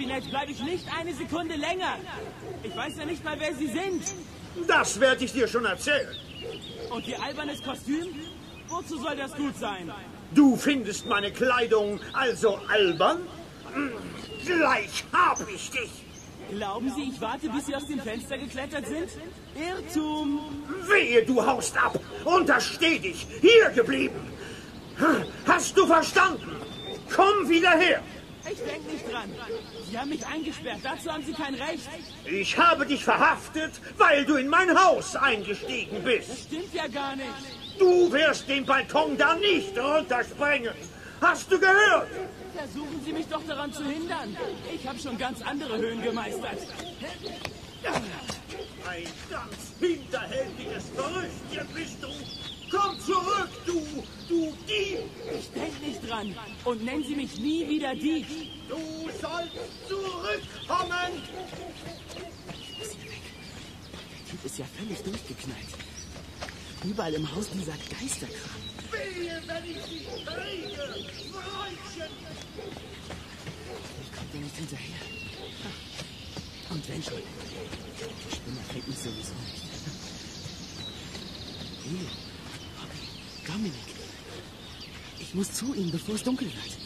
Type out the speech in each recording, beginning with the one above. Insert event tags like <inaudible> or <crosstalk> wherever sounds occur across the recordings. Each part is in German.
Horrorkabinett bleibe ich nicht eine Sekunde länger. Ich weiß ja nicht mal, wer Sie sind. Das werde ich dir schon erzählen. Und Ihr albernes Kostüm? Wozu soll das gut sein? Du findest meine Kleidung also albern? Gleich hab ich dich. Glauben Sie, ich warte, bis Sie aus dem Fenster geklettert sind? Irrtum. Wehe, du haust ab. Untersteh dich. Hier geblieben. Hast du verstanden? Komm wieder her. Ich denke nicht dran. Sie haben mich eingesperrt. Dazu haben Sie kein Recht. Ich habe dich verhaftet, weil du in mein Haus eingestiegen Das bist. stimmt ja gar nicht. Du wirst den Balkon da nicht runtersprengen. Hast du gehört? Versuchen Sie mich doch daran zu hindern. Ich habe schon ganz andere Höhen gemeistert. Ein ganz hinterhältiges Gerüchtchen bist du. Komm zurück, du, du Dieb. Ich denke nicht dran. Und nennen Sie mich nie wieder Dieb. Du sollst zurückkommen. Der Typ ist ja völlig durchgeknallt. Überall im Haus dieser Geisterkram. Wehe, wenn ich dich kriege. Freundchen. Ich komme dir nicht hinterher. Und wenn schon. Der Spinner fängt mich sowieso nicht. Bobby, Dominik. Ich muss zu ihnen, bevor es dunkel wird.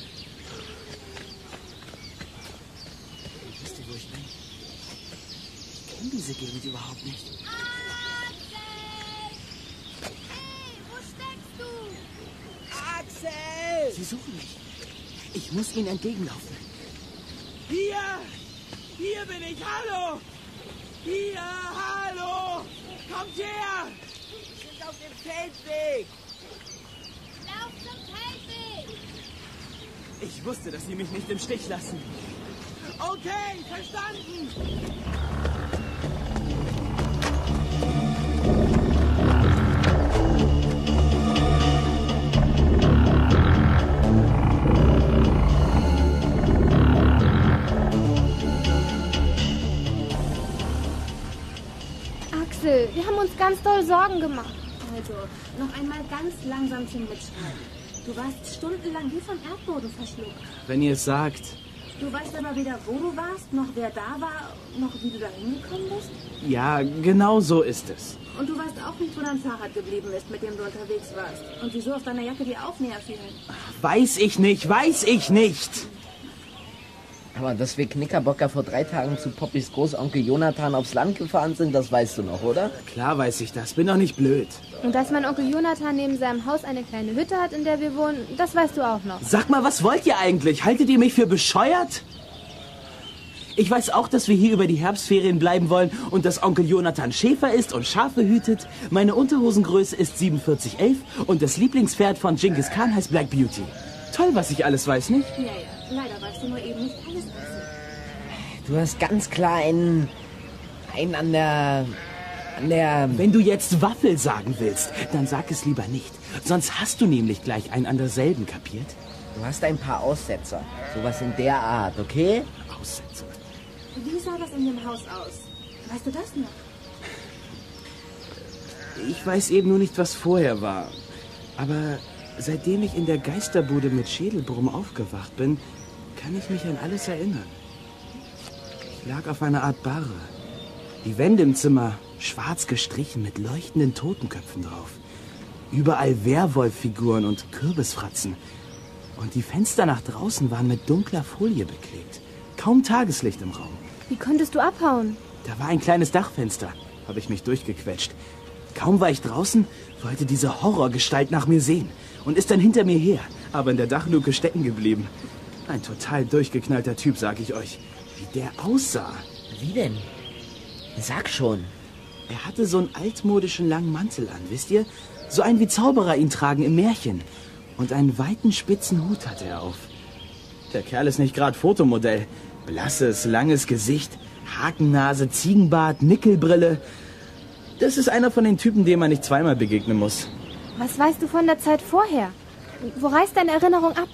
Ich wüsste, wo ich bin. Ich kenne diese Gegend überhaupt nicht. Wo steckst du? Axel! Sie suchen mich. Ich muss ihnen entgegenlaufen. Hier! Hier bin ich! Hallo! Hier! Hallo! Kommt her! Wir sind auf dem Feldweg! Lauf zum Feldweg! Ich wusste, dass sie mich nicht im Stich lassen. Okay, verstanden! Axel, wir haben uns ganz doll Sorgen gemacht. Also, noch einmal ganz langsam zum Mitschreiben. Du warst stundenlang wie vom Erdboden verschluckt. Wenn ihr es sagt. Du weißt aber weder, wo du warst, noch wer da war, noch wie du da hingekommen bist. Ja, genau so ist es. Und du weißt auch nicht, wo dein Fahrrad geblieben ist, mit dem du unterwegs warst. Und wieso auf deiner Jacke die Aufnäher fehlen. Weiß ich nicht, weiß ich nicht! Aber dass wir Knickerbocker vor drei Tagen zu Poppys Großonkel Jonathan aufs Land gefahren sind, das weißt du noch, oder? Klar weiß ich das, bin doch nicht blöd. Und dass mein Onkel Jonathan neben seinem Haus eine kleine Hütte hat, in der wir wohnen, das weißt du auch noch. Sag mal, was wollt ihr eigentlich? Haltet ihr mich für bescheuert? Ich weiß auch, dass wir hier über die Herbstferien bleiben wollen und dass Onkel Jonathan Schäfer ist und Schafe hütet. Meine Unterhosengröße ist 4711 und das Lieblingspferd von Genghis Khan heißt Black Beauty. Toll, was ich alles weiß, nicht? Ja, ja. Leider weißt du nur eben nicht alles, Axel. Du hast ganz klar einen. einen an der. an der. Wenn du jetzt Waffel sagen willst, dann sag es lieber nicht. Sonst hast du nämlich gleich einen an derselben, kapiert? Du hast ein paar Aussetzer. Sowas in der Art, okay? Aussetzer. Wie sah das in dem Haus aus? Weißt du das noch? Ich weiß eben nur nicht, was vorher war. Aber seitdem ich in der Geisterbude mit Schädelbrumm aufgewacht bin, kann ich mich an alles erinnern. Ich lag auf einer Art Barre. Die Wände im Zimmer schwarz gestrichen mit leuchtenden Totenköpfen drauf. Überall Werwolffiguren und Kürbisfratzen. Und die Fenster nach draußen waren mit dunkler Folie beklebt. Kaum Tageslicht im Raum. Wie konntest du abhauen? Da war ein kleines Dachfenster, habe ich mich durchgequetscht. Kaum war ich draußen, wollte diese Horrorgestalt nach mir sehen und ist dann hinter mir her, aber in der Dachluke stecken geblieben. Ein total durchgeknallter Typ, sag ich euch. Wie der aussah. Wie denn? Sag schon. Er hatte so einen altmodischen langen Mantel an, wisst ihr? So einen wie Zauberer ihn tragen im Märchen. Und einen weiten spitzen Hut hatte er auf. Der Kerl ist nicht gerade Fotomodell. Blasses, langes Gesicht, Hakennase, Ziegenbart, Nickelbrille. Das ist einer von den Typen, dem man nicht zweimal begegnen muss. Was weißt du von der Zeit vorher? Wo reißt deine Erinnerung ab?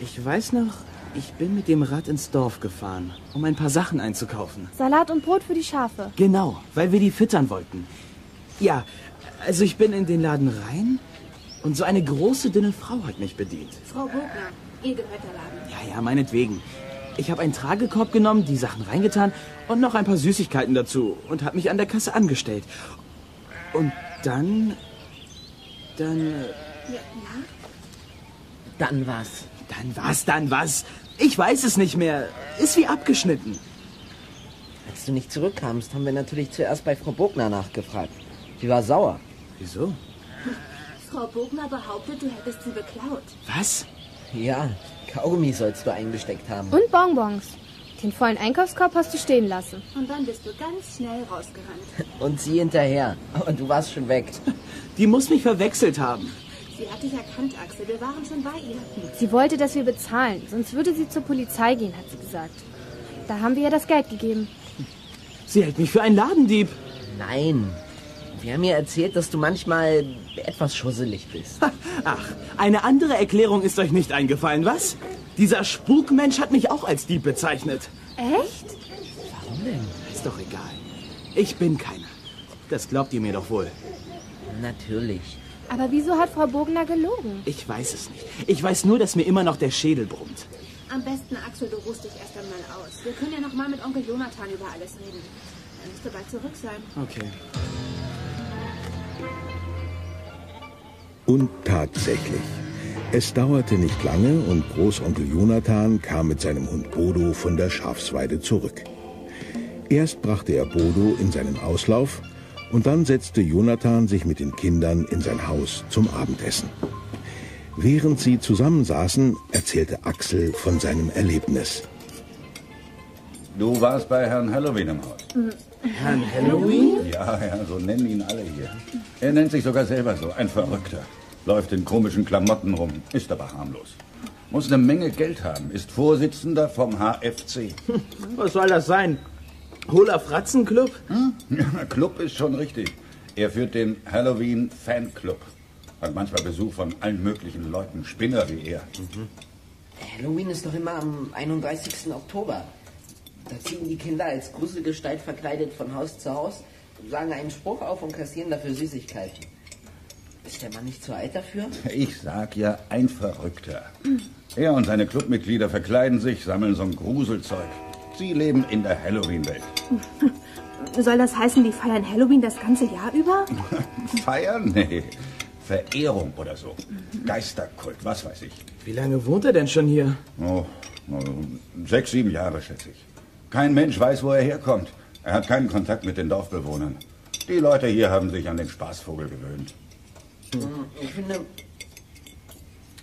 Ich weiß noch, ich bin mit dem Rad ins Dorf gefahren, um ein paar Sachen einzukaufen. Salat und Brot für die Schafe. Genau, weil wir die füttern wollten. Ja, Also ich bin in den Laden rein und so eine große, dünne Frau hat mich bedient. Frau Bogner, ihr gehört der Laden. Ja, ja, meinetwegen. Ich habe einen Tragekorb genommen, die Sachen reingetan und noch ein paar Süßigkeiten dazu und habe mich an der Kasse angestellt. Und dann... Dann... äh, Ja, ja? Dann was? Dann was, dann was? Ich weiß es nicht mehr. Ist wie abgeschnitten. Als du nicht zurückkamst, haben wir natürlich zuerst bei Frau Bogner nachgefragt. Die war sauer. Wieso? Frau Bogner behauptet, du hättest sie beklaut. Was? Ja, Kaugummi sollst du eingesteckt haben. Und Bonbons. Den vollen Einkaufskorb hast du stehen lassen. Und dann bist du ganz schnell rausgerannt. <laughs> Und sie hinterher. Aber du warst schon weg. <laughs> Die muss mich verwechselt haben. Sie hat dich erkannt, Axel. Wir waren schon bei ihr. Sie wollte, dass wir bezahlen, sonst würde sie zur Polizei gehen, hat sie gesagt. Da haben wir ihr das Geld gegeben. Sie hält mich für einen Ladendieb. Nein. Wir haben ihr erzählt, dass du manchmal etwas schusselig bist. <laughs> Ach, eine andere Erklärung ist euch nicht eingefallen, was? Dieser Spukmensch hat mich auch als Dieb bezeichnet. Echt? Warum denn? Ist doch egal. Ich bin keiner. Das glaubt ihr mir doch wohl. Natürlich. Aber wieso hat Frau Bogner gelogen? Ich weiß es nicht. Ich weiß nur, dass mir immer noch der Schädel brummt. Am besten, Axel, du ruhst dich erst einmal aus. Wir können ja noch mal mit Onkel Jonathan über alles reden. Er müsste bald zurück sein. Okay. Und tatsächlich. Es dauerte nicht lange und Großonkel Jonathan kam mit seinem Hund Bodo von der Schafsweide zurück. Erst brachte er Bodo in seinen Auslauf und dann setzte Jonathan sich mit den Kindern in sein Haus zum Abendessen. Während sie zusammensaßen, erzählte Axel von seinem Erlebnis. Du warst bei Herrn Halloween im Haus. Herrn Halloween? Ja, ja, so nennen ihn alle hier. Er nennt sich sogar selber so, ein Verrückter. Läuft in komischen Klamotten rum, ist aber harmlos. Muss eine Menge Geld haben, ist Vorsitzender vom HFC. Was soll das sein? Hohler Fratzenclub? Ja, Club ist schon richtig. Er führt den Halloween Fanclub. Hat manchmal Besuch von allen möglichen Leuten, Spinner wie er. Halloween ist doch immer am 31. Oktober. Da ziehen die Kinder als Gruselgestalt verkleidet von Haus zu Haus, sagen einen Spruch auf und kassieren dafür Süßigkeiten. Ist der Mann nicht zu alt dafür? Ich sag ja, ein Verrückter. Er und seine Clubmitglieder verkleiden sich, sammeln so ein Gruselzeug. Sie leben in der Halloween-Welt. <laughs> Soll das heißen, die feiern Halloween das ganze Jahr über? <laughs> Feiern? Nee. Verehrung oder so. Geisterkult, was weiß ich. Wie lange wohnt er denn schon hier? Oh, oh, sechs, sieben Jahre, schätze ich. Kein Mensch weiß, wo er herkommt. Er hat keinen Kontakt mit den Dorfbewohnern. Die Leute hier haben sich an den Spaßvogel gewöhnt. Ich finde,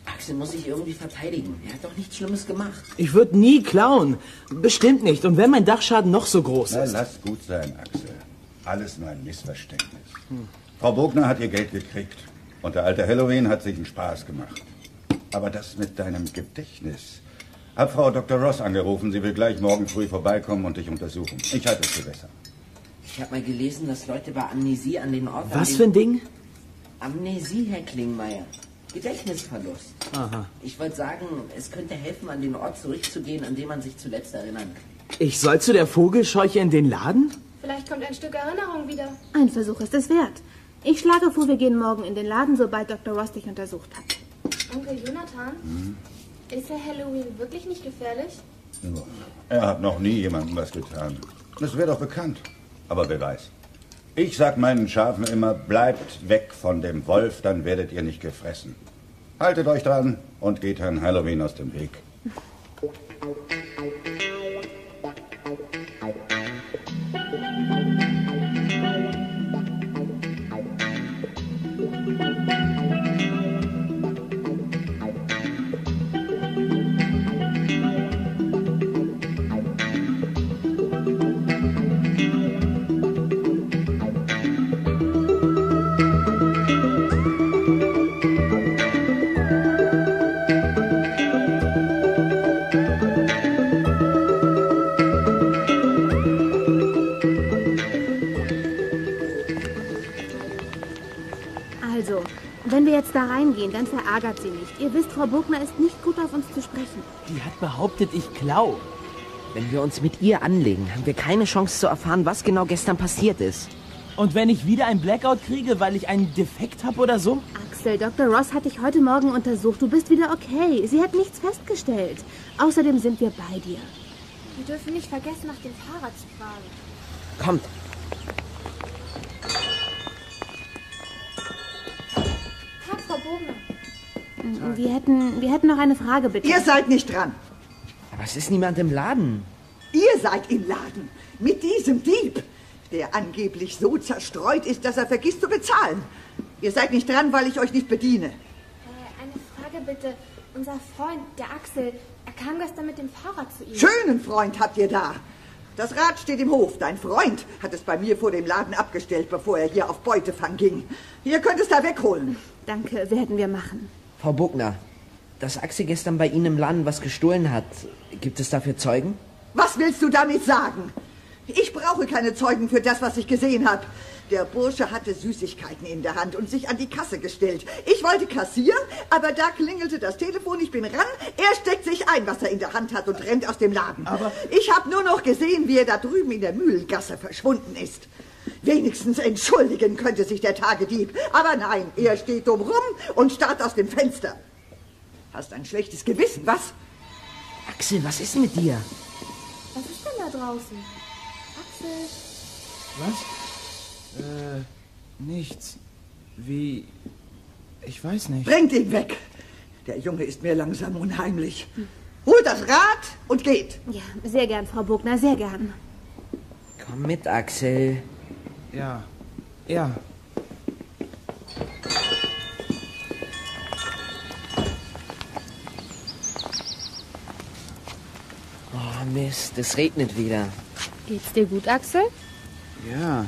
Axel muss sich irgendwie verteidigen. Er hat doch nichts Schlimmes gemacht. Ich würde nie klauen. Bestimmt nicht. Und wenn mein Dachschaden noch so groß Na, ist. lass gut sein, Axel. Alles nur ein Missverständnis. Frau Bogner hat ihr Geld gekriegt. Und der alte Halloween hat sich einen Spaß gemacht. Aber das mit deinem Gedächtnis. Hab Frau Dr. Ross angerufen. Sie will gleich morgen früh vorbeikommen und dich untersuchen. Ich halte es für besser. Ich habe mal gelesen, dass Leute bei Amnesie an den Ort... an Was den für ein Ding? Amnesie, Herr Klingmeier. Gedächtnisverlust. Aha. Ich wollte sagen, es könnte helfen, an den Ort zurückzugehen, an den man sich zuletzt erinnern kann. Ich soll zu der Vogelscheuche in den Laden? Vielleicht kommt ein Stück Erinnerung wieder. Ein Versuch ist es wert. Ich schlage vor, wir gehen morgen in den Laden, sobald Dr. Ross dich untersucht hat. Onkel Jonathan, ist der Halloween wirklich nicht gefährlich? Er hat noch nie jemandem was getan. Das wäre doch bekannt. Aber wer weiß. Ich sag meinen Schafen immer, bleibt weg von dem Wolf, dann werdet ihr nicht gefressen. Haltet euch dran und geht Herrn Halloween aus dem Weg. Reingehen, dann verärgert sie nicht. Ihr wisst, Frau Bogner ist nicht gut auf uns zu sprechen. Die hat behauptet, ich klau. Wenn wir uns mit ihr anlegen, haben wir keine Chance zu erfahren, was genau gestern passiert ist. Und wenn ich wieder ein Blackout kriege, weil ich einen Defekt habe oder so? Axel, Dr. Ross hat dich heute Morgen untersucht. Du bist wieder okay. Sie hat nichts festgestellt. Außerdem sind wir bei dir. Wir dürfen nicht vergessen, nach dem Fahrrad zu fragen. Kommt. Wir hätten, wir hätten noch eine Frage, bitte. Ihr seid nicht dran. Aber es ist niemand im Laden. Ihr seid im Laden. Mit diesem Dieb, der angeblich so zerstreut ist, dass er vergisst zu bezahlen. Ihr seid nicht dran, weil ich euch nicht bediene. Äh, eine Frage bitte. Unser Freund, der Axel, er kam gestern mit dem Fahrrad zu Ihnen. Schönen Freund habt ihr da. Das Rad steht im Hof. Dein Freund hat es bei mir vor dem Laden abgestellt, bevor er hier auf Beutefang ging. Ihr könnt es da wegholen. Danke, werden wir machen. Frau Buckner, dass Axel gestern bei Ihnen im Laden was gestohlen hat, gibt es dafür Zeugen? Was willst du damit sagen? Ich brauche keine Zeugen für das, was ich gesehen habe. Der Bursche hatte Süßigkeiten in der Hand und sich an die Kasse gestellt. Ich wollte kassieren, aber da klingelte das Telefon, ich bin ran. Er steckt sich ein, was er in der Hand hat und rennt aus dem Laden. Aber- ich habe nur noch gesehen, wie er da drüben in der Mühlengasse verschwunden ist. Wenigstens entschuldigen könnte sich der Tagedieb. Aber nein, er steht dumm rum und starrt aus dem Fenster. Hast ein schlechtes Gewissen, was? Axel, was ist mit dir? Was ist denn da draußen? Axel, Was? Äh, nichts. Wie. Ich weiß nicht. Bringt ihn weg. Der Junge ist mir langsam unheimlich. Holt das Rad und geht. Ja, sehr gern, Frau Bogner, sehr gern. Komm mit, Axel. Ja. Ja. Oh, Mist, es regnet wieder. geht's dir gut, Axel? Ja.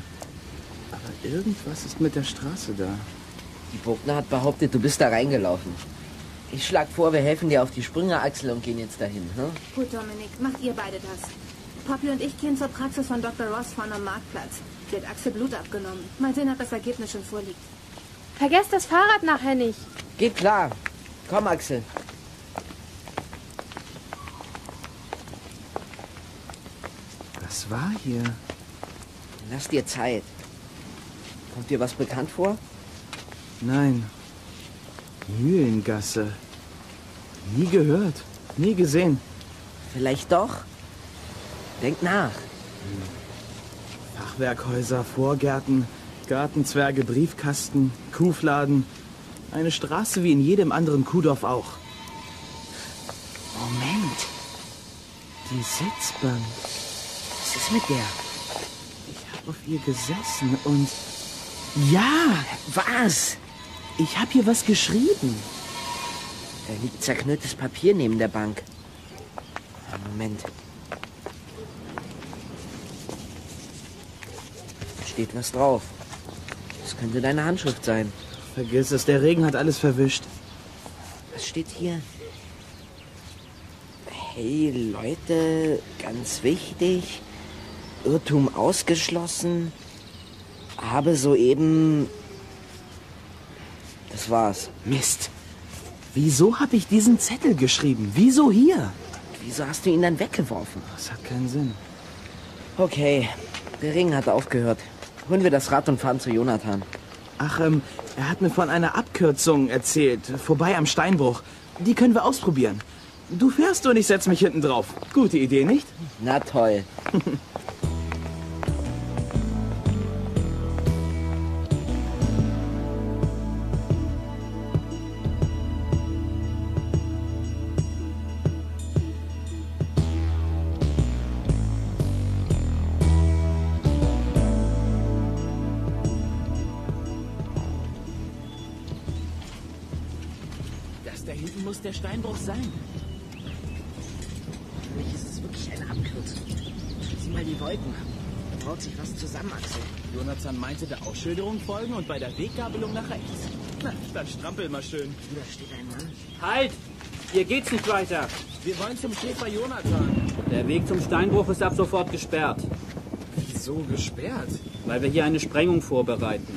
Aber irgendwas ist mit der Straße da. Die Buckner hat behauptet, du bist da reingelaufen. Ich schlag vor, wir helfen dir auf die Sprünge, Axel, und gehen jetzt dahin. Hm? Gut, Dominik, macht ihr beide das. Poppy und ich gehen zur Praxis von Dr. Ross vorne am Marktplatz. Sie hat Axel Blut abgenommen. Mal sehen, ob das Ergebnis schon vorliegt. Vergesst das Fahrrad nachher nicht. Geht klar. Komm, Axel. Was war hier? Lass dir Zeit. Kommt dir was bekannt vor? Nein. Mühlengasse. Nie gehört. Nie gesehen. Vielleicht doch? Denk nach. Fachwerkhäuser, Vorgärten, Gartenzwerge, Briefkasten, Kuhfladen. Eine Straße wie in jedem anderen Kuhdorf auch. Moment. Die Sitzbank. Was ist mit der? Ich habe auf ihr gesessen und... Ja, Was? ich habe hier was geschrieben. Da liegt zerknülltes Papier neben der Bank. Moment. Steht was drauf. Das könnte deine Handschrift sein. Vergiss es, der Regen hat alles verwischt. Was steht hier? Hey Leute, ganz wichtig. Irrtum ausgeschlossen. Habe soeben. Das war's. Mist. Wieso habe ich diesen Zettel geschrieben? Wieso hier? Wieso hast du ihn dann weggeworfen? Das hat keinen Sinn. Okay, der Regen hat aufgehört. Holen wir das Rad und fahren zu Jonathan. Ach, ähm, er hat mir von einer Abkürzung erzählt. Vorbei am Steinbruch. Die können wir ausprobieren. Du fährst und ich setz mich hinten drauf. Gute Idee, nicht? Na toll. <laughs> folgen und bei der Weggabelung nach rechts. Na, dann strampel mal schön. Da steht ein Mann. Halt! Hier geht's nicht weiter. Wir wollen zum Schäfer Jonathan. Der Weg zum Steinbruch ist ab sofort gesperrt, Wieso gesperrt? weil wir hier eine Sprengung vorbereiten.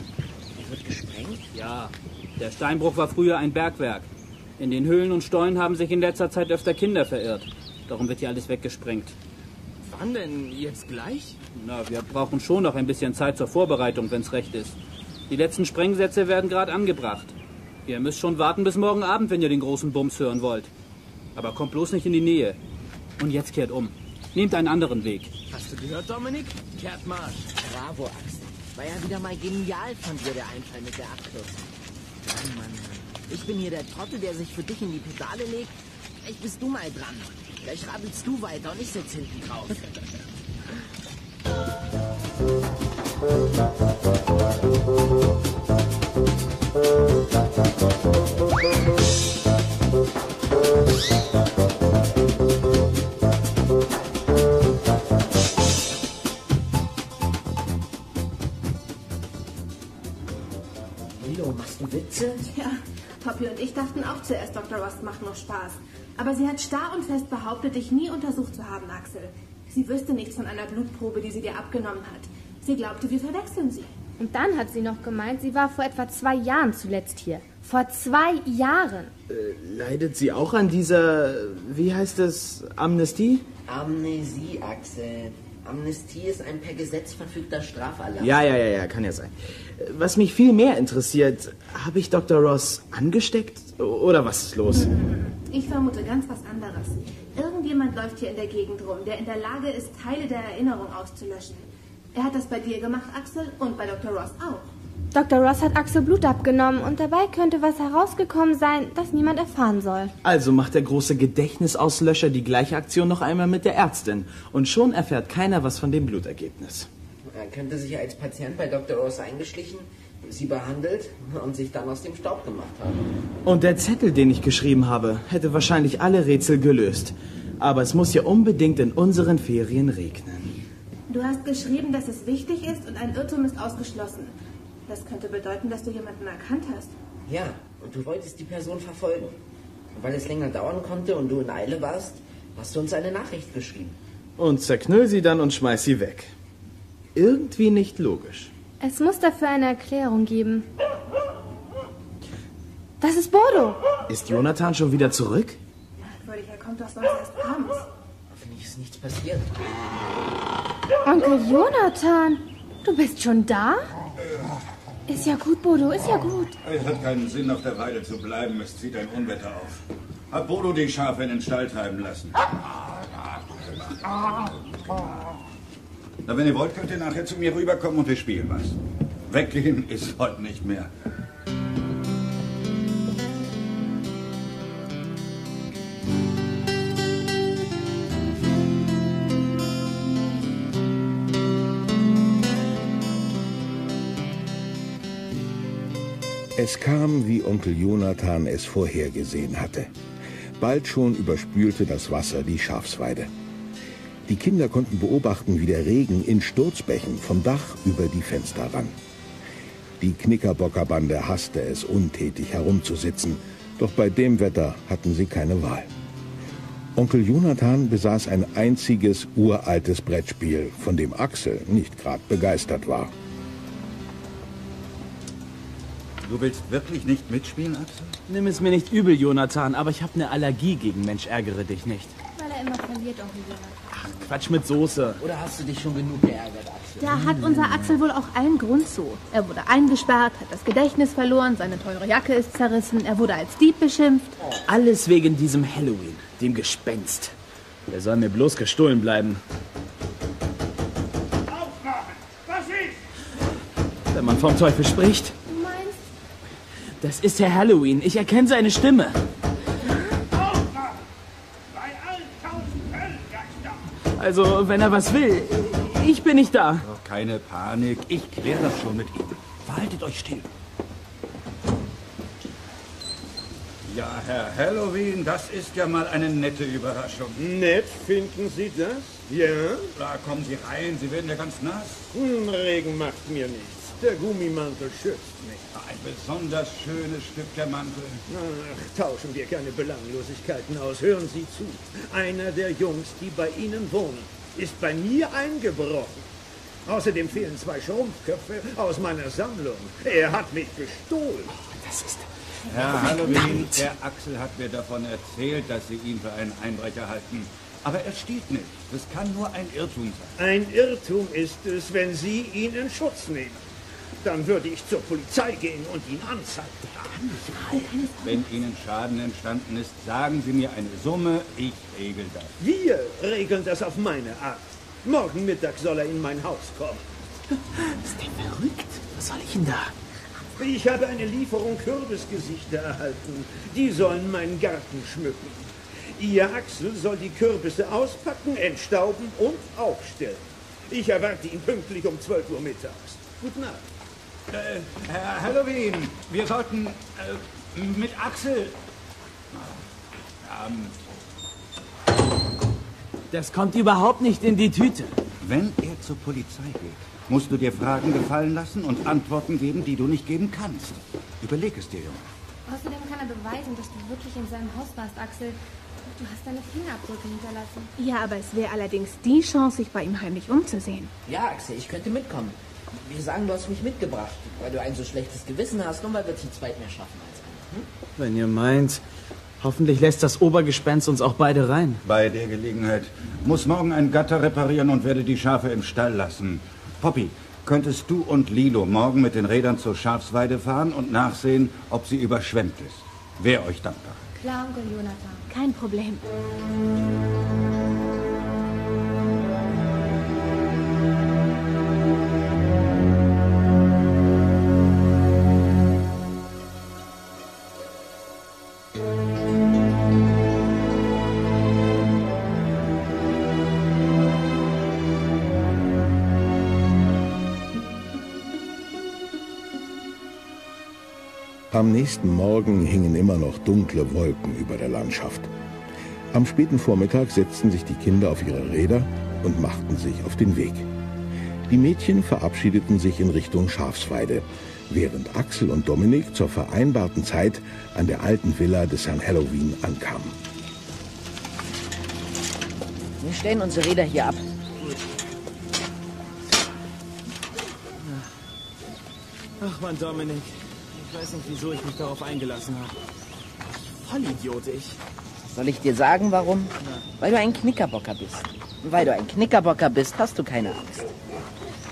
Der wird gesprengt? Ja, der Steinbruch war früher ein Bergwerk. In den Höhlen und Stollen haben sich in letzter Zeit öfter Kinder verirrt. Darum wird hier alles weggesprengt. Wann denn? Jetzt gleich? Na, wir brauchen schon noch ein bisschen Zeit zur Vorbereitung, wenn's recht ist. Die letzten Sprengsätze werden gerade angebracht. Ihr müsst schon warten bis morgen Abend, wenn ihr den großen Bums hören wollt. Aber kommt bloß nicht in die Nähe. Und jetzt kehrt um. Nehmt einen anderen Weg. Hast du gehört, Dominik? Kehrt Marsch. Bravo, Axel. War ja wieder mal genial von dir, der Einfall mit der Abkürzung. Mann, Mann, Mann. Ich bin hier der Trottel, der sich für dich in die Pedale legt. Gleich bist du mal dran. Gleich rabbelst du weiter und ich sitz hinten drauf. <laughs> Lilo, machst du Witze? Ja, Poppy und ich dachten auch zuerst, Dr. Rost macht nur Spaß. Aber sie hat starr und fest behauptet, dich nie untersucht zu haben, Axel. Sie wüsste nichts von einer Blutprobe, die sie dir abgenommen hat. Sie glaubte, wir verwechseln sie. Und dann hat sie noch gemeint, sie war vor etwa zwei Jahren zuletzt hier. Vor zwei Jahren. Äh, leidet sie auch an dieser, wie heißt es, Amnestie? Amnesie, Axel. Amnestie ist ein per Gesetz verfügter Straferlass. Ja, ja, ja, ja, kann ja sein. Was mich viel mehr interessiert, habe ich Dr. Ross angesteckt? Oder was ist los? Ich vermute ganz was anderes. Irgendjemand läuft hier in der Gegend rum, der in der Lage ist, Teile der Erinnerung auszulöschen. Er hat das bei dir gemacht, Axel, und bei Dr. Ross auch. Dr. Ross hat Axel Blut abgenommen und dabei könnte was herausgekommen sein, das niemand erfahren soll. Also macht der große Gedächtnisauslöscher die gleiche Aktion noch einmal mit der Ärztin. Und schon erfährt keiner was von dem Blutergebnis. Er könnte sich als Patient bei Dr. Ross eingeschlichen, sie behandelt und sich dann aus dem Staub gemacht haben. Und der Zettel, den ich geschrieben habe, hätte wahrscheinlich alle Rätsel gelöst. Aber es muss ja unbedingt in unseren Ferien regnen. Du hast geschrieben, dass es wichtig ist und ein Irrtum ist ausgeschlossen. Das könnte bedeuten, dass du jemanden erkannt hast. Ja, und du wolltest die Person verfolgen. Und weil es länger dauern konnte und du in Eile warst, hast du uns eine Nachricht geschrieben. Und zerknüll sie dann und schmeiß sie weg. Irgendwie nicht logisch. Es muss dafür eine Erklärung geben. Das ist Bodo. Ist Jonathan schon wieder zurück? Merkwürdig, er kommt doch sonst erst abends. Ist nichts passiert. Onkel Jonathan, du bist schon da? Ist ja gut, Bodo, ist ja gut. Es hat keinen Sinn, auf der Weide zu bleiben. Es zieht ein Unwetter auf. Hat Bodo die Schafe in den Stall treiben lassen. Na, wenn ihr wollt, könnt ihr nachher zu mir rüberkommen und wir spielen was. Weggehen ist heute nicht mehr. Es kam, wie Onkel Jonathan es vorhergesehen hatte. Bald schon überspülte das Wasser die Schafsweide. Die Kinder konnten beobachten, wie der Regen in Sturzbächen vom Dach über die Fenster rann. Die Knickerbockerbande hasste es, untätig herumzusitzen, doch bei dem Wetter hatten sie keine Wahl. Onkel Jonathan besaß ein einziges uraltes Brettspiel, von dem Axel nicht gerade begeistert war. Du willst wirklich nicht mitspielen, Axel? Nimm es mir nicht übel, Jonathan, aber ich habe eine Allergie gegen Mensch, ärgere dich nicht. Weil er immer verliert, Onkel Jonathan. Quatsch mit Soße. Oder hast du dich schon genug geärgert, Axel? Da hat unser Axel wohl auch allen Grund zu. Er wurde eingesperrt, hat das Gedächtnis verloren, seine teure Jacke ist zerrissen, er wurde als Dieb beschimpft. Alles wegen diesem Halloween, dem Gespenst. Der soll mir bloß gestohlen bleiben. Aufmachen! Was ist? Wenn man vom Teufel spricht. Das ist Herr Halloween. Ich erkenne seine Stimme. Aufmachen! Bei allen tausend Höllengeistern! Also, wenn er was will, ich bin nicht da. Doch keine Panik. Ich kläre das schon mit ihm. Verhaltet euch still. Ja, Herr Halloween, das ist ja mal eine nette Überraschung. Nett, finden Sie das? Ja? Da kommen Sie rein, Sie werden ja ganz nass. Hm, Regen macht mir nichts. Der Gummimantel schützt mich. Ein besonders schönes Stück der Mantel. Ach, tauschen wir keine Belanglosigkeiten aus. Hören Sie zu. Einer der Jungs, die bei Ihnen wohnen, ist bei mir eingebrochen. Außerdem fehlen zwei Schrumpfköpfe aus meiner Sammlung. Er hat mich gestohlen. Das ist. Herr Halloween, der Axel hat mir davon erzählt, dass Sie ihn für einen Einbrecher halten. Aber er stiehlt nicht. Das kann nur ein Irrtum sein. Ein Irrtum ist es, wenn Sie ihn in Schutz nehmen. Dann würde ich zur Polizei gehen und ihn anzeigen. Wenn Ihnen Schaden entstanden ist, sagen Sie mir eine Summe, ich regel das. Wir regeln das auf meine Art. Morgen Mittag soll er in mein Haus kommen. Ist der verrückt? Was soll ich denn da? Ich habe eine Lieferung Kürbisgesichter erhalten. Die sollen meinen Garten schmücken. Ihr Axel soll die Kürbisse auspacken, entstauben und aufstellen. Ich erwarte ihn pünktlich um 12 Uhr mittags. Gute Nacht. Äh, Herr Halloween, wir sollten äh, mit Axel. Ähm, Das kommt überhaupt nicht in die Tüte. wenn er zur Polizei geht, musst du dir Fragen gefallen lassen und Antworten geben, die du nicht geben kannst. Überleg es dir, Junge. Außerdem kann er beweisen, dass du wirklich in seinem Haus warst, Axel. Du hast deine Fingerabdrücke hinterlassen. Ja, aber es wäre allerdings die Chance, sich bei ihm heimlich umzusehen. Ja, Axel, ich könnte mitkommen. Wir sagen, du hast mich mitgebracht, weil du ein so schlechtes Gewissen hast und weil wir zu zweit mehr schaffen als einer. Hm? Wenn ihr meint. Hoffentlich lässt das Obergespenst uns auch beide rein. Bei der Gelegenheit muss morgen ein Gatter reparieren und werde die Schafe im Stall lassen. Poppy, könntest du und Lilo morgen mit den Rädern zur Schafsweide fahren und nachsehen, ob sie überschwemmt ist? Wer euch dankbar. Klar, Onkel Jonathan. Kein Problem. Am nächsten Morgen hingen immer noch dunkle Wolken über der Landschaft. Am späten Vormittag setzten sich die Kinder auf ihre Räder und machten sich auf den Weg. Die Mädchen verabschiedeten sich in Richtung Schafsweide, während Axel und Dominik zur vereinbarten Zeit an der alten Villa des Herrn Halloween ankamen. Wir stellen unsere Räder hier ab. Ach man, Dominik. Ich weiß nicht, wieso ich mich darauf eingelassen habe. Voll idiotisch. Soll ich dir sagen, warum? Weil du ein Knickerbocker bist. Und weil du ein Knickerbocker bist, hast du keine Angst.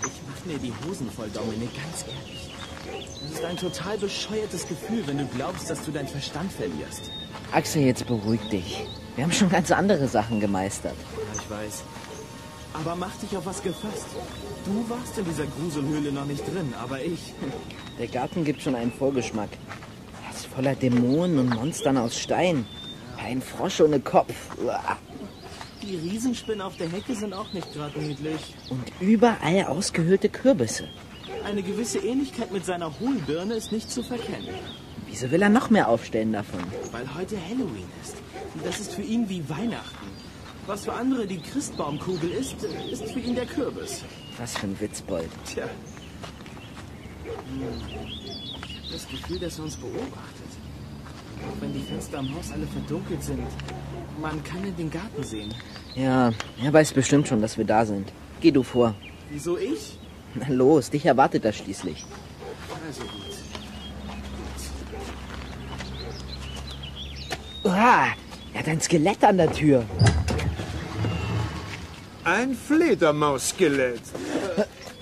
Ich mach mir die Hosen voll, Dominik, ganz ehrlich. Das ist ein total bescheuertes Gefühl, wenn du glaubst, dass du deinen Verstand verlierst. Axel, jetzt beruhig dich. Wir haben schon ganz andere Sachen gemeistert. Ja, ich weiß. Aber mach dich auf was gefasst. Du warst in dieser Gruselhöhle noch nicht drin, aber ich. <laughs> Der Garten gibt schon einen Vorgeschmack. Er ist voller Dämonen und Monstern aus Stein. Ein Frosch ohne Kopf. Uah. Die Riesenspinnen auf der Hecke sind auch nicht gerade niedlich. Und überall ausgehöhlte Kürbisse. Eine gewisse Ähnlichkeit mit seiner Hohlbirne ist nicht zu verkennen. Wieso will er noch mehr aufstellen davon? Weil heute Halloween ist. Und das ist für ihn wie Weihnachten. Was für andere die Christbaumkugel ist, ist für ihn der Kürbis. Was für ein Witzbold. Tja. Ich habe das Gefühl, dass er uns beobachtet. Auch wenn die Fenster am Haus alle verdunkelt sind. Man kann in den Garten sehen. Ja, er weiß bestimmt schon, dass wir da sind. Geh du vor. Wieso ich? Na los, dich erwartet er schließlich. Also gut. Uah, er hat ein Skelett an der Tür. Ein Fledermausskelett.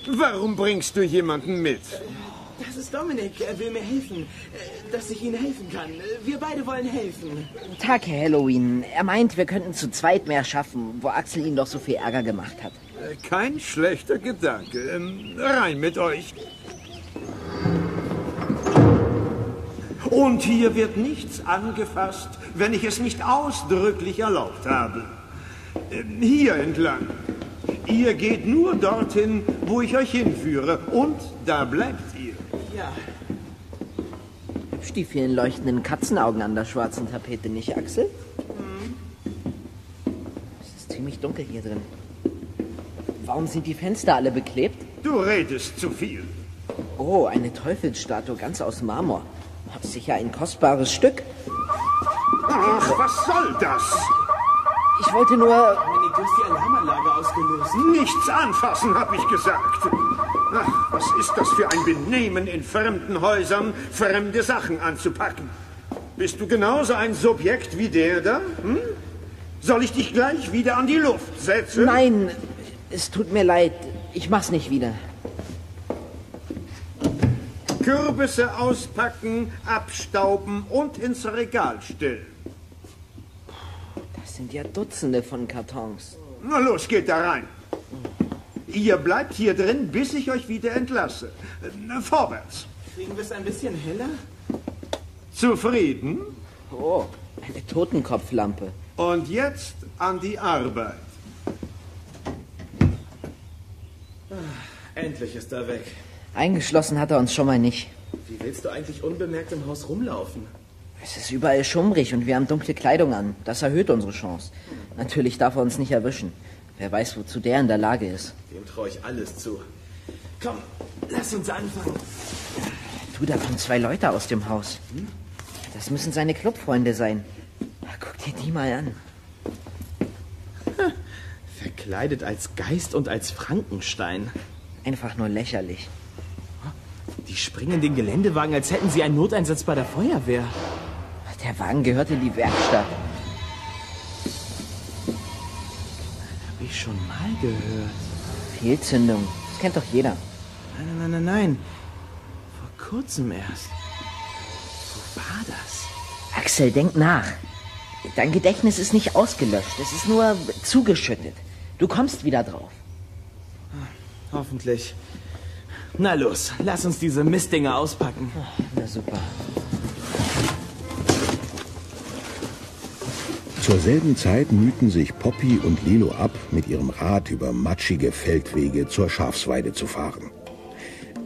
Warum bringst du jemanden mit? Ist Dominik. Er will mir helfen. Äh, Dass ich Ihnen helfen kann. Wir beide wollen helfen. Tag, Herr Halloween. Er meint, wir könnten zu zweit mehr schaffen, wo Axel ihm doch so viel Ärger gemacht hat. Kein schlechter Gedanke. Ähm, rein mit euch. Und hier wird nichts angefasst, wenn ich es nicht ausdrücklich erlaubt habe. Ähm, Hier entlang. Ihr geht nur dorthin, wo ich euch hinführe. Und da bleibt ihr. Ja. Hübsch die vielen leuchtenden Katzenaugen an der schwarzen Tapete, nicht, Axel? Es ist ziemlich dunkel hier drin. Warum sind die Fenster alle beklebt? Du redest zu viel. Oh, eine Teufelsstatue ganz aus Marmor. Sicher ein kostbares Stück. Ach, was soll das? Ich wollte nur... Hast die Alarmanlage ausgelöst. Nichts anfassen, hab ich gesagt. Ach, was ist das für ein Benehmen in fremden Häusern, fremde Sachen anzupacken? Bist du genauso ein Subjekt wie der da? Hm? Soll ich dich gleich wieder an die Luft setzen? Nein, es tut mir leid. Ich mach's nicht wieder. Kürbisse auspacken, abstauben und ins Regal stellen. Das sind ja Dutzende von Kartons. Na los, geht da rein. Ihr bleibt hier drin, bis ich euch wieder entlasse. Äh, Vorwärts. Kriegen wir es ein bisschen heller? Zufrieden? Oh, eine Totenkopflampe. Und jetzt an die Arbeit. Endlich ist er weg. Eingeschlossen hat er uns schon mal nicht. Wie willst du eigentlich unbemerkt im Haus rumlaufen? Es ist überall schummrig und wir haben dunkle Kleidung an. Das erhöht unsere Chance. Natürlich darf er uns nicht erwischen. Wer weiß, wozu der in der Lage ist. Dem traue ich alles zu. Komm, lass uns anfangen. Du, da kommen zwei Leute aus dem Haus. Das müssen seine Clubfreunde sein. Na, Guck dir die mal an. Verkleidet als Geist und als Frankenstein. Einfach nur lächerlich. Die springen den Geländewagen, als hätten sie einen Noteinsatz bei der Feuerwehr. Der Wagen gehört in die Werkstatt. Ich schon mal gehört. Fehlzündung. Das kennt doch jeder. Nein, nein, nein, nein, nein. Vor kurzem erst. Wo war das? Axel, denk nach. Dein Gedächtnis ist nicht ausgelöscht. Es ist nur zugeschüttet. Du kommst wieder drauf. Hoffentlich. Na los, lass uns diese Mistdinger auspacken. Na super. Zur selben Zeit mühten sich Poppy und Lilo ab, mit ihrem Rad über matschige Feldwege zur Schafsweide zu fahren.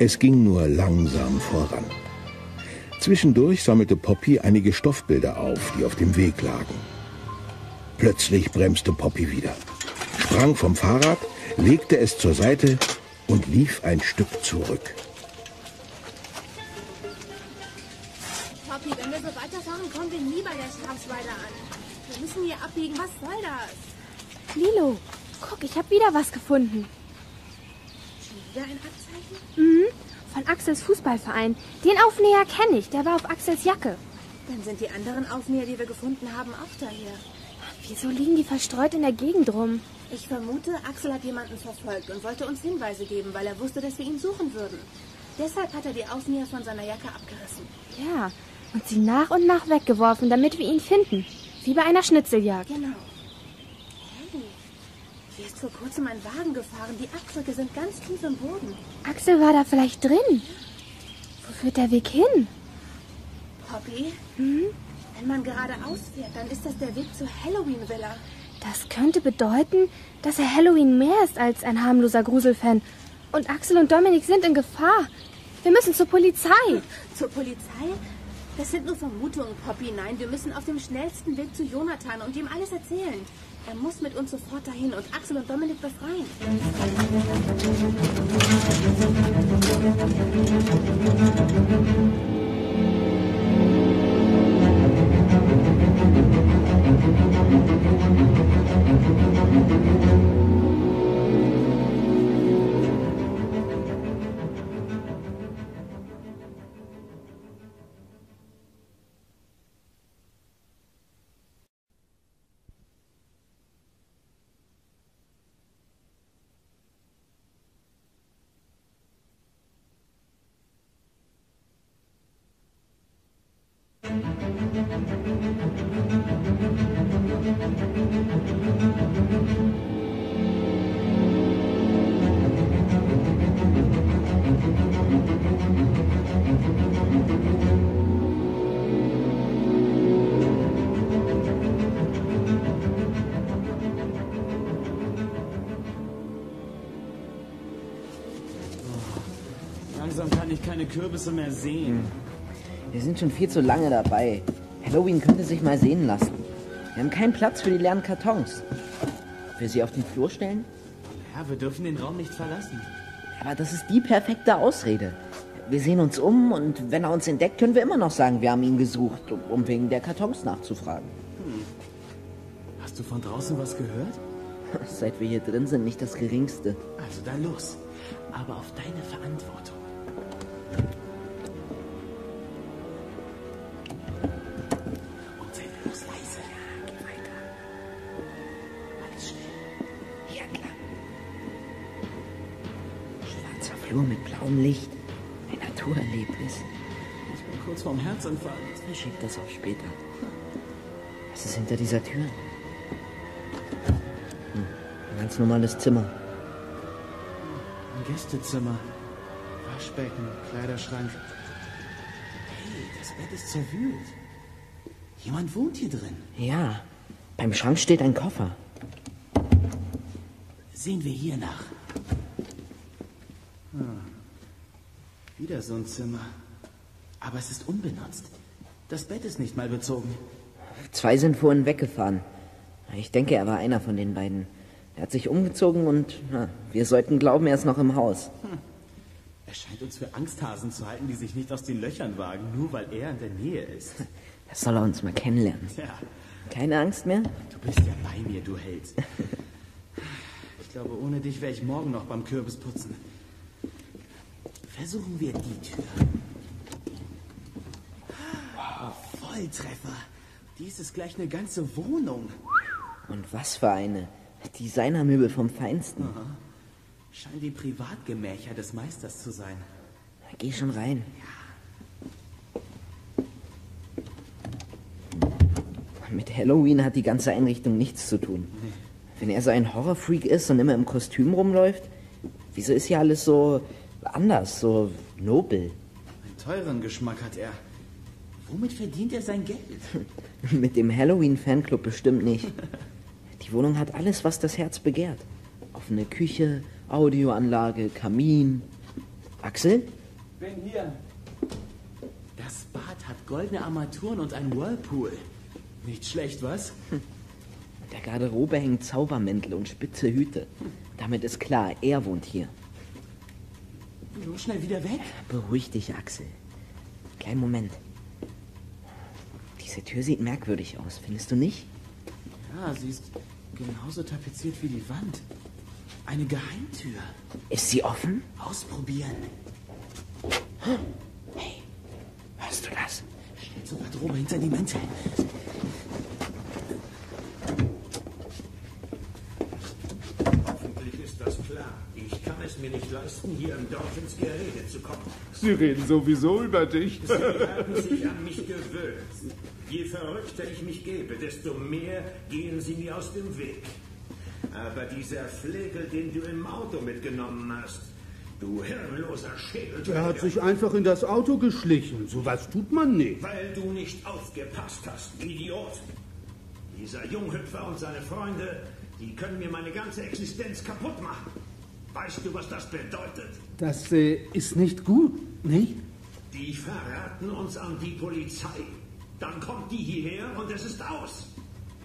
Es ging nur langsam voran. Zwischendurch sammelte Poppy einige Stoffbilder auf, die auf dem Weg lagen. Plötzlich bremste Poppy wieder, sprang vom Fahrrad, legte es zur Seite und lief ein Stück zurück. Müssen hier abbiegen. Was soll das? Lilo, guck, ich habe wieder was gefunden. Schon wieder ein Abzeichen? Mhm, von Axels Fußballverein. Den Aufnäher kenne ich, der war auf Axels Jacke. Dann sind die anderen Aufnäher, die wir gefunden haben, auch daher. Wieso liegen die verstreut in der Gegend rum? Ich vermute, Axel hat jemanden verfolgt und wollte uns Hinweise geben, weil er wusste, dass wir ihn suchen würden. Deshalb hat er die Aufnäher von seiner Jacke abgerissen. Ja, und sie nach und nach weggeworfen, damit wir ihn finden. Wie bei einer Schnitzeljagd. Genau. Hey, hier ist vor kurzem ein Wagen gefahren. Die Abdrücke sind ganz tief im Boden. Axel war da vielleicht drin. Wo führt der Weg hin? Poppy, Hm? wenn man geradeaus fährt, dann ist das der Weg zur Halloween-Villa. Das könnte bedeuten, dass er Halloween mehr ist als ein harmloser Gruselfan. Und Axel und Dominik sind in Gefahr. Wir müssen zur Polizei. Zur Polizei? Das sind nur Vermutungen, Poppy. Nein, wir müssen auf dem schnellsten Weg zu Jonathan und ihm alles erzählen. Er muss mit uns sofort dahin und Axel und Dominik befreien. Langsam Kürbisse mehr sehen. Wir sind schon viel zu lange dabei. Halloween könnte sich mal sehen lassen. Wir haben keinen Platz für die leeren Kartons. Wir sie auf den Flur stellen? Ja, wir dürfen den Raum nicht verlassen. Aber das ist die perfekte Ausrede. Wir sehen uns um und wenn er uns entdeckt, können wir immer noch sagen, wir haben ihn gesucht, um- wegen der Kartons nachzufragen. Hast du von draußen was gehört? <laughs> Seit wir hier drin sind, nicht das Geringste. Also dann los. Aber auf deine Verantwortung mit blauem Licht. Ein Naturerlebnis. Ich bin kurz vorm Herzinfarkt. Verschiebt das auf später. Was ist hinter dieser Tür? Hm, ein ganz normales Zimmer. Ein Gästezimmer. Waschbecken, Kleiderschrank. Hey, das Bett ist zerwühlt. Jemand wohnt hier drin. Ja, beim Schrank steht ein Koffer. Sehen wir hier nach. Hm. Wieder so ein Zimmer. Aber es ist unbenutzt. Das Bett ist nicht mal bezogen. Zwei sind vorhin weggefahren. Ich denke, er war einer von den beiden. Er hat sich umgezogen und na, wir sollten glauben, er ist noch im Haus. Hm. Er scheint uns für Angsthasen zu halten, die sich nicht aus den Löchern wagen, nur weil er in der Nähe ist. <laughs> Das soll er uns mal kennenlernen. Ja, Keine Angst mehr? du bist ja bei mir, du Held. <laughs> Ich glaube, ohne dich wäre ich morgen noch beim Kürbisputzen. Versuchen wir die Tür. Oh, Volltreffer. Dies ist gleich eine ganze Wohnung. Und was für eine. Designermöbel vom Feinsten. Aha. Scheinen die Privatgemächer des Meisters zu sein. Geh schon rein. Mit Halloween hat die ganze Einrichtung nichts zu tun. Wenn er so ein Horrorfreak ist und immer im Kostüm rumläuft, wieso ist hier alles so anders, so nobel? Einen teuren Geschmack hat er. Womit verdient er sein Geld? <laughs> Mit dem Halloween-Fanclub bestimmt nicht. <laughs> Die Wohnung hat alles, was das Herz begehrt. Offene Küche, Audioanlage, Kamin. Axel? Bin hier. Das Bad hat goldene Armaturen und ein Whirlpool. Nicht schlecht, was? In der Garderobe hängen Zaubermäntel und spitze Hüte. Damit ist klar, er wohnt hier. Nun schnell wieder weg. Beruhig dich, Axel. Kleinen Moment. Diese Tür sieht merkwürdig aus, findest du nicht? Ja, sie ist genauso tapeziert wie die Wand. Eine Geheimtür. Ist sie offen? Ausprobieren. Hey, hörst du das? Schnell zur Garderobe hinter die Mäntel. Hoffentlich ist das klar. Ich kann es mir nicht leisten, hier im Dorf ins Gerede zu kommen. Sie reden sowieso über dich. Sie haben sich an mich gewöhnt. Je verrückter ich mich gebe, desto mehr gehen sie mir aus dem Weg. Aber dieser Flegel, den du im Auto mitgenommen hast, du hirnloser Schädel. Er hat sich einfach in das Auto geschlichen. Sowas tut man nicht. Weil du nicht aufgepasst hast, Idiot. Dieser Junghüpfer und seine Freunde, die können mir meine ganze Existenz kaputt machen. Weißt du, was das bedeutet? Das äh, ist nicht gut, nicht? Die verraten uns an die Polizei. Dann kommt die hierher und es ist aus.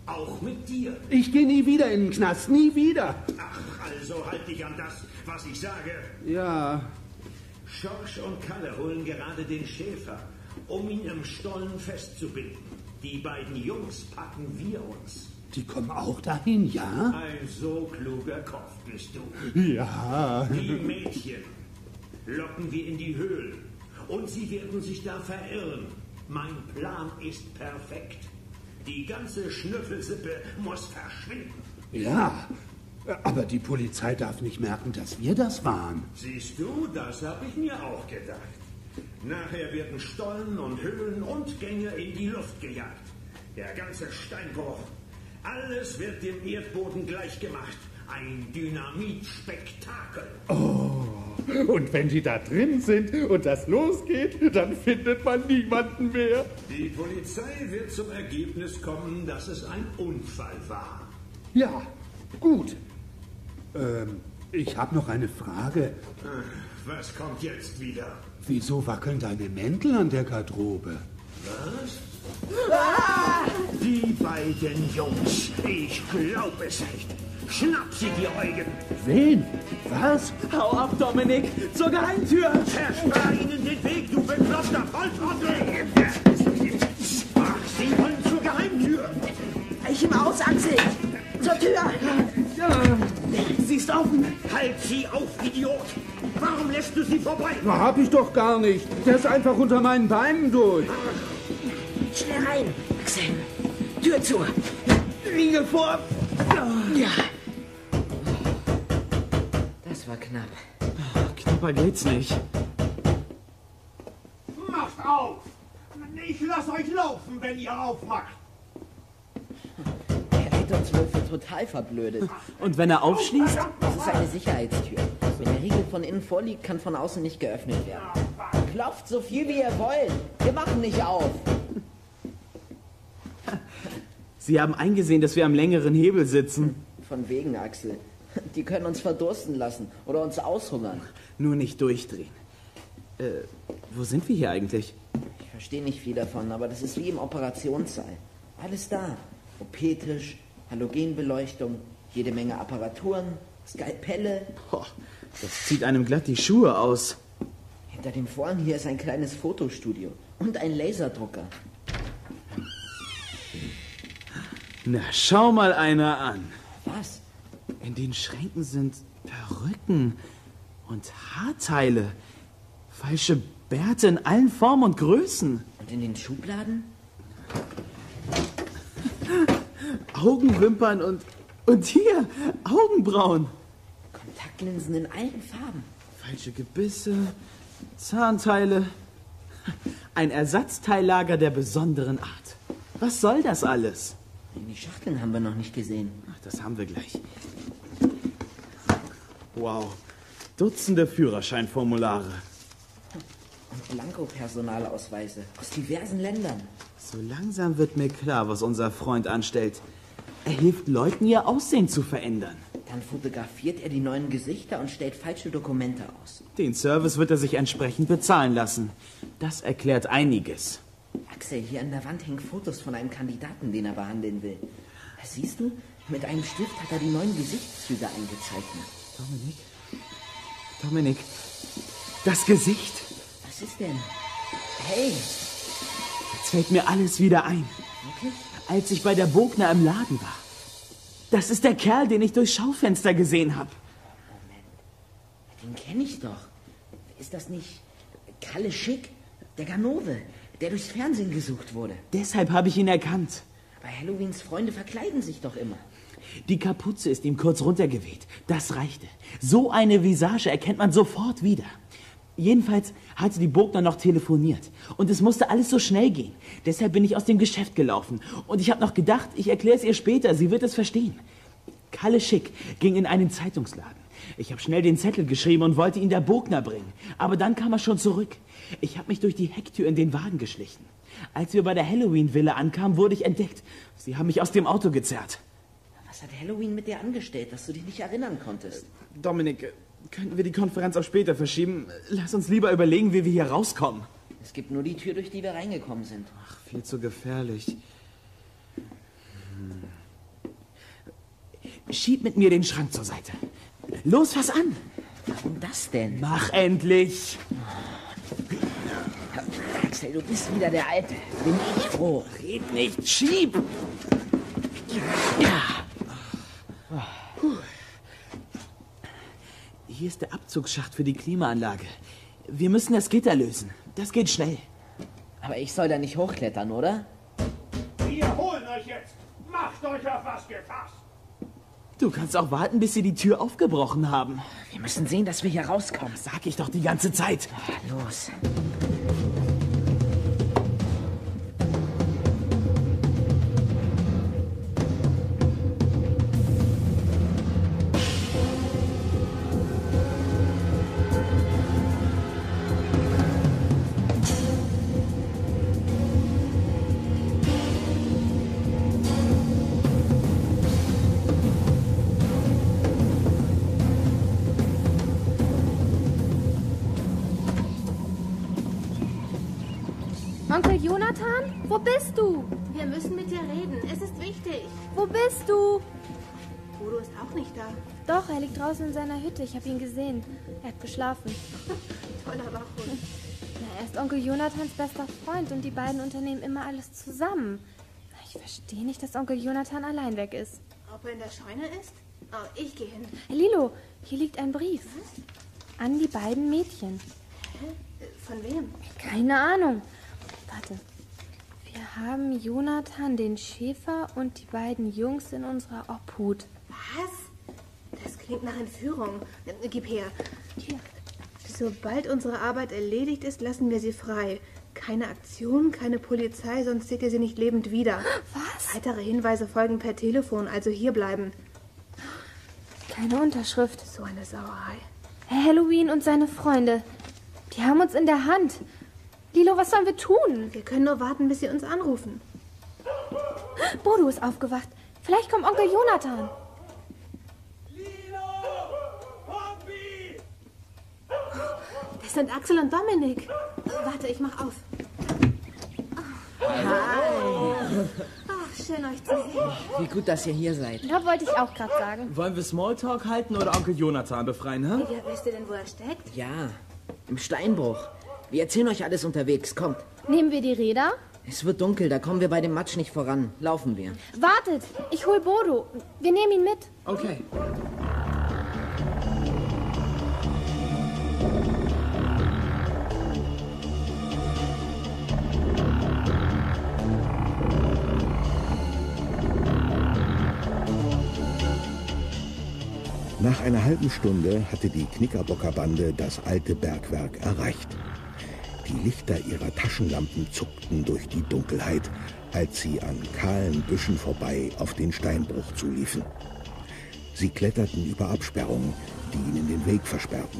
Auch mit dir. Ich gehe nie wieder in den Knast, nie wieder. Ach, also halt dich an das, was ich sage. Ja, Schorsch und Kalle holen gerade den Schäfer, um ihn im Stollen festzubinden. Die beiden Jungs packen wir uns. die kommen auch dahin, ja? Ein so kluger Kopf bist du. Ja. Die Mädchen locken wir in die Höhlen und sie werden sich da verirren. Mein Plan ist perfekt. Die ganze Schnüffelsippe muss verschwinden. Ja, aber die Polizei darf nicht merken, dass wir das waren. Siehst du, das habe ich mir auch gedacht. Nachher werden Stollen und Höhlen und Gänge in die Luft gejagt. Der ganze Steinbruch. Alles wird dem Erdboden gleichgemacht. Ein Dynamitspektakel. Oh, und wenn die da drin sind und das losgeht, dann findet man niemanden mehr. Die Polizei wird zum Ergebnis kommen, dass es ein Unfall war. Ja, gut. Ähm, ich habe noch eine Frage. Ach, Was kommt jetzt wieder? Wieso wackeln deine Mäntel an der Garderobe? Was? Die beiden Jungs. Ich glaube es nicht. Schnapp sie, die Eugen. Wen? Was? Hau ab, Dominik! Zur Geheimtür! Versperr ihnen den Weg, du bekloppter Volltrottel! Ach, sie wollen zur Geheimtür. Ich im Aus, Axel. Zur Tür. Sie ist offen! Halt sie auf, Idiot! Warum lässt du sie vorbei? Na, hab ich doch gar nicht. Der ist einfach unter meinen Beinen durch. Schnell rein, Axel. Tür zu. Riegel vor! Ja. Das war knapp. knapper geht's nicht. Macht auf! Ich lass euch laufen, wenn ihr aufmacht. Er hält uns wohl für total verblödet. Und wenn er aufschließt? Das ist eine Sicherheitstür. Wenn der Riegel von innen vorliegt, kann von außen nicht geöffnet werden. Klopft so viel wie ihr wollt. Wir machen nicht auf. Sie haben eingesehen, dass wir am längeren Hebel sitzen. Von wegen, Axel. <laughs> Die können uns verdursten lassen oder uns aushungern. Nur nicht durchdrehen. Äh, wo sind wir hier eigentlich? Ich verstehe nicht viel davon, aber das ist wie im Operationssaal. Alles da. OP-Tisch, Halogenbeleuchtung, jede Menge Apparaturen, Skalpelle. Boah, das zieht einem glatt die Schuhe aus. Hinter dem Vorhang hier ist ein kleines Fotostudio und ein Laserdrucker. Na, schau mal einer an. Was? In den Schränken sind Perücken und Haarteile. Falsche Bärte in allen Formen und Größen. Und in den Schubladen? <laughs> Augenwimpern und. Und hier, Augenbrauen. Kontaktlinsen in allen Farben. Falsche Gebisse, Zahnteile. <laughs> Ein Ersatzteillager der besonderen Art. Was soll das alles? Die Schachteln haben wir noch nicht gesehen. Das haben wir gleich. Wow. Dutzende Führerscheinformulare. Und Blanko-Personalausweise aus diversen Ländern. So langsam wird mir klar, was unser Freund anstellt. Er hilft Leuten, ihr Aussehen zu verändern. Dann fotografiert er die neuen Gesichter und stellt falsche Dokumente aus. Den Service wird er sich entsprechend bezahlen lassen. Das erklärt einiges. Axel, hier an der Wand hängen Fotos von einem Kandidaten, den er behandeln will. Siehst du? Mit einem Stift hat er die neuen Gesichtszüge eingezeichnet. Dominik? Dominik, das Gesicht. Was ist denn? Hey! Jetzt fällt mir alles wieder ein. Wirklich? Als ich bei der Bogner im Laden war. Das ist der Kerl, den ich durchs Schaufenster gesehen habe. Den kenne ich doch. Ist das nicht Kalle Schick? Der Ganove, der durchs Fernsehen gesucht wurde. Deshalb habe ich ihn erkannt. Bei Halloweens Freunde verkleiden sich doch immer. Die Kapuze ist ihm kurz runtergeweht. Das reichte. So eine Visage erkennt man sofort wieder. Jedenfalls hatte die Bogner noch telefoniert. Und es musste alles so schnell gehen. Deshalb bin ich aus dem Geschäft gelaufen. Und ich habe noch gedacht, ich erkläre es ihr später. Sie wird es verstehen. Kalle Schick ging in einen Zeitungsladen. Ich habe schnell den Zettel geschrieben und wollte ihn der Bogner bringen. Aber dann kam er schon zurück. Ich habe mich durch die Hecktür in den Wagen geschlichen. Als wir bei der Halloween-Villa ankamen, wurde ich entdeckt. Sie haben mich aus dem Auto gezerrt. Was hat Halloween mit dir angestellt, dass du dich nicht erinnern konntest? Dominik, könnten wir die Konferenz auf später verschieben? Lass uns lieber überlegen, wie wir hier rauskommen. Es gibt nur die Tür, durch die wir reingekommen sind. Ach, viel zu gefährlich. Hm. Schieb mit mir den Schrank zur Seite. Los, fass an. Warum das denn? Mach endlich. Axel, du bist wieder der Alte. Bin ich froh. Red nicht, schieb. Ja. Hier ist der Abzugsschacht für die Klimaanlage. Wir müssen das Gitter lösen. Das geht schnell. Aber ich soll da nicht hochklettern, oder? Wir holen euch jetzt. Macht euch auf was gefasst. Du kannst auch warten, bis sie die Tür aufgebrochen haben. Wir müssen sehen, dass wir hier rauskommen. Sag ich doch die ganze Zeit. Los. In seiner Hütte. Ich habe ihn gesehen. Er hat geschlafen. <laughs> Toller Wachhund. Na, er ist Onkel Jonathans bester Freund und die beiden unternehmen immer alles zusammen. Ich verstehe nicht, dass Onkel Jonathan allein weg ist. Ob er in der Scheune ist? Oh, ich gehe hin. Lilo, hier liegt ein Brief. An die beiden Mädchen. Hä? Von wem? Keine Ahnung. Warte. Wir haben Jonathan, den Schäfer und die beiden Jungs in unserer Obhut. Was? Das klingt nach Entführung. Äh, Gib her. Hier. Sobald unsere Arbeit erledigt ist, lassen wir sie frei. Keine Aktion, keine Polizei, sonst seht ihr sie nicht lebend wieder. Was? Weitere Hinweise folgen per Telefon, also hier bleiben. Keine Unterschrift. So eine Sauerei. Herr Halloween und seine Freunde. Die haben uns in der Hand. Lilo, was sollen wir tun? Wir können nur warten, bis sie uns anrufen. Bodo ist aufgewacht. Vielleicht kommt Onkel Jonathan. Das sind Axel und Dominik. Warte, ich mach auf. Ach, schön euch zu sehen. Wie gut, dass ihr hier seid. Da wollte ich auch gerade sagen. Wollen wir Smalltalk halten oder Onkel Jonathan befreien, hä? Ja, wisst ihr denn, wo er steckt? Ja, im Steinbruch. Wir erzählen euch alles unterwegs. Kommt. Nehmen wir die Räder? Es wird dunkel, da kommen wir bei dem Matsch nicht voran. Laufen wir. Wartet, ich hol Bodo. Wir nehmen ihn mit. Okay. Nach einer halben Stunde hatte die Knickerbockerbande das alte Bergwerk erreicht. Die Lichter ihrer Taschenlampen zuckten durch die Dunkelheit, als sie an kahlen Büschen vorbei auf den Steinbruch zuliefen. Sie kletterten über Absperrungen, die ihnen den Weg versperrten.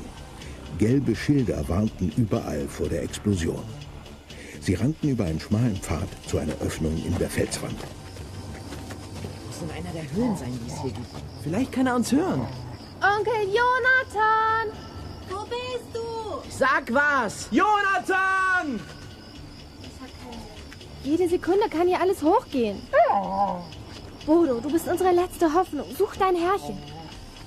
Gelbe Schilder warnten überall vor der Explosion. Sie rannten über einen schmalen Pfad zu einer Öffnung in der Felswand. Muss in einer der Höhlen sein, die es hier gibt. Vielleicht kann er uns hören. Onkel Jonathan! Wo bist du? Sag was! Jonathan! Jede Sekunde kann hier alles hochgehen. Bodo, du bist unsere letzte Hoffnung. Such dein Herrchen.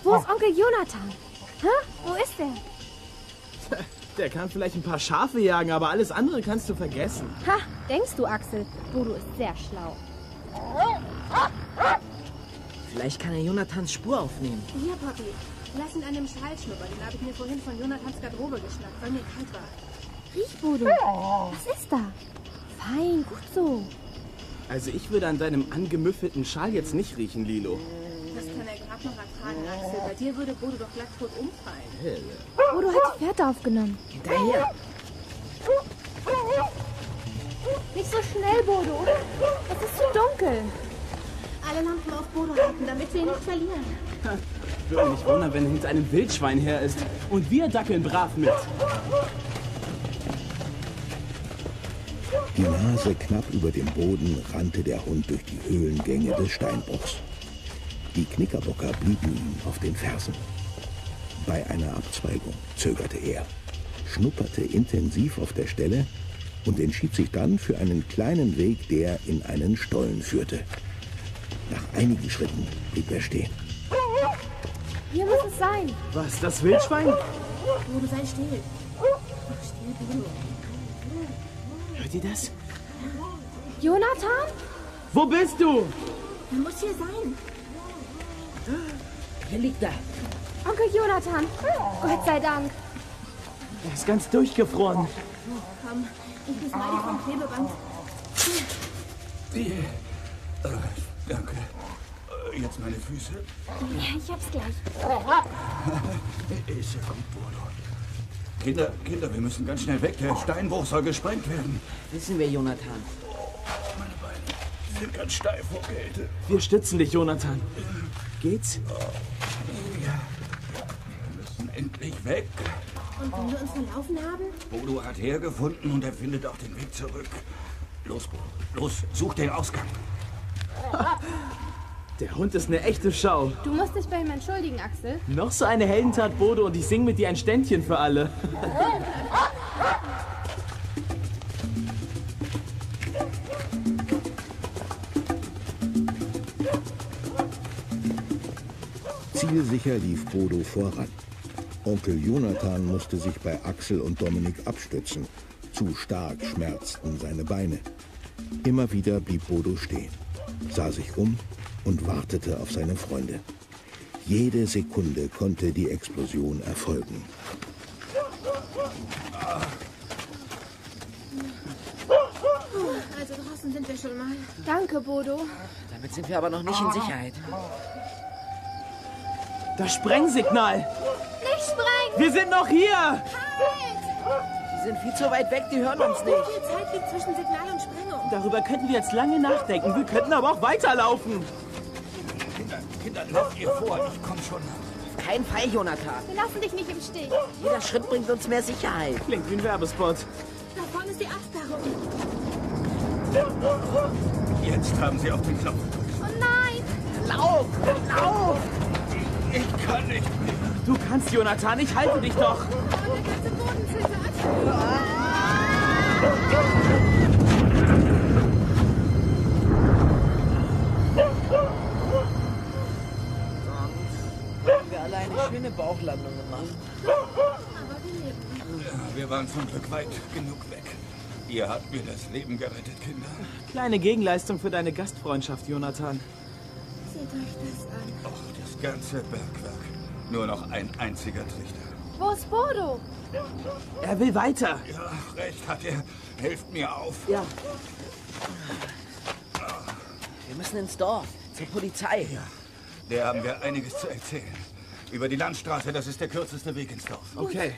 Wo ist Onkel Jonathan? Hä? Wo ist er? <laughs> Der kann vielleicht ein paar Schafe jagen, aber alles andere kannst du vergessen. Ha, denkst du, Axel? Bodo ist sehr schlau. Vielleicht kann er Jonathans Spur aufnehmen. Hier, Poppy. Lass ihn an dem Schal schnuppern. Den habe ich mir vorhin von Jonathans Garderobe geschnappt, weil mir kalt war. Riech, Bodo. Was ist da? Fein, gut so. Also ich würde an deinem angemüffelten Schal jetzt nicht riechen, Lilo. Das kann er gerade noch ertragen, Axel. Bei dir würde Bodo doch glatt tot umfallen. Bodo hat die Fährte aufgenommen. Hinterher! Nicht so schnell, Bodo. Es ist zu dunkel. Alle Lampen auf Bodo halten, damit wir ihn nicht verlieren. Würde mich wundern, wenn er hinter einem Wildschwein her ist. Und wir dackeln brav mit. Die Nase knapp über dem Boden rannte der Hund durch die Höhlengänge des Steinbruchs. Die Knickerbocker blieben ihm auf den Fersen. Bei einer Abzweigung zögerte er, schnupperte intensiv auf der Stelle und entschied sich dann für einen kleinen Weg, der in einen Stollen führte. Nach einigen Schritten blieb er stehen. Hier muss es sein. Was, das Wildschwein? Bodo, sei still. Ach, still. Hört ihr das? Jonathan? Wo bist du? Er muss hier sein. Hier liegt er. Onkel Jonathan. Gott sei Dank. Er ist ganz durchgefroren. Komm, ich muss mal vom Klebeband. Äh, danke. Äh, Jetzt meine Füße. Ja, ich hab's gleich. <laughs> Ist ja gut, Bodo. Kinder, Kinder, wir müssen ganz schnell weg. Der Steinbruch soll gesprengt werden. Wissen wir, Jonathan. Meine Beine sind ganz steif vor Kälte. Wir stützen dich, Jonathan. Geht's? Ja. Wir müssen endlich weg. Und wenn wir uns verlaufen haben? Bodo hat hergefunden und er findet auch den Weg zurück. Los, Bodo. Los, such den Ausgang. <laughs> Der Hund ist eine echte Schau. Du musst dich bei ihm entschuldigen, Axel. Noch so eine Heldentat, Bodo, und ich sing mit dir ein Ständchen für alle. <laughs> Zielsicher lief Bodo voran. Onkel Jonathan musste sich bei Axel und Dominik abstützen. Zu stark schmerzten seine Beine. Immer wieder blieb Bodo stehen, sah sich um und wartete auf seine Freunde. Jede Sekunde konnte die Explosion erfolgen. Also draußen sind wir schon mal. Danke, Bodo. Damit sind wir aber noch nicht in Sicherheit. Das Sprengsignal. Nicht sprengen! Wir sind noch hier. Halt! Die sind viel zu weit weg, die hören uns nicht. Wie viel Zeit liegt zwischen Signal und Sprengung? Darüber könnten wir jetzt lange nachdenken. Wir könnten aber auch weiterlaufen. Kinder, Kinder, lauft ihr vor. Ich komm schon. Kein Fall, Jonathan. Wir lassen dich nicht im Stich. Jeder Schritt bringt uns mehr Sicherheit. Klingt wie ein Werbespot. Da vorne ist die Absperrung. Jetzt haben sie auf den Knopf gedrückt. Oh nein! Lauf! Lauf! Ich kann nicht mehr. Du kannst, Jonathan. Ich halte dich doch. Und der ganze Boden zittert. Haben eine schöne Bauchlandung gemacht. Ja, wir waren zum Glück weit genug weg. Ihr habt mir das Leben gerettet, Kinder. Kleine Gegenleistung für deine Gastfreundschaft, Jonathan. Seht euch das an. Och, das ganze Bergwerk. Nur noch ein einziger Trichter. Wo ist Bodo? Er will weiter. Ja, recht hat er. Helft mir auf. Ja. Wir müssen ins Dorf, zur Polizei. Ja, der haben wir einiges zu erzählen. Über die Landstraße, das ist der kürzeste Weg ins Dorf. Okay.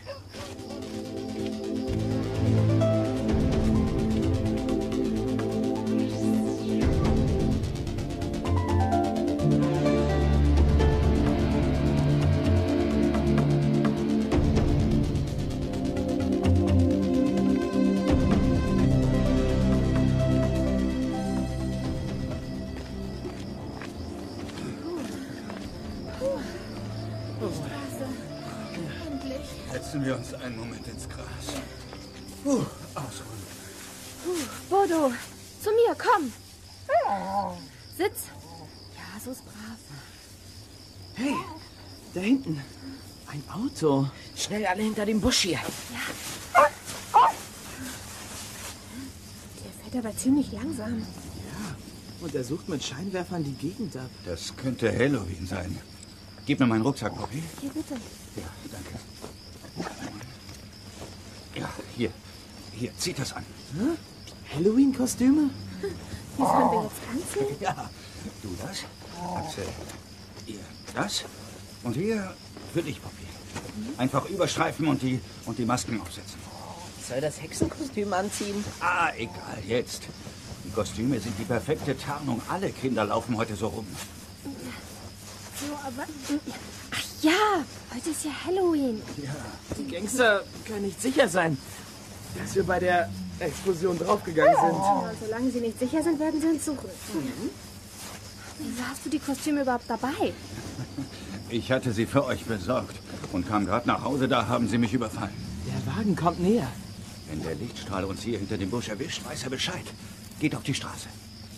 Auto. Schnell alle hinter dem Busch hier. Der fährt aber ziemlich langsam. Und er sucht mit Scheinwerfern die Gegend ab. Das könnte Halloween sein. Gib mir meinen Rucksack, Bobby. Hier bitte. Ja, danke. Ja, hier. Hier, zieht das an. Halloween-Kostüme? Wie sollen wir jetzt tanzen? <laughs> Ja, du das. Axel. Ihr das. Und hier für dich, Bobby. Einfach überstreifen und die, und die Masken aufsetzen. Soll das Hexenkostüm anziehen? Ah, egal, jetzt. Die Kostüme sind die perfekte Tarnung. Alle Kinder laufen heute so rum. So, aber... Ach ja, heute ist ja Halloween. Die Gangster können nicht sicher sein, dass wir bei der Explosion draufgegangen sind. Ja, und solange sie nicht sicher sind, werden sie uns suchen. Wieso hast du die Kostüme überhaupt dabei? <laughs> Ich hatte sie für euch besorgt und kam gerade nach Hause, da haben sie mich überfallen. Der Wagen kommt näher. Wenn der Lichtstrahl uns hier hinter dem Busch erwischt, weiß er Bescheid. Geht auf die Straße.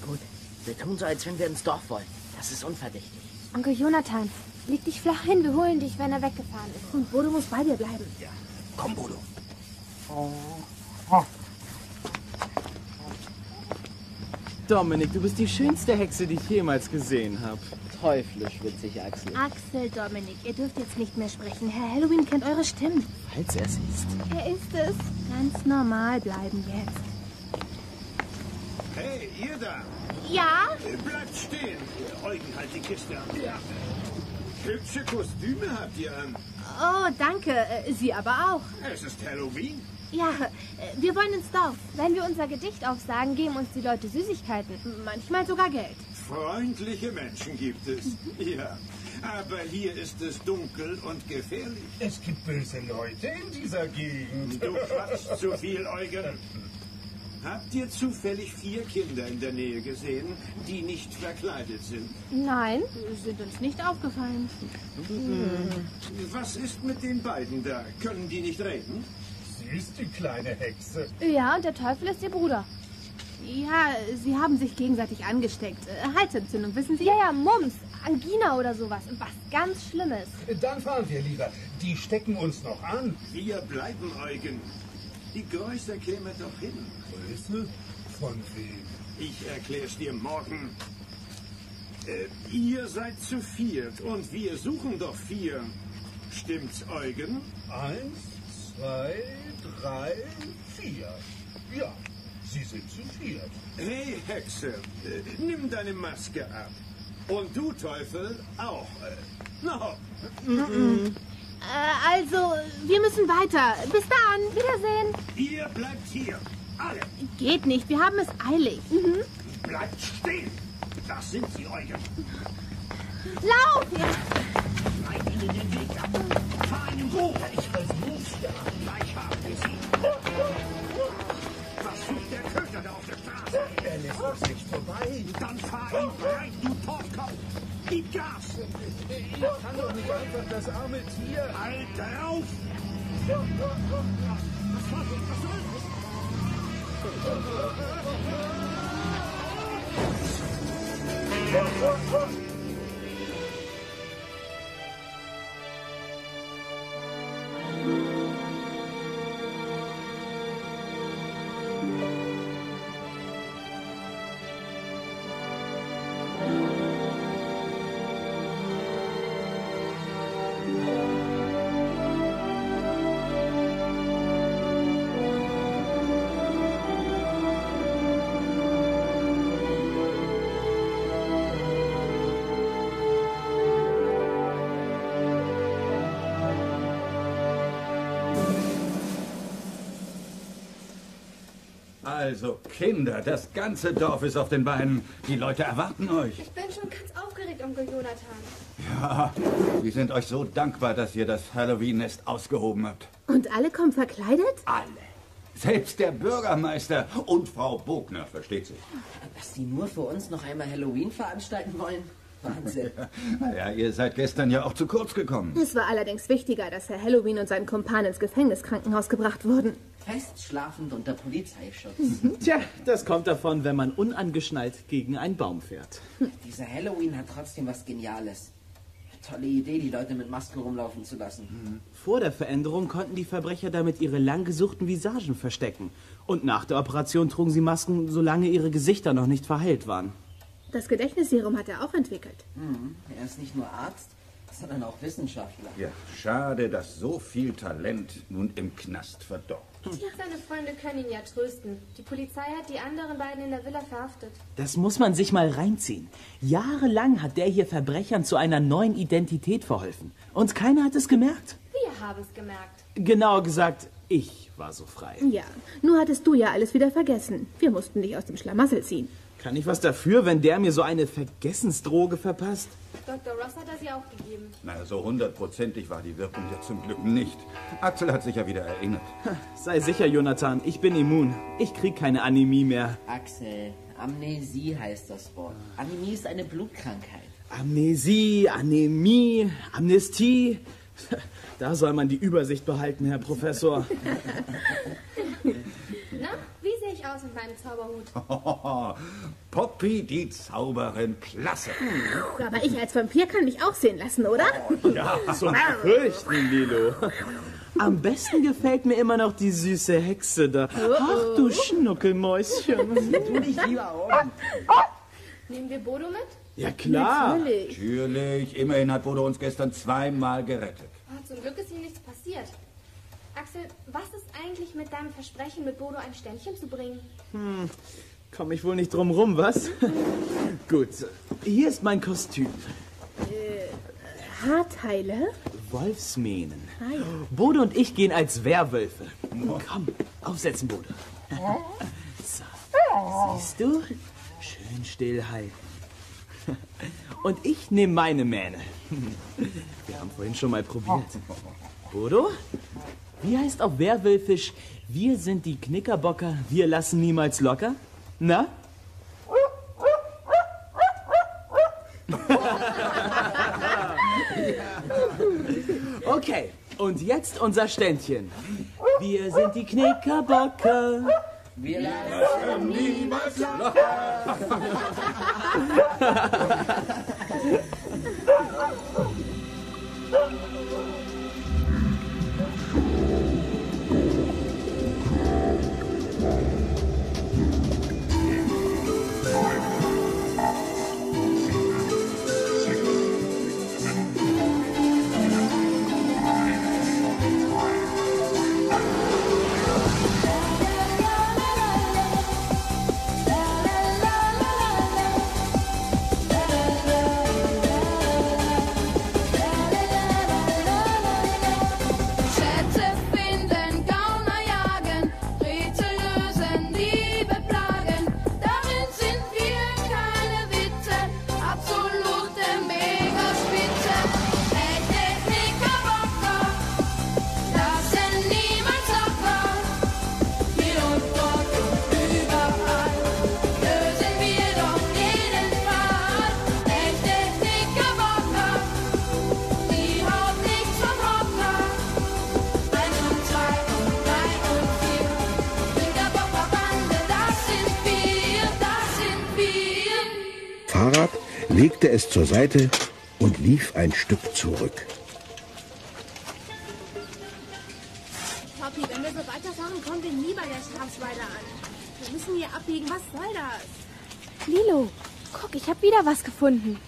Gut. Wir tun so, als wenn wir ins Dorf wollen. Das ist unverdächtig. Onkel Jonathan, leg dich flach hin. Wir holen dich, wenn er weggefahren ist. Und Bodo muss bei dir bleiben. Ja. Komm, Bodo. Dominik, du bist die schönste Hexe, die ich jemals gesehen habe. Teuflisch witzig, Axel. Axel, Dominik, ihr dürft jetzt nicht mehr sprechen. Herr Halloween kennt eure Stimmen. Falls er es ist. Er ist es. Ganz normal bleiben jetzt. Hey, ihr da! Ja? Bleibt stehen! Eugen, halt die Kiste an. Ja. Hübsche Kostüme habt ihr an. Oh, danke. Äh, Sie aber auch. Es ist Halloween. Ja, äh, wir wollen ins Dorf. Wenn wir unser Gedicht aufsagen, geben uns die Leute Süßigkeiten. Manchmal sogar Geld. Freundliche Menschen gibt es. Ja. Aber hier ist es dunkel und gefährlich. Es gibt böse Leute in dieser Gegend. Du quatschst zu viel, Eugen. Habt ihr zufällig vier Kinder in der Nähe gesehen, die nicht verkleidet sind? Nein. Sind uns nicht aufgefallen. Was ist mit den beiden da? Können die nicht reden? Sie ist die kleine Hexe. Ja, und der Teufel ist ihr Bruder. Ja, sie haben sich gegenseitig angesteckt. Äh, Halsentzündung, wissen Sie? Ja, ja, Mumps, Angina oder sowas. Was ganz Schlimmes. Dann fahren wir lieber. Die stecken uns noch an. Wir bleiben, Eugen. Die Größe käme doch hin. Größe? Von wem? Ich erklär's dir morgen. Äh, ihr seid zu viert und wir suchen doch vier. Stimmt's, Eugen? Eins, zwei, drei, vier. Ja, Sie sind zu viert. Hey, Hexe, äh, nimm deine Maske ab. Und du, Teufel, auch. Äh, No. Äh, also, wir müssen weiter. Bis dann. Wiedersehen. Ihr bleibt hier. Alle. Geht nicht, wir haben es eilig. Mhm. Bleibt stehen. Das sind sie, Eugen. Lauf! Rein ihnen den Weg ab. Fahr einen Ruf. Ich versuch's vorbei. Dann fahr ihn breit, du Torfkopf. Gib Gas. Ich kann doch nicht einfach das arme Tier... Halt drauf. Was war das? Was soll das? Also, Kinder, das ganze Dorf ist auf den Beinen. Die Leute erwarten euch. Ich bin schon ganz aufgeregt, Onkel Jonathan. Ja, sie sind euch so dankbar, dass ihr das Halloween-Nest ausgehoben habt. Und alle kommen verkleidet? Alle. Selbst der Bürgermeister und Frau Bogner, versteht sich. Dass die nur für uns noch einmal Halloween veranstalten wollen? Wahnsinn. <laughs> Naja, ihr seid gestern ja auch zu kurz gekommen. Es war allerdings wichtiger, dass Herr Halloween und sein Kumpan ins Gefängniskrankenhaus gebracht wurden. Fest schlafend unter Polizeischutz. <laughs> Tja, das kommt davon, wenn man unangeschnallt gegen einen Baum fährt. Dieser Halloween hat trotzdem was Geniales. Tolle Idee, die Leute mit Masken rumlaufen zu lassen. Vor der Veränderung konnten die Verbrecher damit ihre lang gesuchten Visagen verstecken. Und nach der Operation trugen sie Masken, solange ihre Gesichter noch nicht verheilt waren. Das Gedächtnisserum hat er auch entwickelt. Mhm. Er ist nicht nur Arzt, sondern auch Wissenschaftler. Ja, schade, dass so viel Talent nun im Knast verdorrt. Ja, seine Freunde können ihn ja trösten. Die Polizei hat die anderen beiden in der Villa verhaftet. Das muss man sich mal reinziehen. Jahrelang hat der hier Verbrechern zu einer neuen Identität verholfen. Und keiner hat es gemerkt. Wir haben es gemerkt. Genauer gesagt, ich war so frei. Ja, nur hattest du ja alles wieder vergessen. Wir mussten dich aus dem Schlamassel ziehen. Kann ich was dafür, wenn der mir so eine Vergessensdroge verpasst? Dr. Ross hat er sie auch gegeben. Na, so hundertprozentig war die Wirkung ja zum Glück nicht. Axel hat sich ja wieder erinnert. Sei sicher, Jonathan, ich bin immun. Ich krieg keine Anämie mehr. Axel, Amnesie heißt das Wort. Anämie ist eine Blutkrankheit. Amnesie, Anämie, Amnestie. <laughs> Da soll man die Übersicht behalten, Herr Professor. <laughs> Na, wie sehe ich aus mit meinem Zauberhut? <laughs> Poppy, die Zauberin, klasse. Aber ich als Vampir kann mich auch sehen lassen, oder? Ja, zum Fürchten, Lilo. Am besten gefällt mir immer noch die süße Hexe da. Ach du Schnuckelmäuschen. Tu dich lieber um. Nehmen wir Bodo mit? Ja, klar. Natürlich. Natürlich, immerhin hat Bodo uns gestern zweimal gerettet. Oh, zum Glück ist ihm nichts passiert. Axel, was ist eigentlich mit deinem Versprechen, mit Bodo ein Ständchen zu bringen? Hm, komm ich wohl nicht drum rum, was? <laughs> Gut, hier ist mein Kostüm. Äh, Haarteile? Wolfsmähnen. Ja. Bodo und ich gehen als Werwölfe. Komm, aufsetzen, Bodo. <laughs> So, siehst du? Schön stillhalten. <laughs> Und ich nehme meine Mähne. <laughs> Wir haben vorhin schon mal probiert. Bodo? Wie heißt auf Werwölfisch, wir sind die Knickerbocker, wir lassen niemals locker? Na? <laughs> Okay, und jetzt unser Ständchen. Wir sind die Knickerbocker. Wir lassen niemals locker. Legte es zur Seite und lief ein Stück zurück. Poppy, wenn wir so weiterfahren, kommen wir nie bei der Schafsweide an. Wir müssen hier abbiegen. Was soll das? Lilo, guck, ich habe wieder was gefunden.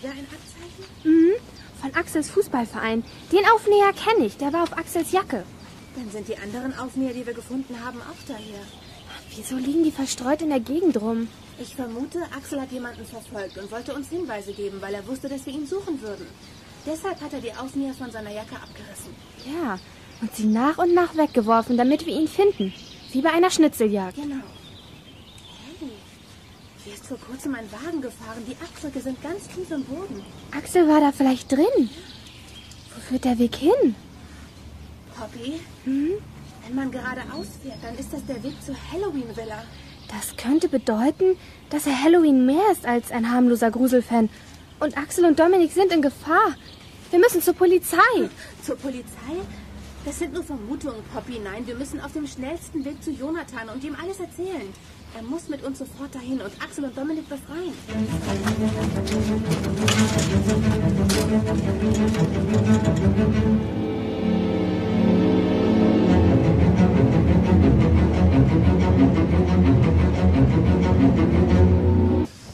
Wieder ein Abzeichen? Mhm, von Axels Fußballverein. Den Aufnäher kenne ich, der war auf Axels Jacke. Dann sind die anderen Aufnäher, die wir gefunden haben, auch daher. Wieso liegen die verstreut in der Gegend rum? Ich vermute, Axel hat jemanden verfolgt und wollte uns Hinweise geben, weil er wusste, dass wir ihn suchen würden. Deshalb hat er die Aufnäher von seiner Jacke abgerissen. Ja, und sie nach und nach weggeworfen, damit wir ihn finden. Wie bei einer Schnitzeljagd. Genau. Hey, hier ist vor kurzem ein Wagen gefahren. Die Abdrücke sind ganz tief im Boden. Axel war da vielleicht drin. Wo führt der Weg hin? Poppy, Hm? Wenn man geradeaus fährt, dann ist das der Weg zur Halloween-Villa. Das könnte bedeuten, dass er Halloween mehr ist als ein harmloser Gruselfan. Und Axel und Dominik sind in Gefahr. Wir müssen zur Polizei. Zur Polizei? Das sind nur Vermutungen, Poppy. Nein, wir müssen auf dem schnellsten Weg zu Jonathan und ihm alles erzählen. Er muss mit uns sofort dahin und Axel und Dominik befreien.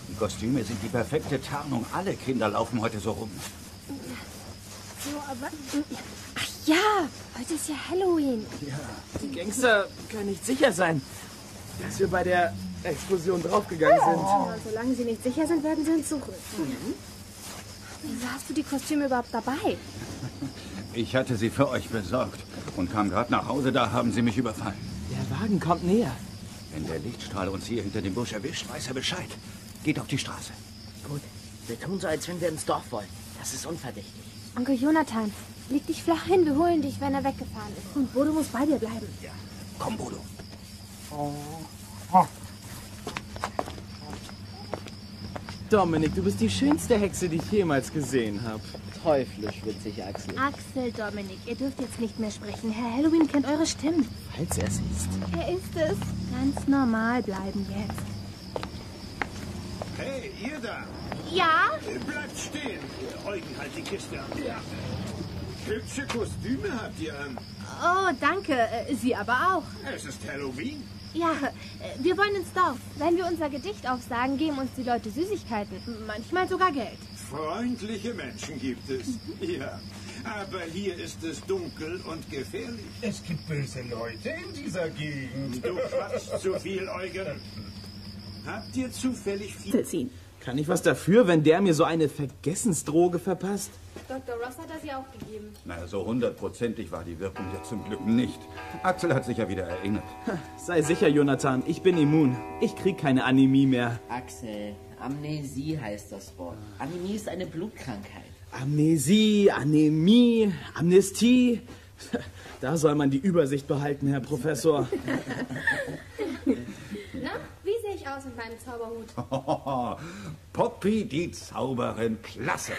Die Kostüme sind die perfekte Tarnung. Alle Kinder laufen heute so rum. So, aber... Ach ja, heute ist ja Halloween. Die Gangster können nicht sicher sein, dass wir bei der Explosion draufgegangen sind. Ja, und solange sie nicht sicher sind, werden sie uns suchen. Wieso hast du die Kostüme überhaupt dabei? <laughs> Ich hatte sie für euch besorgt und kam gerade nach Hause, da haben sie mich überfallen. Der Wagen kommt näher. Wenn der Lichtstrahl uns hier hinter dem Busch erwischt, weiß er Bescheid. Geht auf die Straße. Gut, wir tun so, als wenn wir ins Dorf wollen. Das ist unverdächtig. Onkel Jonathan, leg dich flach hin, wir holen dich, wenn er weggefahren ist. Und Bodo muss bei dir bleiben. Ja. Komm, Bodo. Dominik, du bist die schönste Hexe, die ich jemals gesehen habe. Teuflisch witzig, Axel. Axel, Dominik, ihr dürft jetzt nicht mehr sprechen. Herr Halloween kennt eure Stimmen. Falls er es ist. Er ist es. Ganz normal bleiben jetzt. Hey, ihr da! Ja? Bleibt stehen! Ihr Eugen, halt die Kiste an. Ja. Hübsche Kostüme habt ihr an. Oh, danke. Äh, Sie aber auch. Es ist Halloween. Ja, äh, wir wollen ins Dorf. Wenn wir unser Gedicht aufsagen, geben uns die Leute Süßigkeiten. Manchmal sogar Geld. Freundliche Menschen gibt es. Ja. Aber hier ist es dunkel und gefährlich. Es gibt böse Leute in dieser Gegend. Du quatschst zu viel, Eugen. Habt ihr zufällig viel... Kann ich was dafür, wenn der mir so eine Vergessensdroge verpasst? Dr. Ross hat das ja auch gegeben. Na, so hundertprozentig war die Wirkung ja zum Glück nicht. Axel hat sich ja wieder erinnert. Sei sicher, Jonathan, ich bin immun. Ich krieg keine Anämie mehr. Axel, Amnesie heißt das Wort. Anämie ist eine Blutkrankheit. Amnesie, Anämie, Amnestie. <laughs> Da soll man die Übersicht behalten, Herr Professor. <laughs> Na, wie sehe ich aus mit meinem Zauberhut? <laughs> Poppy, die Zauberin, klasse.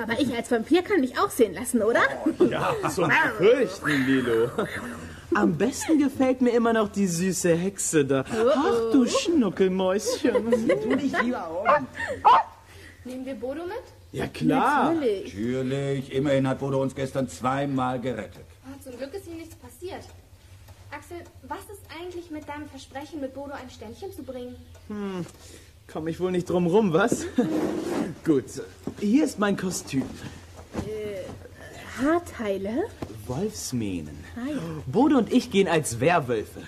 Aber ich als Vampir kann mich auch sehen lassen, oder? Ja, zum Fürchten, Lilo. Am besten gefällt mir immer noch die süße Hexe da. Ach du Schnuckelmäuschen. <laughs> Tu dich lieber um. Nehmen wir Bodo mit? Ja, klar. Natürlich. Natürlich, immerhin hat Bodo uns gestern zweimal gerettet. Oh, zum Glück ist ihm nichts passiert. Axel, was ist eigentlich mit deinem Versprechen, mit Bodo ein Ständchen zu bringen? Hm, komm ich wohl nicht drum rum, was? <laughs> Gut, hier ist mein Kostüm. Äh, Haarteile? Wolfsmähnen. Ja. Bodo und ich gehen als Werwölfe.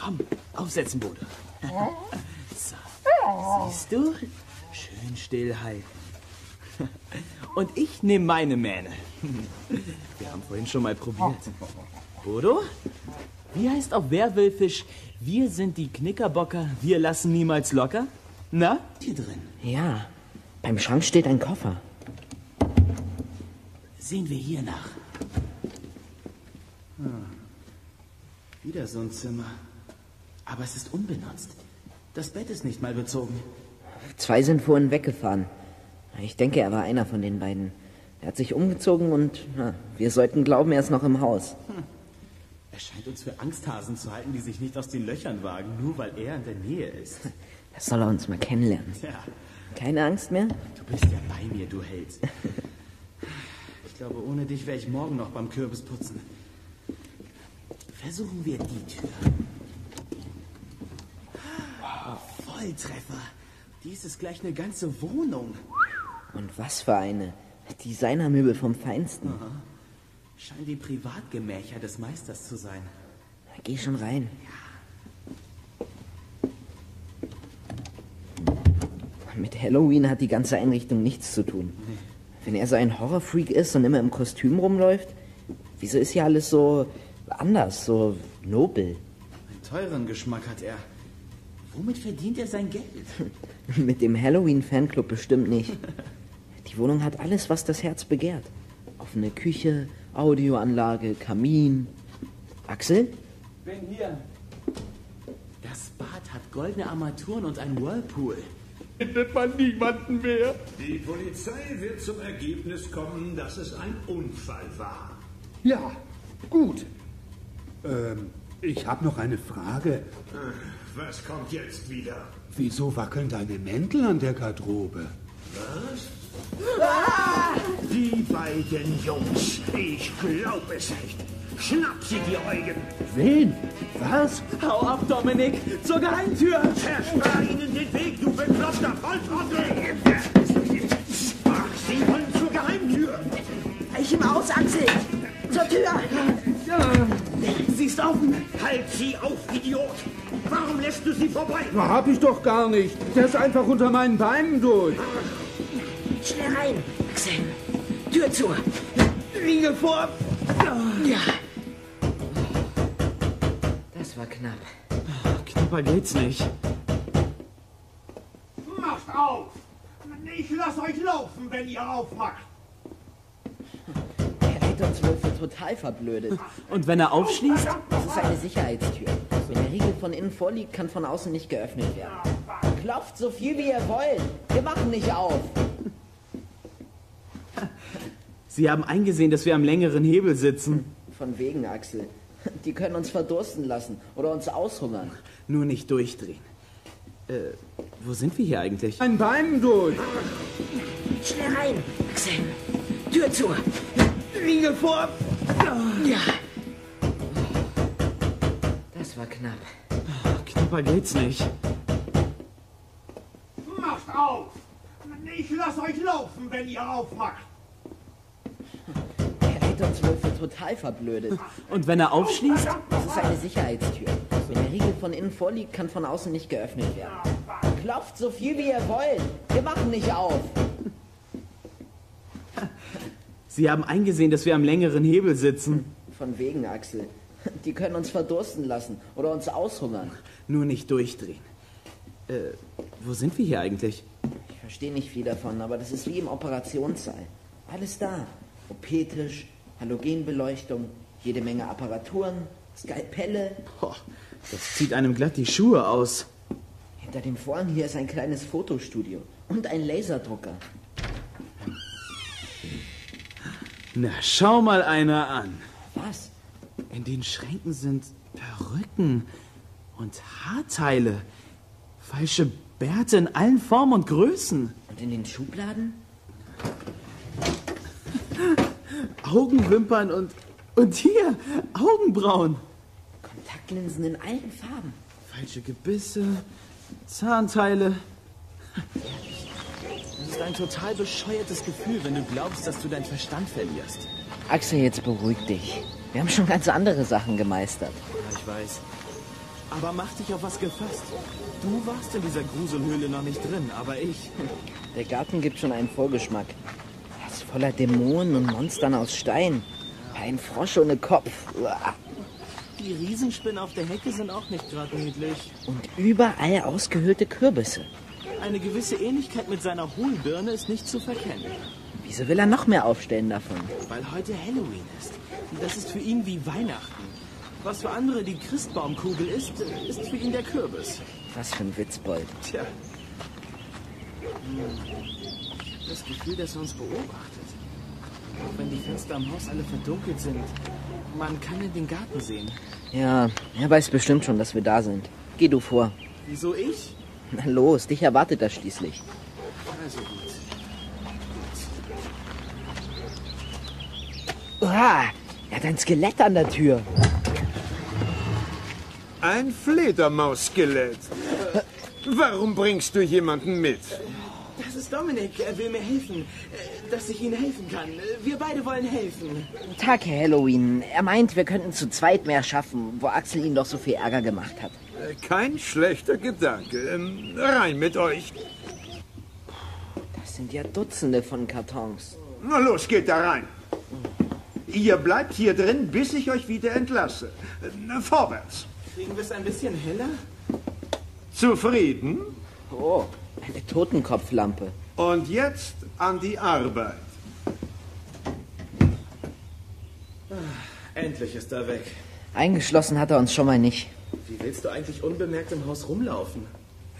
Komm, aufsetzen, Bodo. <laughs> So, siehst du? Schön stillhalten. <laughs> Und ich nehme meine Mähne. Wir haben vorhin schon mal probiert. Bodo? Wie heißt auf Werwölfisch, wir sind die Knickerbocker, wir lassen niemals locker? Na, hier drin. Ja, beim Schrank steht ein Koffer. Sehen wir hier nach. Hm. Wieder so ein Zimmer. Aber es ist unbenutzt. Das Bett ist nicht mal bezogen. Zwei sind vorhin weggefahren. Ich denke, er war einer von den beiden. Er hat sich umgezogen und na, wir sollten glauben, er ist noch im Haus. Hm. Er scheint uns für Angsthasen zu halten, die sich nicht aus den Löchern wagen, nur weil er in der Nähe ist. <laughs> Das soll er uns mal kennenlernen. Ja, Keine Angst mehr? du bist ja bei mir, du Held. <laughs> Ich glaube, ohne dich wäre ich morgen noch beim Kürbisputzen. Versuchen wir die Tür. Oh, Volltreffer. Dies ist gleich eine ganze Wohnung. Und was für eine. Designermöbel vom Feinsten. Aha. Scheinen die Privatgemächer des Meisters zu sein. Geh schon rein. Mit Halloween hat die ganze Einrichtung nichts zu tun. Wenn er so ein Horrorfreak ist und immer im Kostüm rumläuft, wieso ist hier alles so anders, so nobel? Einen teuren Geschmack hat er. Womit verdient er sein Geld? <laughs> Mit dem Halloween-Fanclub bestimmt nicht. <laughs> Die Wohnung hat alles, was das Herz begehrt. Offene Küche, Audioanlage, Kamin. Axel? Bin hier. Das Bad hat goldene Armaturen und ein Whirlpool. Findet man niemanden mehr. Die Polizei wird zum Ergebnis kommen, dass es ein Unfall war. Ja, gut. Ähm, ich habe noch eine Frage. Was kommt jetzt wieder? Wieso wackeln deine Mäntel an der Garderobe? Was? Die beiden Jungs. Ich glaube es nicht. Schnapp sie die Eugen. Wen? Was? Hau ab, Dominik! Zur Geheimtür! Zersperr ihnen den Weg, du bekloppter Volltrottel! Ach, sie wollen zur Geheimtür. Ich im Aus, Axel. Zur Tür. Sie ist offen. Halt sie auf, Idiot. Warum lässt du sie vorbei? Na, hab ich doch gar nicht. Der ist einfach unter meinen Beinen durch. Schnell rein, Axel. Tür zu. Riegel vor! Ja. Das war knapp. Knapper geht's nicht. Macht auf! Ich lass euch laufen, wenn ihr aufmacht. Er hält uns wohl für total verblödet. Und wenn er aufschließt? Das ist eine Sicherheitstür. Wenn der Riegel von innen vorliegt, kann von außen nicht geöffnet werden. Klopft so viel wie ihr wollt. Wir machen nicht auf. Sie haben eingesehen, dass wir am längeren Hebel sitzen. Von wegen, Axel. Die können uns verdursten lassen oder uns aushungern. Nur nicht durchdrehen. Äh, wo sind wir hier eigentlich? Meinen Beinen durch. Schnell rein, Axel. Tür zu. Riegel vor! Ja. Das war knapp. Knapper geht's nicht. Macht auf! Ich lass euch laufen, wenn ihr aufmacht. Uns wohl für total verblödet. Und wenn er aufschließt? Das ist eine Sicherheitstür. Wenn der Riegel von innen vorliegt, kann von außen nicht geöffnet werden. Klopft so viel wie ihr wollt. Wir machen nicht auf. Sie haben eingesehen, dass wir am längeren Hebel sitzen. Von wegen, Axel. Die können uns verdursten lassen oder uns aushungern. Nur nicht durchdrehen. Äh, wo sind wir hier eigentlich? Ich verstehe nicht viel davon, aber das ist wie im Operationssaal. Alles da. OP-Tisch, Halogenbeleuchtung, jede Menge Apparaturen, Skalpelle. Boah, das zieht einem glatt die Schuhe aus. Hinter dem Vorhang hier ist ein kleines Fotostudio und ein Laserdrucker. Na, schau mal einer an. Was? In den Schränken sind Perücken und Haarteile. Falsche Bärte in allen Formen und Größen. Und in den Schubladen? <laughs> Augenwimpern und. Und hier, Augenbrauen. Kontaktlinsen in allen Farben. Falsche Gebisse, Zahnteile. Das ist ein total bescheuertes Gefühl, wenn du glaubst, dass du deinen Verstand verlierst. Axel, jetzt beruhig dich. Wir haben schon ganz andere Sachen gemeistert. Ja, ich weiß. Aber mach dich auf was gefasst. Du warst in dieser Gruselhöhle noch nicht drin, aber ich. Der Garten gibt schon einen Vorgeschmack. Er voller Dämonen und Monstern aus Stein. Ein Frosch ohne Kopf. Uah. Die Riesenspinnen auf der Hecke sind auch nicht gerade niedlich. Und überall ausgehöhlte Kürbisse. Eine gewisse Ähnlichkeit mit seiner Hohlbirne ist nicht zu verkennen. Wieso will er noch mehr aufstellen davon? Weil heute Halloween ist. Und das ist für ihn wie Weihnachten. Was für andere die Christbaumkugel ist, ist für ihn der Kürbis. Was für ein Witzbold. Tja. Ich habe das Gefühl, dass er uns beobachtet. Auch wenn die Fenster am Haus alle verdunkelt sind. Man kann in den Garten sehen. Ja, er weiß bestimmt schon, dass wir da sind. Geh du vor. Wieso ich? Na los, dich erwartet er schließlich. Also gut. Uah, er hat ein Skelett an der Tür. Ein Fledermausskelett. Warum bringst du jemanden mit? Ist Dominik. Er will mir helfen. Äh, Dass ich Ihnen helfen kann. Wir beide wollen helfen. Tag, Herr Halloween. Er meint, wir könnten zu zweit mehr schaffen, wo Axel ihn doch so viel Ärger gemacht hat. Äh, Kein schlechter Gedanke. Ähm, rein mit euch. Das sind ja Dutzende von Kartons. Na los, geht da rein. Ihr bleibt hier drin, bis ich euch wieder entlasse. Äh, Vorwärts. Kriegen wir es ein bisschen heller? Zufrieden? Oh, eine Totenkopflampe. Und jetzt an die Arbeit. Endlich ist er weg. Eingeschlossen hat er uns schon mal nicht. Wie willst du eigentlich unbemerkt im Haus rumlaufen?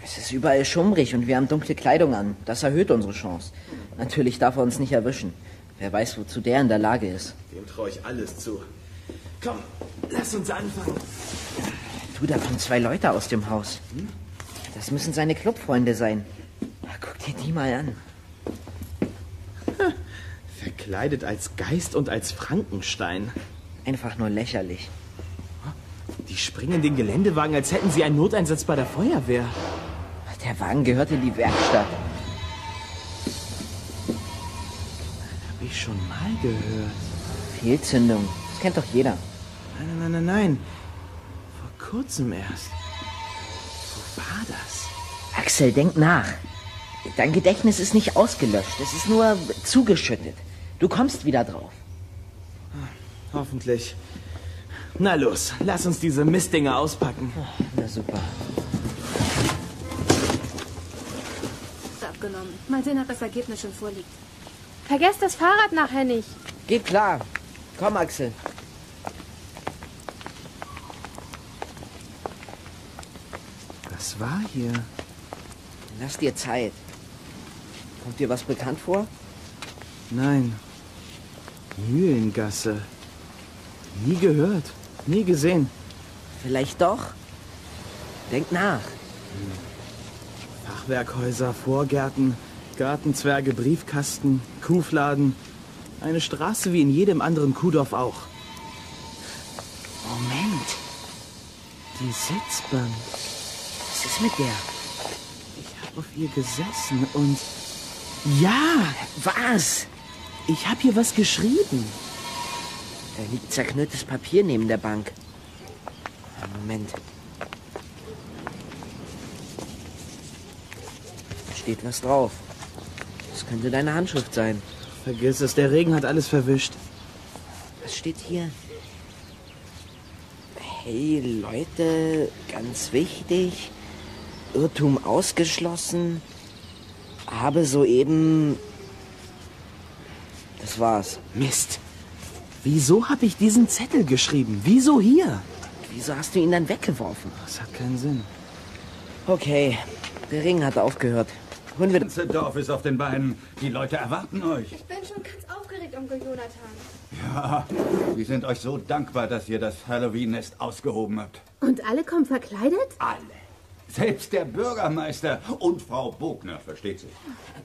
Es ist überall schummrig und wir haben dunkle Kleidung an. Das erhöht unsere Chance. Natürlich darf er uns nicht erwischen. Wer weiß, wozu der in der Lage ist. Dem traue ich alles zu. Komm, lass uns anfangen. Du, da kommen zwei Leute aus dem Haus. Das müssen seine Clubfreunde sein. Na, Guck dir die mal an. Verkleidet als Geist und als Frankenstein. Einfach nur lächerlich. Die springen den Geländewagen, als hätten sie einen Noteinsatz bei der Feuerwehr. Der Wagen gehört in die Werkstatt. Hab ich schon mal gehört. Fehlzündung. Das kennt doch jeder. Nein, nein, nein, nein. Vor kurzem erst. War das? Axel, denk nach. Dein Gedächtnis ist nicht ausgelöscht. Es ist nur zugeschüttet. Du kommst wieder drauf. Hoffentlich. Na los, lass uns diese Mistdinger auspacken. Na super. Ist abgenommen. Mal sehen, ob das Ergebnis schon vorliegt. Vergesst das Fahrrad nachher nicht. Geht klar. Komm, Axel. Was war hier? Lass dir Zeit. Kommt dir was bekannt vor? Nein. Mühlengasse. Nie gehört. Nie gesehen. Vielleicht doch. Denk nach. Fachwerkhäuser, Vorgärten, Gartenzwerge, Briefkasten, Kuhfladen. Eine Straße wie in jedem anderen Kuhdorf auch. Moment. Die Sitzbank. Was ist mit der? Ich habe auf ihr gesessen und... Ja! Was? Ich habe hier was geschrieben. Da liegt zerknülltes Papier neben der Bank. Moment. Da steht was drauf. Das könnte deine Handschrift sein. Vergiss es, der Regen hat alles verwischt. Was steht hier? Hey Leute, ganz wichtig. Irrtum ausgeschlossen. Habe soeben. Das war's. Mist. Wieso habe ich diesen Zettel geschrieben? Wieso hier? Wieso hast du ihn dann weggeworfen? Das hat keinen Sinn. Okay, der Regen hat aufgehört. Holen wir Das ganze Dorf ist auf den Beinen. Die Leute erwarten euch. Ich bin schon ganz aufgeregt, Onkel Jonathan. Ja, wir sind euch so dankbar, dass ihr das Halloween-Nest ausgehoben habt. Und alle kommen verkleidet? Alle. Selbst der Bürgermeister und Frau Bogner, versteht sich.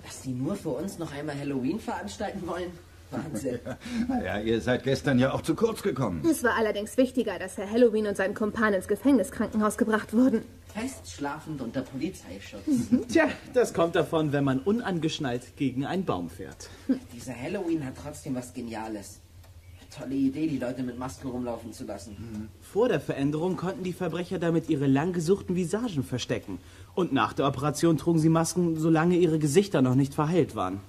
Dass die nur für uns noch einmal Halloween veranstalten wollen? Wahnsinn. <laughs> Naja, ihr seid gestern ja auch zu kurz gekommen. Es war allerdings wichtiger, dass Herr Halloween und sein Kumpan ins Gefängniskrankenhaus gebracht wurden. Fest schlafend unter Polizeischutz. <laughs> Tja, das kommt davon, wenn man unangeschnallt gegen einen Baum fährt. Dieser Halloween hat trotzdem was Geniales. Tolle Idee, die Leute mit Masken rumlaufen zu lassen. Vor der Veränderung konnten die Verbrecher damit ihre langgesuchten Visagen verstecken. Und nach der Operation trugen sie Masken, solange ihre Gesichter noch nicht verheilt waren.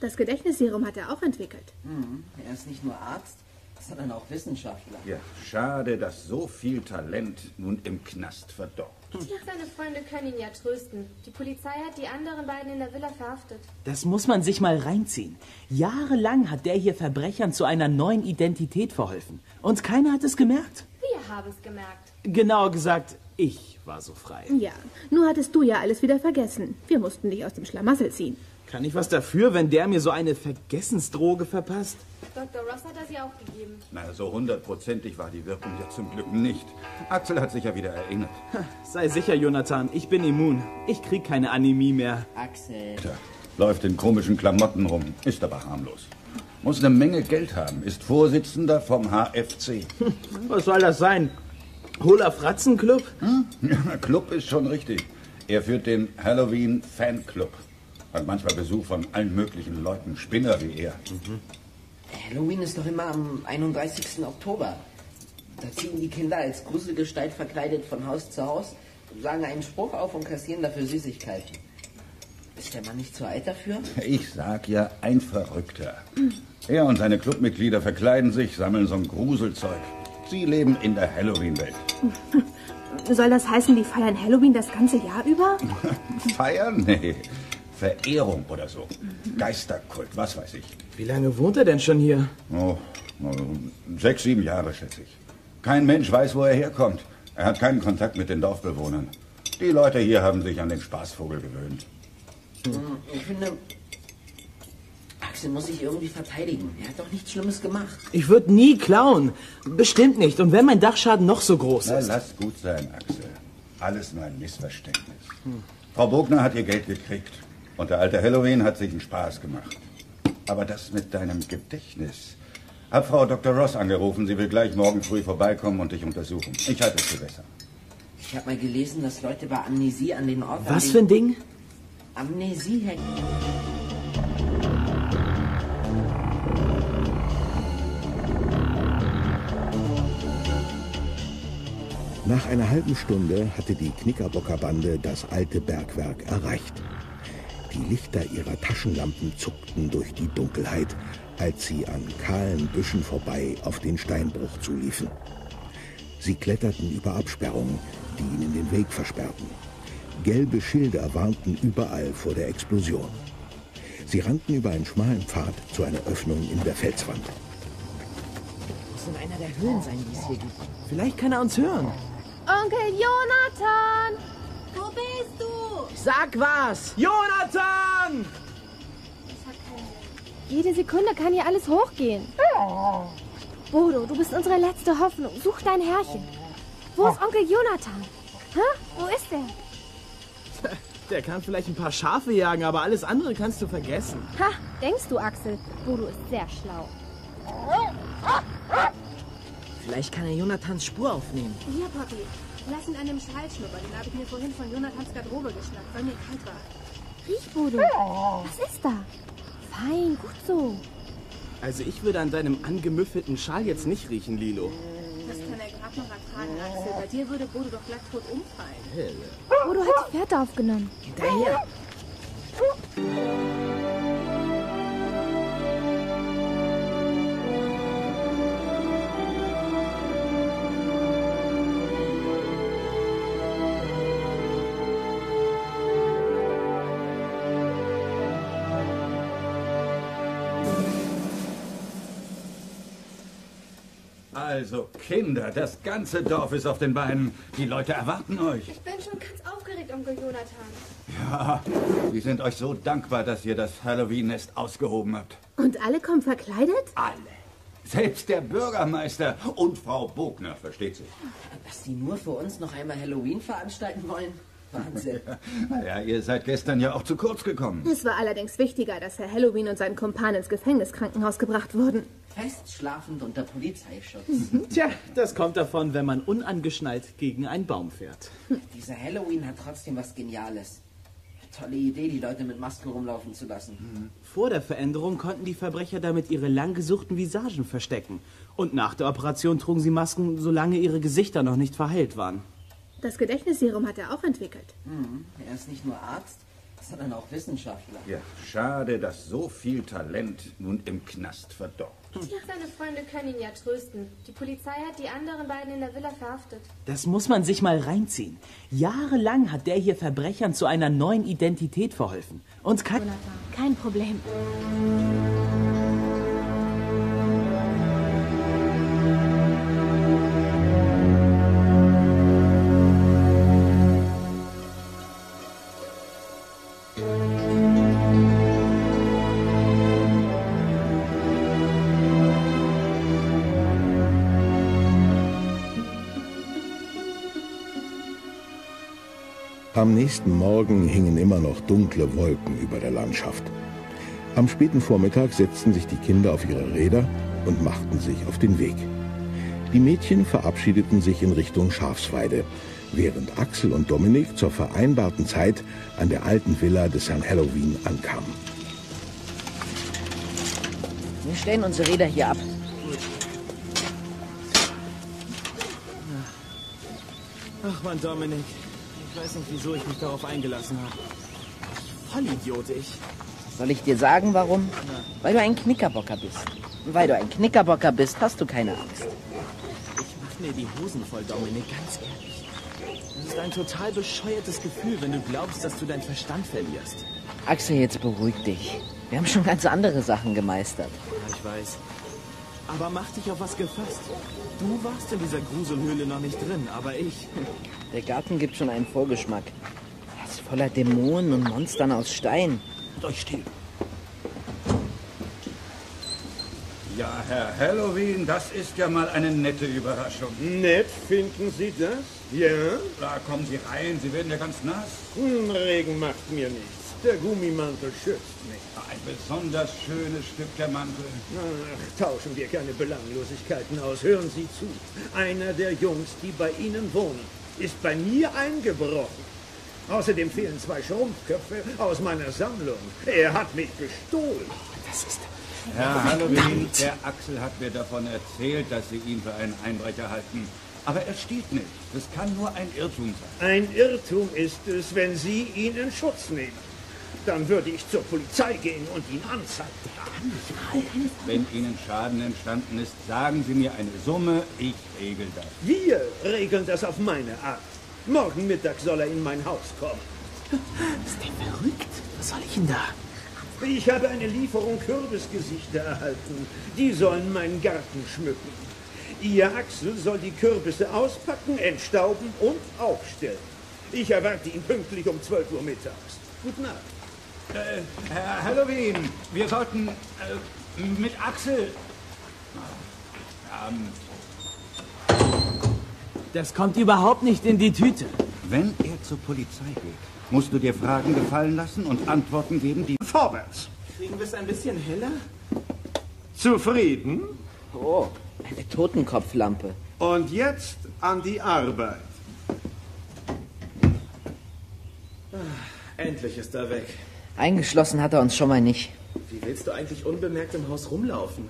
Das Gedächtnisserum hat er auch entwickelt. Mhm. Er ist nicht nur Arzt, sondern auch Wissenschaftler. Ja, schade, dass so viel Talent nun im Knast verdorrt. Ja, seine Freunde können ihn ja trösten. Die Polizei hat die anderen beiden in der Villa verhaftet. Das muss man sich mal reinziehen. Jahrelang hat der hier Verbrechern zu einer neuen Identität verholfen. Und keiner hat es gemerkt. Wir haben es gemerkt. Genauer gesagt, Ich war so frei. Ja, nur hattest du ja alles wieder vergessen. Wir mussten dich aus dem Schlamassel ziehen. Kann ich was dafür, wenn der mir so eine Vergessensdroge verpasst? Dr. Ross hat das ja auch gegeben. Na, so hundertprozentig war die Wirkung ja zum Glück nicht. Axel hat sich ja wieder erinnert. Sei sicher, Jonathan, ich bin immun. Ich krieg keine Anämie mehr. Axel. Tja, läuft in komischen Klamotten rum, ist aber harmlos. Muss eine Menge Geld haben, ist Vorsitzender vom HFC. Was soll das sein? Hohler Fratzenclub? Hm? <laughs> Ja, Club ist schon richtig. Er führt den Halloween Fanclub. Hat manchmal Besuch von allen möglichen Leuten, Spinner wie er. Halloween ist doch immer am 31. Oktober. Da ziehen die Kinder als Gruselgestalt verkleidet von Haus zu Haus, sagen einen Spruch auf und kassieren dafür Süßigkeiten. Ist der Mann nicht zu alt dafür? Ich sag ja, ein Verrückter. Er und seine Clubmitglieder verkleiden sich, sammeln so ein Gruselzeug. Sie leben in der Halloween-Welt. <laughs> Soll das heißen, die feiern Halloween das ganze Jahr über? <laughs> Feiern? Nee. Verehrung oder so. Geisterkult, was weiß ich. Wie lange wohnt er denn schon hier? Oh, sechs, sieben Jahre, schätze ich. Kein Mensch weiß, wo er herkommt. Er hat keinen Kontakt mit den Dorfbewohnern. Die Leute hier haben sich an den Spaßvogel gewöhnt. Hm, Ich finde, Axel muss sich irgendwie verteidigen. Er hat doch nichts Schlimmes gemacht. Ich würde nie klauen. Bestimmt nicht. Und wenn mein Dachschaden noch so groß Na, ist. lass gut sein, Axel. Alles nur ein Missverständnis. Frau Bogner hat ihr Geld gekriegt. Und der alte Halloween hat sich einen Spaß gemacht. Aber das mit deinem Gedächtnis. Hab Frau Dr. Ross angerufen. Sie will gleich morgen früh vorbeikommen und dich untersuchen. Ich halte es für besser. Ich habe mal gelesen, dass Leute bei Amnesie an den Ort... an Was den für ein Ding? Amnesie hängen. Nach einer halben Stunde hatte die Knickerbocker Bande das alte Bergwerk erreicht. Die Lichter ihrer Taschenlampen zuckten durch die Dunkelheit, als sie an kahlen Büschen vorbei auf den Steinbruch zuliefen. Sie kletterten über Absperrungen, die ihnen den Weg versperrten. Gelbe Schilder warnten überall vor der Explosion. Sie rannten über einen schmalen Pfad zu einer Öffnung in der Felswand. Muss in einer der Höhlen sein, die es hier gibt. Vielleicht kann er uns hören. Onkel Jonathan! Wo bist du? Sag was! Jonathan! Jede Sekunde kann hier alles hochgehen. Bodo, du bist unsere letzte Hoffnung. Such dein Herrchen. Wo ist Onkel Jonathan? Hä? Wo ist er? <laughs> Der kann vielleicht ein paar Schafe jagen, aber alles andere kannst du vergessen. Ha, denkst du, Axel? Bodo ist sehr schlau. Vielleicht kann er Jonathans Spur aufnehmen. Hier, Poppy. Lass ihn an dem Schal schnuppern. Den habe ich mir vorhin von Jonathans Garderobe geschnappt, weil mir kalt war. Riech, Bodo. Was ist da? Fein, gut so. Also ich würde an deinem angemüffelten Schal jetzt nicht riechen, Lilo. Das kann er gerade noch ertragen, Axel. Bei dir würde Bodo doch glatt tot umfallen. Bodo hat die Fährte aufgenommen. Hinterher. Also, Kinder, das ganze Dorf ist auf den Beinen. Die Leute erwarten euch. Ich bin schon ganz aufgeregt, Onkel Jonathan. Ja, sie sind euch so dankbar, dass ihr das Halloween-Nest ausgehoben habt. Und alle kommen verkleidet? Alle. Selbst der Bürgermeister und Frau Bogner, versteht sich. Dass die nur für uns noch einmal Halloween veranstalten wollen? Wahnsinn. <laughs> Naja, ihr seid gestern ja auch zu kurz gekommen. Es war allerdings wichtiger, dass Herr Halloween und sein Kumpan ins Gefängniskrankenhaus gebracht wurden. Fest schlafend unter Polizeischutz. <laughs> Tja, das kommt davon, wenn man unangeschnallt gegen einen Baum fährt. Dieser Halloween hat trotzdem was Geniales. Tolle Idee, die Leute mit Masken rumlaufen zu lassen. Vor der Veränderung konnten die Verbrecher damit ihre langgesuchten Visagen verstecken. Und nach der Operation trugen sie Masken, solange ihre Gesichter noch nicht verheilt waren. Das Gedächtnisserum hat er auch entwickelt. Mhm. Er ist nicht nur Arzt, sondern auch Wissenschaftler. Ja, schade, dass so viel Talent nun im Knast verdorrt. Seine Freunde können ihn ja trösten. Die Polizei hat die anderen beiden in der Villa verhaftet. Das muss man sich mal reinziehen. Jahrelang hat der hier Verbrechern zu einer neuen Identität verholfen. Und kein... Kein Problem. Am nächsten Morgen hingen immer noch dunkle Wolken über der Landschaft. Am späten Vormittag setzten sich die Kinder auf ihre Räder und machten sich auf den Weg. Die Mädchen verabschiedeten sich in Richtung Schafsweide, während Axel und Dominik zur vereinbarten Zeit an der alten Villa des Herrn Halloween ankamen. Wir stellen unsere Räder hier ab. Ach man, Dominik. Ich weiß nicht, wieso ich mich darauf eingelassen habe. Voll Idiot, ich. Soll ich dir sagen, warum? Weil du ein Knickerbocker bist. Und weil du ein Knickerbocker bist, hast du keine Angst. Ich mach mir die Hosen voll, Dominik, ganz ehrlich. Das ist ein total bescheuertes Gefühl, wenn du glaubst, dass du deinen Verstand verlierst. Axel, jetzt beruhig dich. Wir haben schon ganz andere Sachen gemeistert. Ja, ich weiß. Aber mach dich auf was gefasst. Du warst in dieser Gruselhöhle noch nicht drin, aber ich. Der Garten gibt schon einen Vorgeschmack. Er ist voller Dämonen und Monstern aus Stein. Und euch still. Ja, Herr Halloween, das ist ja mal eine nette Überraschung. Nett, finden Sie das? Ja? Da kommen Sie rein, Sie werden ja ganz nass. Hm, Regen macht mir nichts. Der Gummimantel schützt mich. Ein besonders schönes Stück der Mantel. Ach, tauschen wir keine Belanglosigkeiten aus. Hören Sie zu. Einer der Jungs, die bei Ihnen wohnen, ist bei mir eingebrochen. Außerdem fehlen zwei Schrumpfköpfe aus meiner Sammlung. Er hat mich gestohlen. Das ist Herr Halloween, der Axel hat mir davon erzählt, dass Sie ihn für einen Einbrecher halten. Aber er steht nicht. Das kann nur ein Irrtum sein. Ein Irrtum ist es, wenn Sie ihn in Schutz nehmen. Dann würde ich zur Polizei gehen und ihn anzeigen. Wenn Ihnen Schaden entstanden ist, sagen Sie mir eine Summe, ich regel das. Wir regeln das auf meine Art. Morgen Mittag soll er in mein Haus kommen. Ist der verrückt? Was soll ich denn da? Ich habe eine Lieferung Kürbisgesichter erhalten. Die sollen meinen Garten schmücken. Ihr Axel soll die Kürbisse auspacken, entstauben und aufstellen. Ich erwarte ihn pünktlich um 12 Uhr mittags. Gute Nacht. Äh, Herr Halloween, wir sollten äh, mit Axel. Ähm, Das kommt überhaupt nicht in die Tüte. wenn er zur Polizei geht, musst du dir Fragen gefallen lassen und Antworten geben, die. Vorwärts. Kriegen wir es ein bisschen heller? Zufrieden? Oh, eine Totenkopflampe. Und jetzt an die Arbeit. Endlich ist er weg. Eingeschlossen hat er uns schon mal nicht. Wie willst du eigentlich unbemerkt im Haus rumlaufen?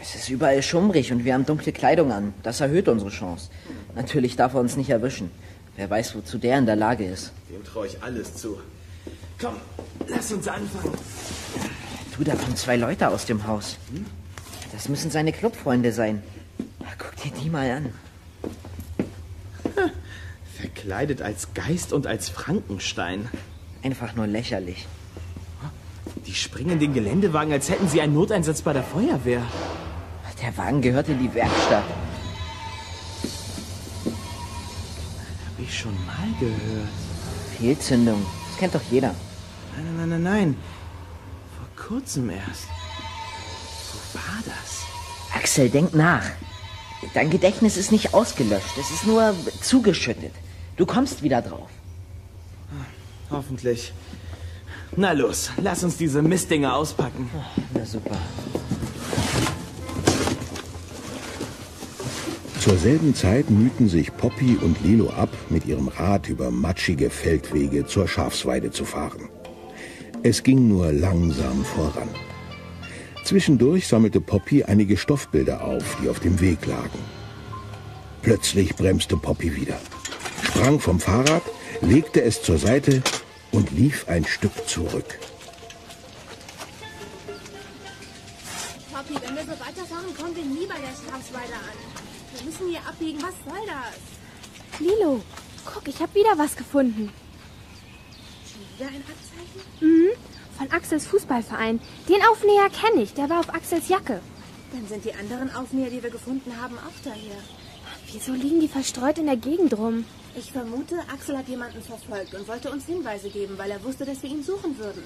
Es ist überall schummrig und wir haben dunkle Kleidung an. Das erhöht unsere Chance. Natürlich darf er uns nicht erwischen. Wer weiß, wozu der in der Lage ist. Dem traue ich alles zu. Komm, lass uns anfangen. Du, da kommen zwei Leute aus dem Haus. Das müssen seine Clubfreunde sein. Na, Guck dir die mal an. Verkleidet als Geist und als Frankenstein. Einfach nur lächerlich. Die springen den Geländewagen, als hätten sie einen Noteinsatz bei der Feuerwehr. Der Wagen gehört in die Werkstatt. Hab ich schon mal gehört. Fehlzündung. Das kennt doch jeder. Nein, nein, nein, nein, nein. Vor kurzem erst. Wo war das? Axel, denk nach. Dein Gedächtnis ist nicht ausgelöscht. Es ist nur zugeschüttet. Du kommst wieder drauf. Hoffentlich. Na los, lass uns diese Mistdinger auspacken. Na super. Zur selben Zeit mühten sich Poppy und Lilo ab, mit ihrem Rad über matschige Feldwege zur Schafsweide zu fahren. Es ging nur langsam voran. Zwischendurch sammelte Poppy einige Stoffbilder auf, die auf dem Weg lagen. Plötzlich bremste Poppy wieder, sprang vom Fahrrad, legte es zur Seite und lief ein Stück zurück. Poppy, wenn wir so weiterfahren, kommen wir nie bei der Schafsweide an. Wir müssen hier abbiegen. Was soll das? Lilo, guck, ich habe wieder was gefunden. Wieder ein Abzeichen? Mhm. Von Axels Fußballverein. Den Aufnäher kenne ich. Der war auf Axels Jacke. Dann sind die anderen Aufnäher, die wir gefunden haben, auch daher. Wieso liegen die verstreut in der Gegend rum? Ich vermute, Axel hat jemanden verfolgt und wollte uns Hinweise geben, weil er wusste, dass wir ihn suchen würden.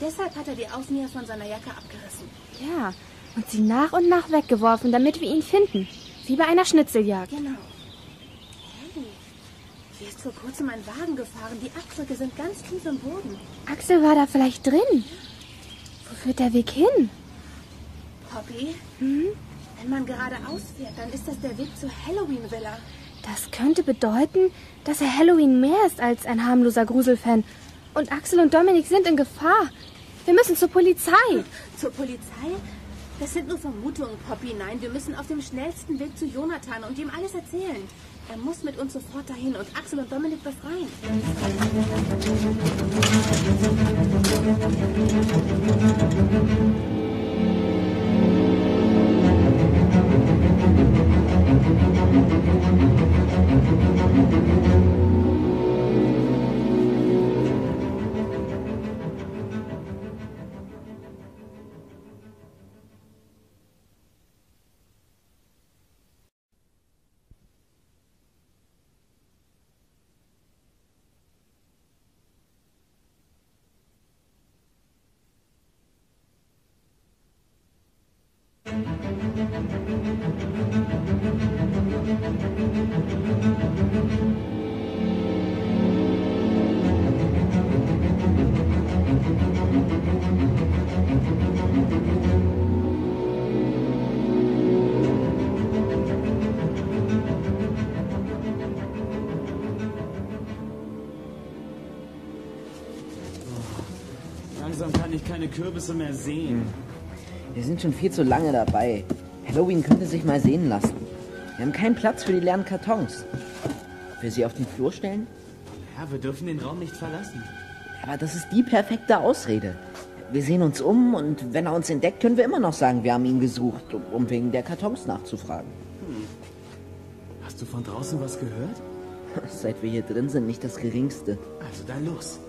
Deshalb hat er die Aufnäher von seiner Jacke abgerissen. Ja, und sie nach und nach weggeworfen, damit wir ihn finden. Wie bei einer Schnitzeljagd. Genau. Hey, Hier ist vor kurzem ein Wagen gefahren. Die Abdrücke sind ganz tief im Boden. Axel war da vielleicht drin. Wo führt der Weg hin? Poppy, Hm? wenn man geradeaus fährt, dann ist das der Weg zur Halloween-Villa. Das könnte bedeuten, dass er Halloween mehr ist als ein harmloser Gruselfan. Und Axel und Dominik sind in Gefahr. Wir müssen zur Polizei. Zur Polizei? Das sind nur Vermutungen, Poppy. Nein, wir müssen auf dem schnellsten Weg zu Jonathan und ihm alles erzählen. Er muss mit uns sofort dahin und Axel und Dominik befreien. Langsam Keine Kürbisse mehr sehen. Wir sind schon viel zu lange dabei. Halloween könnte sich mal sehen lassen. Wir haben keinen Platz für die leeren Kartons. Wir sie auf den Flur stellen? Ja, wir dürfen den Raum nicht verlassen. Aber das ist die perfekte Ausrede. Wir sehen uns um und wenn er uns entdeckt, können wir immer noch sagen, wir haben ihn gesucht, um- um wegen der Kartons nachzufragen. Hm. Hast du von draußen was gehört? <laughs> Seit wir hier drin sind, nicht das Geringste. Also dann los.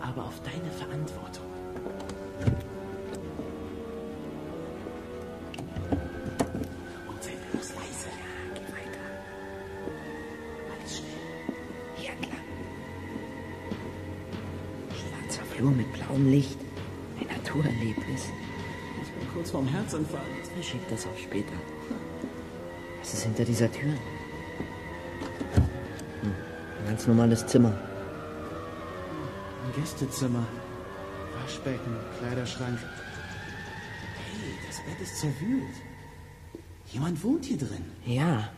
Aber auf deine Verantwortung. Vorm Herzinfarkt. Verschiebt das auf später. Was ist hinter dieser Tür? Hm, ein ganz normales Zimmer. Ein Gästezimmer. Waschbecken, Kleiderschrank. Hey, das Bett ist zerwühlt. Jemand wohnt hier drin. Ja,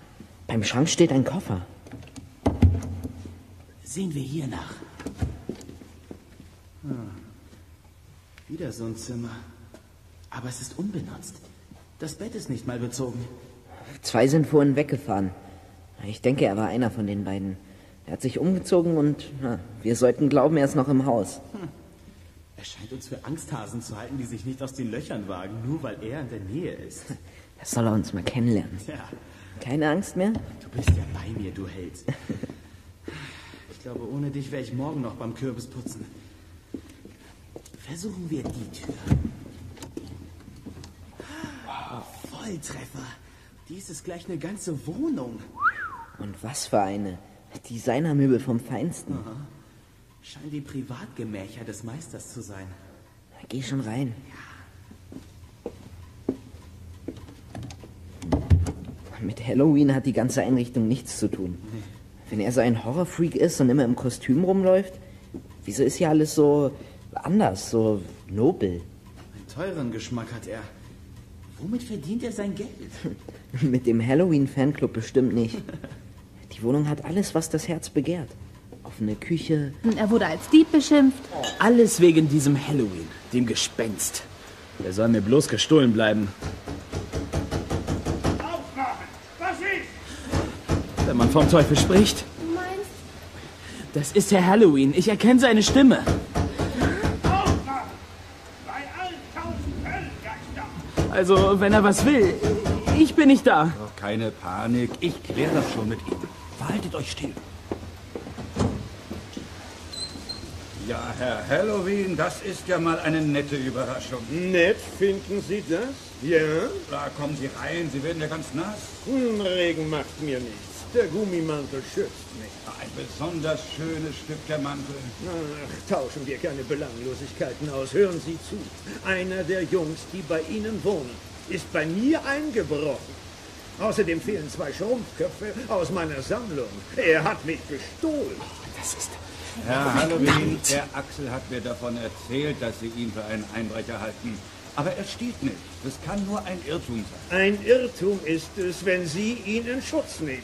beim Schrank steht ein Koffer. Sehen wir hier nach. Hm. Wieder so ein Zimmer. Aber es ist unbenutzt. Das Bett ist nicht mal bezogen. Zwei sind vorhin weggefahren. Ich denke, er war einer von den beiden. Er hat sich umgezogen und na, wir sollten glauben, er ist noch im Haus. Hm. Er scheint uns für Angsthasen zu halten, die sich nicht aus den Löchern wagen, nur weil er in der Nähe ist. <laughs> Das soll er uns mal kennenlernen. Tja, Keine Angst mehr? du bist ja bei mir, du Held. <laughs> Ich glaube, ohne dich wäre ich morgen noch beim Kürbisputzen. Versuchen wir die Tür. Oh, Volltreffer. Dies ist gleich eine ganze Wohnung. Und was für eine. Designermöbel vom Feinsten. Aha. Scheint die Privatgemächer des Meisters zu sein. Geh schon rein. Mit Halloween hat die ganze Einrichtung nichts zu tun. Wenn er so ein Horrorfreak ist und immer im Kostüm rumläuft, wieso ist hier alles so anders, so nobel? Einen teuren Geschmack hat er. Womit verdient er sein Geld? <laughs> Mit dem Halloween-Fanclub bestimmt nicht. Die Wohnung hat alles, was das Herz begehrt. Offene Küche. Er wurde als Dieb beschimpft. Alles wegen diesem Halloween, dem Gespenst. Der soll mir bloß gestohlen bleiben. Aufmachen! Was ist? Wenn man vom Teufel spricht. Du meinst, Das ist Herr Halloween. Ich erkenne seine Stimme. Aufmachen! Bei allen tausend Höllengeister! Also, wenn er was will, ich bin nicht da. Doch keine Panik, ich klär das schon mit ihm. Verhaltet euch still. Ja, Herr Halloween, das ist ja mal eine nette Überraschung. Nett, finden Sie das? Ja? Da kommen Sie rein, Sie werden ja ganz nass. Hm, Regen macht mir nichts. Der Gummimantel schützt mich. Ein besonders schönes Stück der Mantel. Ach, tauschen wir keine Belanglosigkeiten aus. Hören Sie zu. Einer der Jungs, die bei Ihnen wohnen, ist bei mir eingebrochen. Außerdem fehlen zwei Schrumpfköpfe aus meiner Sammlung. Er hat mich bestohlen. Das ist... Herr Halloween, der Axel hat mir davon erzählt, dass Sie ihn für einen Einbrecher halten. Aber er steht nicht. Das kann nur ein Irrtum sein. Ein Irrtum ist es, wenn Sie ihn in Schutz nehmen.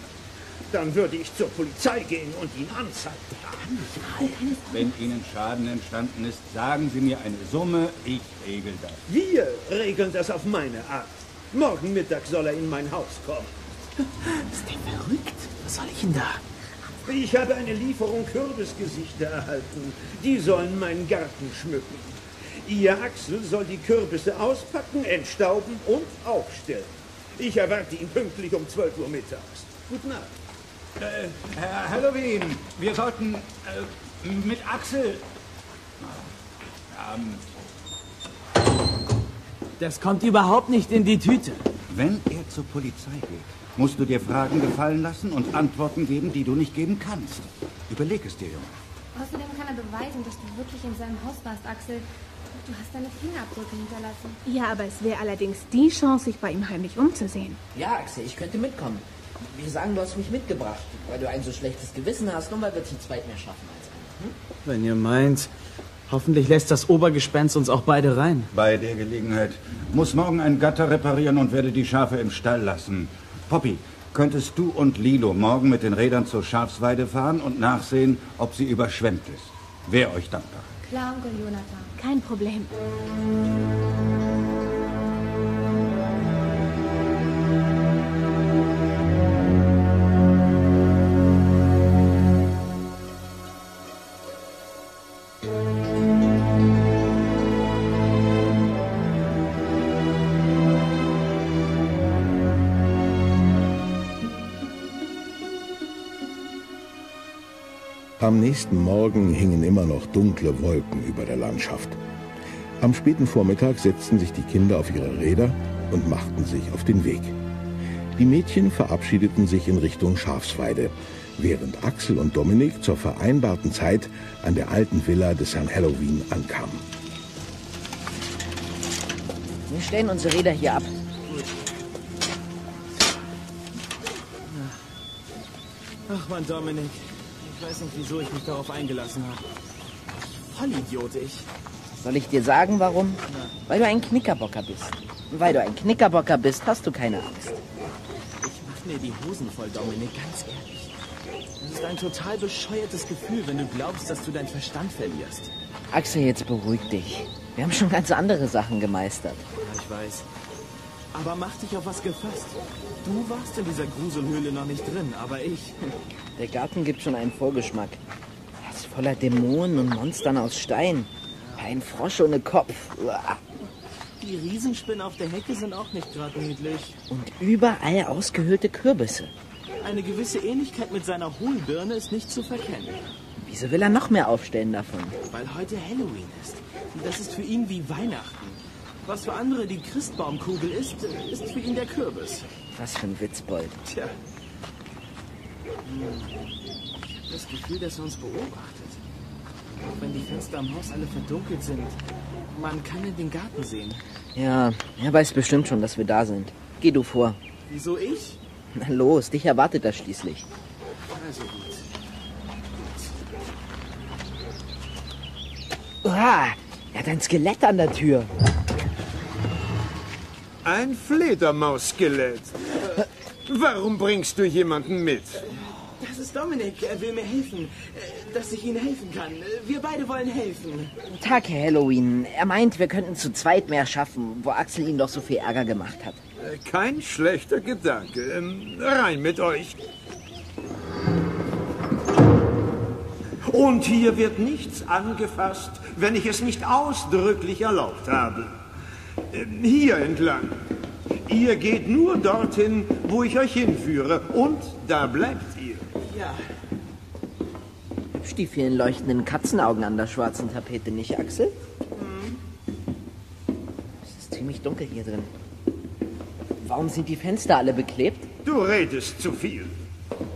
Dann würde ich zur Polizei gehen und ihn anzeigen. Wenn Ihnen Schaden entstanden ist, sagen Sie mir eine Summe, ich regel das. Wir regeln das auf meine Art. Morgen Mittag soll er in mein Haus kommen. Ist der verrückt? Was soll ich denn da? Ich habe eine Lieferung Kürbisgesichter erhalten. Die sollen meinen Garten schmücken. Ihr Axel soll die Kürbisse auspacken, entstauben und aufstellen. Ich erwarte ihn pünktlich um 12 Uhr mittags. Gute Nacht. Äh, Herr Halloween, wir sollten äh, mit Axel. Ähm, Das kommt überhaupt nicht in die Tüte. wenn er zur Polizei geht, musst du dir Fragen gefallen lassen und Antworten geben, die du nicht geben kannst. Überleg es dir, Junge. Außerdem kann er beweisen, dass du wirklich in seinem Haus warst, Axel. Du hast deine Fingerabdrücke hinterlassen. Ja, aber es wäre allerdings die Chance, sich bei ihm heimlich umzusehen. Ja, Axel, ich könnte mitkommen. Wir sagen, du hast mich mitgebracht, weil du ein so schlechtes Gewissen hast und weil wir zu zweit mehr schaffen als einer. Hm? Wenn ihr meint, hoffentlich lässt das Obergespenst uns auch beide rein. Bei der Gelegenheit muss morgen ein Gatter reparieren und werde die Schafe im Stall lassen. Poppy, könntest du und Lilo morgen mit den Rädern zur Schafsweide fahren und nachsehen, ob sie überschwemmt ist? Wer euch dankbar. Klar, Onkel Jonathan. Kein Problem. Am nächsten Morgen hingen immer noch dunkle Wolken über der Landschaft. Am späten Vormittag setzten sich die Kinder auf ihre Räder und machten sich auf den Weg. Die Mädchen verabschiedeten sich in Richtung Schafsweide, während Axel und Dominik zur vereinbarten Zeit an der alten Villa des Herrn Halloween ankamen. Wir stellen unsere Räder hier ab. Ach man, Dominik. Ich weiß nicht, wieso ich mich darauf eingelassen habe. Voll Idiot, ich. Soll ich dir sagen, warum? Weil du ein Knickerbocker bist. Und weil du ein Knickerbocker bist, hast du keine Angst. Ich mach mir die Hosen voll, Dominik, ganz ehrlich. Das ist ein total bescheuertes Gefühl, wenn du glaubst, dass du deinen Verstand verlierst. Axel, jetzt beruhig dich. Wir haben schon ganz andere Sachen gemeistert. Ja, ich weiß. Aber mach dich auf was gefasst. Du warst in dieser Gruselhöhle noch nicht drin, aber ich. <laughs> Der Garten gibt schon einen Vorgeschmack. Er ist voller Dämonen und Monstern aus Stein. Ein Frosch ohne Kopf. Uah. Die Riesenspinnen auf der Hecke sind auch nicht gerade niedlich. Und überall ausgehöhlte Kürbisse. Eine gewisse Ähnlichkeit mit seiner Hohlbirne ist nicht zu verkennen. Wieso will er noch mehr aufstellen davon? Weil heute Halloween ist. Und das ist für ihn wie Weihnachten. Was für andere die Christbaumkugel ist, ist für ihn der Kürbis. Was für ein Witzbold. Tja. Ich habe das Gefühl, dass er uns beobachtet. Auch wenn die Fenster am Haus alle verdunkelt sind. Man kann in den Garten sehen. Ja, er weiß bestimmt schon, dass wir da sind. Geh du vor. Wieso ich? Na los, dich erwartet er schließlich. Also gut. Uah, er hat ein Skelett an der Tür. Ein Fledermausskelett. Warum bringst du jemanden mit? Das ist Dominik. Er will mir helfen. äh, Dass ich Ihnen helfen kann. Wir beide wollen helfen. Tag, Herr Halloween. Er meint, wir könnten zu zweit mehr schaffen, wo Axel ihm doch so viel Ärger gemacht hat. Kein schlechter Gedanke. Ähm, rein mit euch. Und hier wird nichts angefasst, wenn ich es nicht ausdrücklich erlaubt habe. Ähm, Hier entlang. Ihr geht nur dorthin, wo ich euch hinführe. Und da bleibt ihr. Ja. Hübsch die vielen leuchtenden Katzenaugen an der schwarzen Tapete, nicht, Axel? Es ist ziemlich dunkel hier drin. Warum sind die Fenster alle beklebt? Du redest zu viel.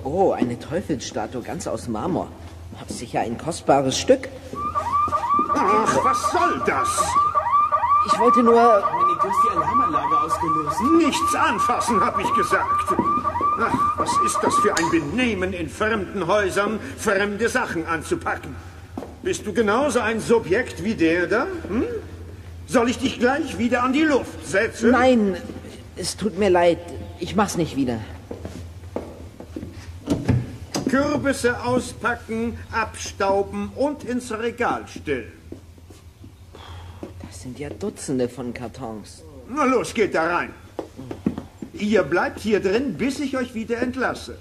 Oh, eine Teufelsstatue ganz aus Marmor. Sicher ein kostbares Stück. Ach, was soll das? Ich wollte nur... Dominik, Du hast die Alarmanlage ausgelöst. Nichts anfassen, hab ich gesagt. Ach, was ist das für ein Benehmen in fremden Häusern, fremde Sachen anzupacken? Bist du genauso ein Subjekt wie der da? Hm? Soll ich dich gleich wieder an die Luft setzen? Nein, es tut mir leid. Ich mach's nicht wieder. Kürbisse auspacken, abstauben und ins Regal stellen. Sind ja Dutzende von Kartons. Na los, geht da rein. Ihr bleibt hier drin, bis ich euch wieder entlasse.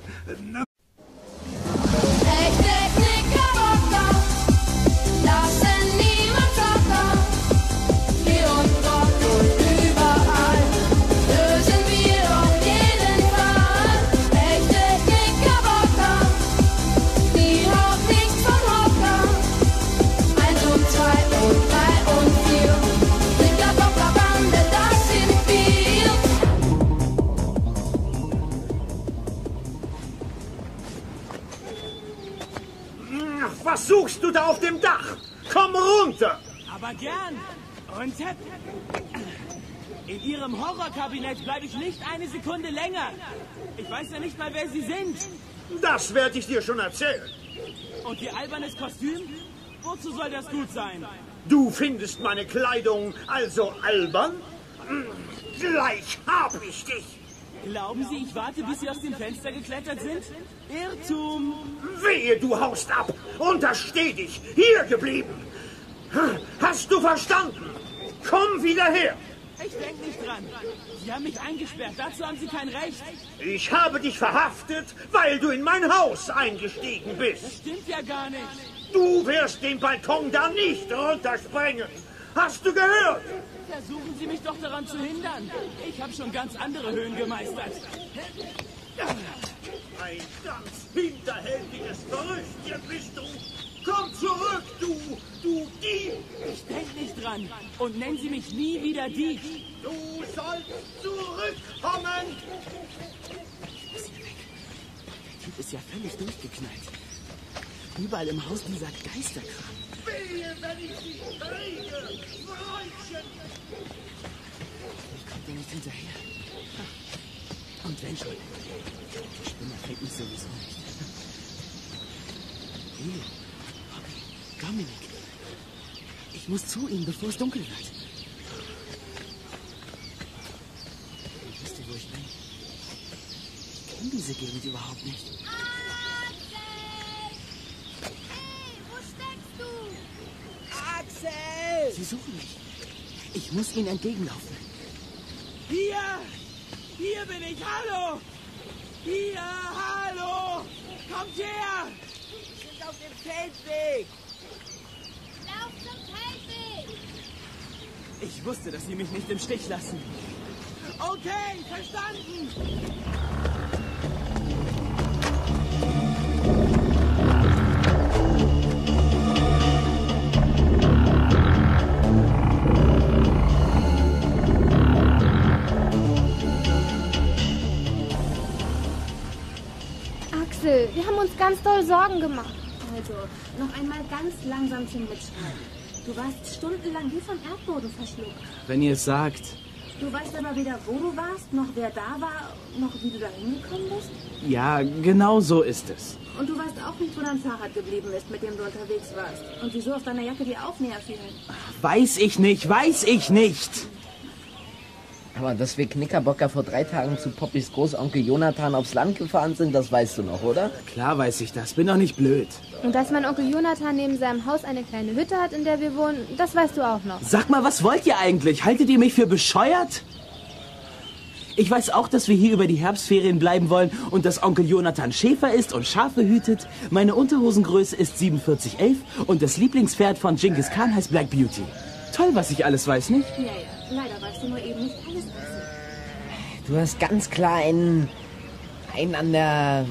Was suchst du da auf dem Dach? Komm runter! Aber gern. Und äh, in Ihrem Horrorkabinett bleibe ich nicht eine Sekunde länger. Ich weiß ja nicht mal, wer Sie sind. Das werde ich dir schon erzählen. Und Ihr albernes Kostüm? Wozu soll das gut sein? Du findest meine Kleidung also albern? Hm, Gleich hab ich dich! Glauben Sie, ich warte, bis Sie aus dem Fenster geklettert sind? Irrtum! Wehe, du haust ab! Untersteh dich! Hier geblieben! Hast du verstanden? Komm wieder her! Ich denke nicht dran. Sie haben mich eingesperrt. Dazu haben Sie kein Recht. Ich habe dich verhaftet, weil du in mein Haus eingestiegen bist. Stimmt ja gar nicht. Du wirst den Balkon da nicht runtersprengen. Hast du gehört? Versuchen Sie mich doch daran zu hindern. Ich habe schon ganz andere Höhen gemeistert. Ein ganz hinterhältiges Gerüchtchen bist du. Komm zurück, du, du Dieb. Ich denke nicht dran. Und nennen Sie mich nie wieder Dieb. Du sollst zurückkommen. Der Typ ist ja völlig durchgeknallt. Überall im Haus dieser Geisterkram. Wehe, wenn ich dich kriege. Freundchen. Ich komme dir nicht hinterher. Und wenn schon. Spinner fängt mich sowieso nicht. Leo, Bobby, Dominik. Ich muss zu ihnen, bevor es dunkel wird. Wisst ihr, wo ich bin? Ich kenne diese Gegend überhaupt nicht. Wo steckst du? Axel! Sie suchen mich. Ich muss ihnen entgegenlaufen. Hier! Hier bin ich! Hallo! Hier! Hallo! Kommt her! Wir sind auf dem Feldweg! Lauf zum Feldweg! Ich wusste, dass Sie mich nicht im Stich lassen. Okay, verstanden! Axel, wir haben uns ganz doll Sorgen gemacht. Also, noch einmal ganz langsam zum Mitschreiben. Du warst stundenlang wie vom Erdboden verschluckt. Wenn ihr es sagt. Du weißt aber weder, wo du warst, noch wer da war, noch wie du da hingekommen bist. Ja, genau so ist es. Und du weißt auch nicht, wo dein Fahrrad geblieben ist, mit dem du unterwegs warst. Und wieso auf deiner Jacke die Aufnäher fielen. Weiß ich nicht, weiß ich nicht. Aber dass wir Knickerbocker vor drei Tagen zu Poppys Großonkel Jonathan aufs Land gefahren sind, das weißt du noch, oder? Klar weiß ich das, bin doch nicht blöd. Und dass mein Onkel Jonathan neben seinem Haus eine kleine Hütte hat, in der wir wohnen, das weißt du auch noch. Sag mal, was wollt ihr eigentlich? Haltet ihr mich für bescheuert? Ich weiß auch, dass wir hier über die Herbstferien bleiben wollen und dass Onkel Jonathan Schäfer ist und Schafe hütet. Meine Unterhosengröße ist 4711 und das Lieblingspferd von Genghis Khan heißt Black Beauty. Toll, was ich alles weiß, nicht? Ja, ja. Leider weißt du nur eben nicht. Du hast ganz klar einen. einen an der.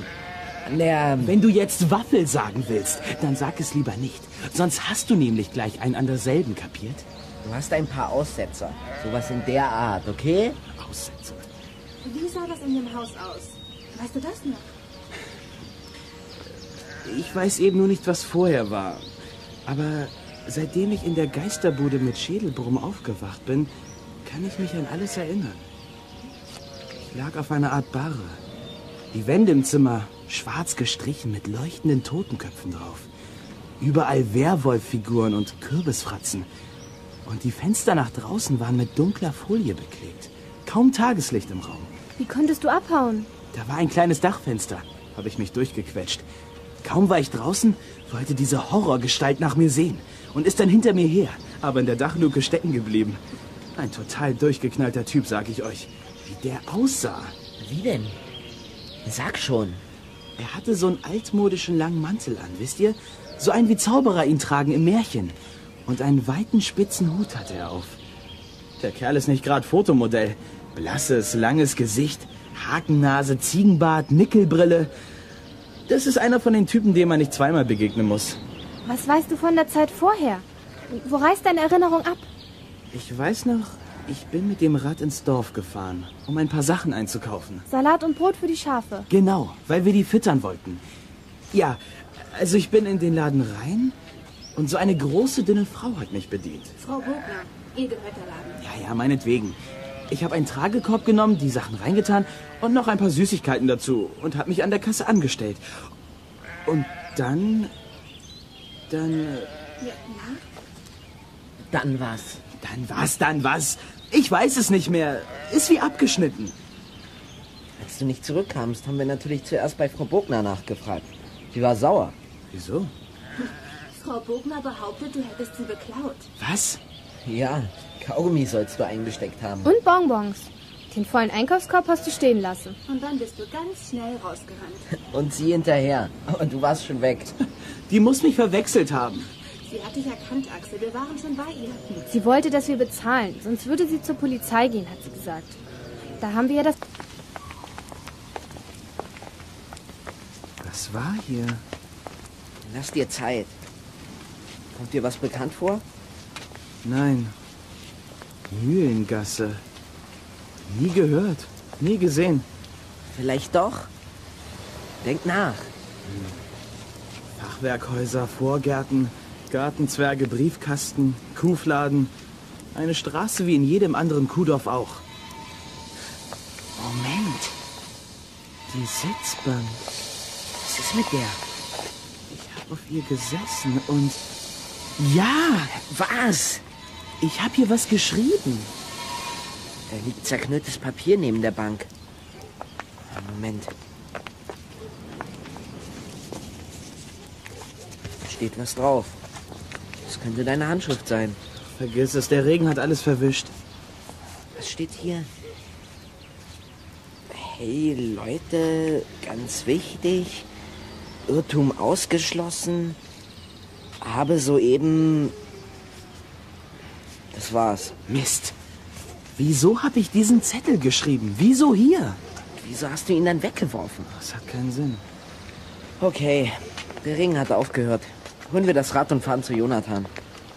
an der. Wenn du jetzt Waffel sagen willst, dann sag es lieber nicht. Sonst hast du nämlich gleich einen an derselben, kapiert? Du hast ein paar Aussetzer. Sowas in der Art, okay? Aussetzer. Wie sah das in dem Haus aus? Weißt du das noch? Ich weiß eben nur nicht, was vorher war. Aber seitdem ich in der Geisterbude mit Schädelbrummen aufgewacht bin, kann ich mich an alles erinnern. Ich lag auf einer Art Barre. Die Wände im Zimmer schwarz gestrichen mit leuchtenden Totenköpfen drauf. Überall Werwolffiguren und Kürbisfratzen. Und die Fenster nach draußen waren mit dunkler Folie beklebt. Kaum Tageslicht im Raum. Wie konntest du abhauen? Da war ein kleines Dachfenster, habe ich mich durchgequetscht. Kaum war ich draußen, wollte diese Horrorgestalt nach mir sehen und ist dann hinter mir her, aber in der Dachluke stecken geblieben. Ein total durchgeknallter Typ, sag ich euch. Wie der aussah. Wie denn? Sag schon. Er hatte so einen altmodischen langen Mantel an, wisst ihr? So einen wie Zauberer ihn tragen im Märchen. Und einen weiten spitzen Hut hatte er auf. Der Kerl ist nicht gerade Fotomodell. Blasses, langes Gesicht, Hakennase, Ziegenbart, Nickelbrille. Das ist einer von den Typen, dem man nicht zweimal begegnen muss. Was weißt du von der Zeit vorher? Wo reißt deine Erinnerung ab? Ich weiß noch, ich bin mit dem Rad ins Dorf gefahren, um ein paar Sachen einzukaufen. Salat und Brot für die Schafe. Genau, weil wir die füttern wollten. Ja, also ich bin in den Laden rein und so eine große, dünne Frau hat mich bedient. Frau Bogner, ihr gehört der Laden. Ja, ja, meinetwegen. Ich habe einen Tragekorb genommen, die Sachen reingetan und noch ein paar Süßigkeiten dazu und habe mich an der Kasse angestellt. Und dann... Dann... äh, Ja, na? Dann was? Dann was, dann was? Ich weiß es nicht mehr. Ist wie abgeschnitten. Als du nicht zurückkamst, haben wir natürlich zuerst bei Frau Bogner nachgefragt. Sie war sauer. Wieso? Frau Bogner behauptet, du hättest sie beklaut. Was? Ja, Kaugummi sollst du eingesteckt haben. Und Bonbons. Den vollen Einkaufskorb hast du stehen lassen. Und dann bist du ganz schnell rausgerannt. <laughs> Und sie hinterher. Und du warst schon weg. Die muss mich verwechselt haben. Sie hat dich erkannt, Axel. Wir waren schon bei ihr. Sie wollte, dass wir bezahlen, sonst würde sie zur Polizei gehen, hat sie gesagt. Da haben wir ja das... Was war hier? Lass dir Zeit. Kommt dir was bekannt vor? Nein. Mühlengasse. Nie gehört. Nie gesehen. Vielleicht doch. Denk nach. Fachwerkhäuser, Vorgärten, Gartenzwerge, Briefkasten, Kuhfladen. Eine Straße wie in jedem anderen Kuhdorf auch. Moment. Die Sitzbank. Was ist mit der? Ich habe auf ihr gesessen und... Ja! Was? Ich habe hier was geschrieben. Da liegt zerknülltes Papier neben der Bank. Moment. Steht was drauf. Das könnte deine Handschrift sein. Vergiss es, der Regen hat alles verwischt. Was steht hier? Hey Leute, ganz wichtig. Irrtum ausgeschlossen. Habe soeben. Das war's. Mist. Wieso habe ich diesen Zettel geschrieben? Wieso hier? Wieso hast du ihn dann weggeworfen? Das hat keinen Sinn. Okay, der Regen hat aufgehört. Holen wir das Rad und fahren zu Jonathan.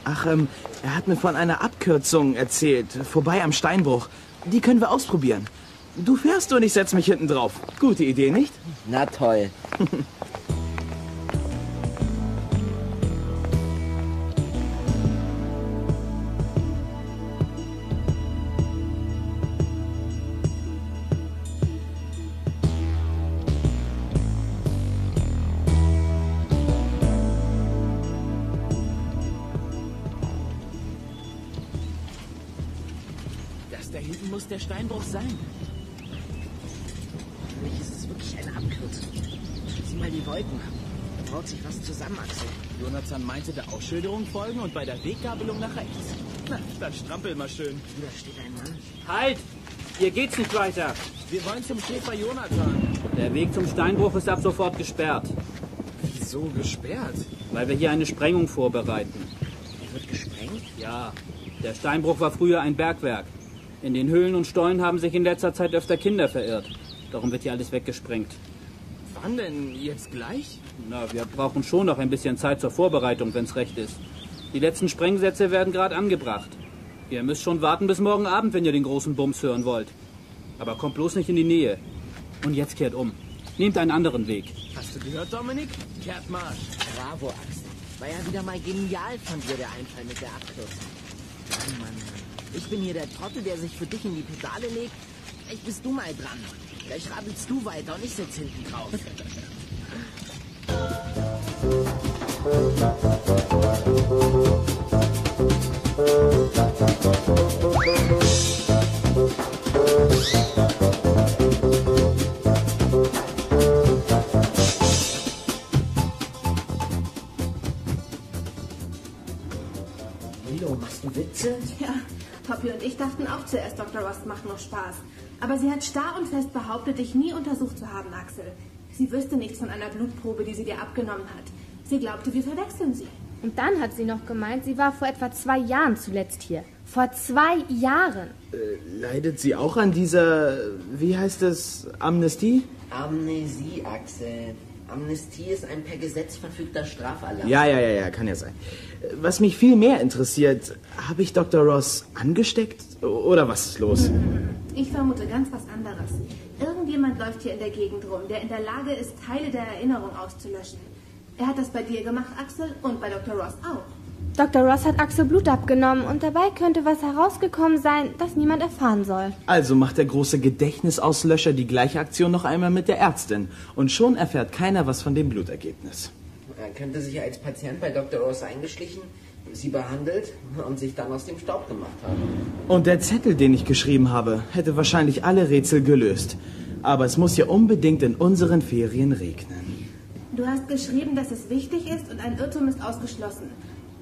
Ach, ähm, er hat mir von einer Abkürzung erzählt. Vorbei am Steinbruch. Die können wir ausprobieren. Du fährst und ich setz mich hinten drauf. Gute Idee, nicht? Na toll. <laughs> folgen und bei der Weggabelung nach rechts. Na, dann strampel mal schön. Da steht ein Mann. Halt! Hier geht's nicht weiter. Wir wollen zum Schäfer Jonathan. Der Weg zum Steinbruch ist ab sofort gesperrt, Wieso gesperrt? weil wir hier eine Sprengung vorbereiten. Hier wird gesprengt? Ja, der Steinbruch war früher ein Bergwerk. In den Höhlen und Stollen haben sich in letzter Zeit öfter Kinder verirrt. Darum wird hier alles weggesprengt. Wann denn? Jetzt gleich? Na, wir brauchen schon noch ein bisschen Zeit zur Vorbereitung, wenn's recht ist. Die letzten Sprengsätze werden gerade angebracht. Ihr müsst schon warten bis morgen Abend, wenn ihr den großen Bums hören wollt. Aber kommt bloß nicht in die Nähe. Und jetzt kehrt um. Nehmt einen anderen Weg. Hast du gehört, Dominik? Kehrt Marsch. Bravo, Axel. War ja wieder mal genial von dir, der Einfall mit der Abkürzung. Mann, Mann. Ich bin hier der Trottel, der sich für dich in die Pedale legt. Gleich bist du mal dran. Gleich radelst du weiter und ich sitz hinten drauf. <laughs> Milo, machst du Witze? Ja, Poppy und ich dachten auch zuerst, Dr. Rost macht noch Spaß. Aber sie hat starr und fest behauptet, dich nie untersucht zu haben, Axel. Sie wüsste nichts von einer Blutprobe, die sie dir abgenommen hat. Sie glaubte, wir verwechseln sie. Und dann hat sie noch gemeint, sie war vor etwa zwei Jahren zuletzt hier. Vor zwei Jahren. Äh, leidet sie auch an dieser, wie heißt es, Amnestie? Amnesie, Axel. Amnestie ist ein per Gesetz verfügter Straferlass. Ja, ja, ja, ja, kann ja sein. Was mich viel mehr interessiert, habe ich Dr. Ross angesteckt oder was ist los? Ich vermute ganz was anderes. Irgendjemand läuft hier in der Gegend rum, der in der Lage ist, Teile der Erinnerung auszulöschen. Er hat das bei dir gemacht, Axel, und bei Dr. Ross auch. Dr. Ross hat Axel Blut abgenommen und dabei könnte was herausgekommen sein, das niemand erfahren soll. Also macht der große Gedächtnisauslöscher die gleiche Aktion noch einmal mit der Ärztin und schon erfährt keiner was von dem Blutergebnis. Er könnte sich als Patient bei Dr. Ross eingeschlichen, sie behandelt und sich dann aus dem Staub gemacht haben. Und der Zettel, den ich geschrieben habe, hätte wahrscheinlich alle Rätsel gelöst. Aber es muss ja unbedingt in unseren Ferien regnen. Du hast geschrieben, dass es wichtig ist und ein Irrtum ist ausgeschlossen.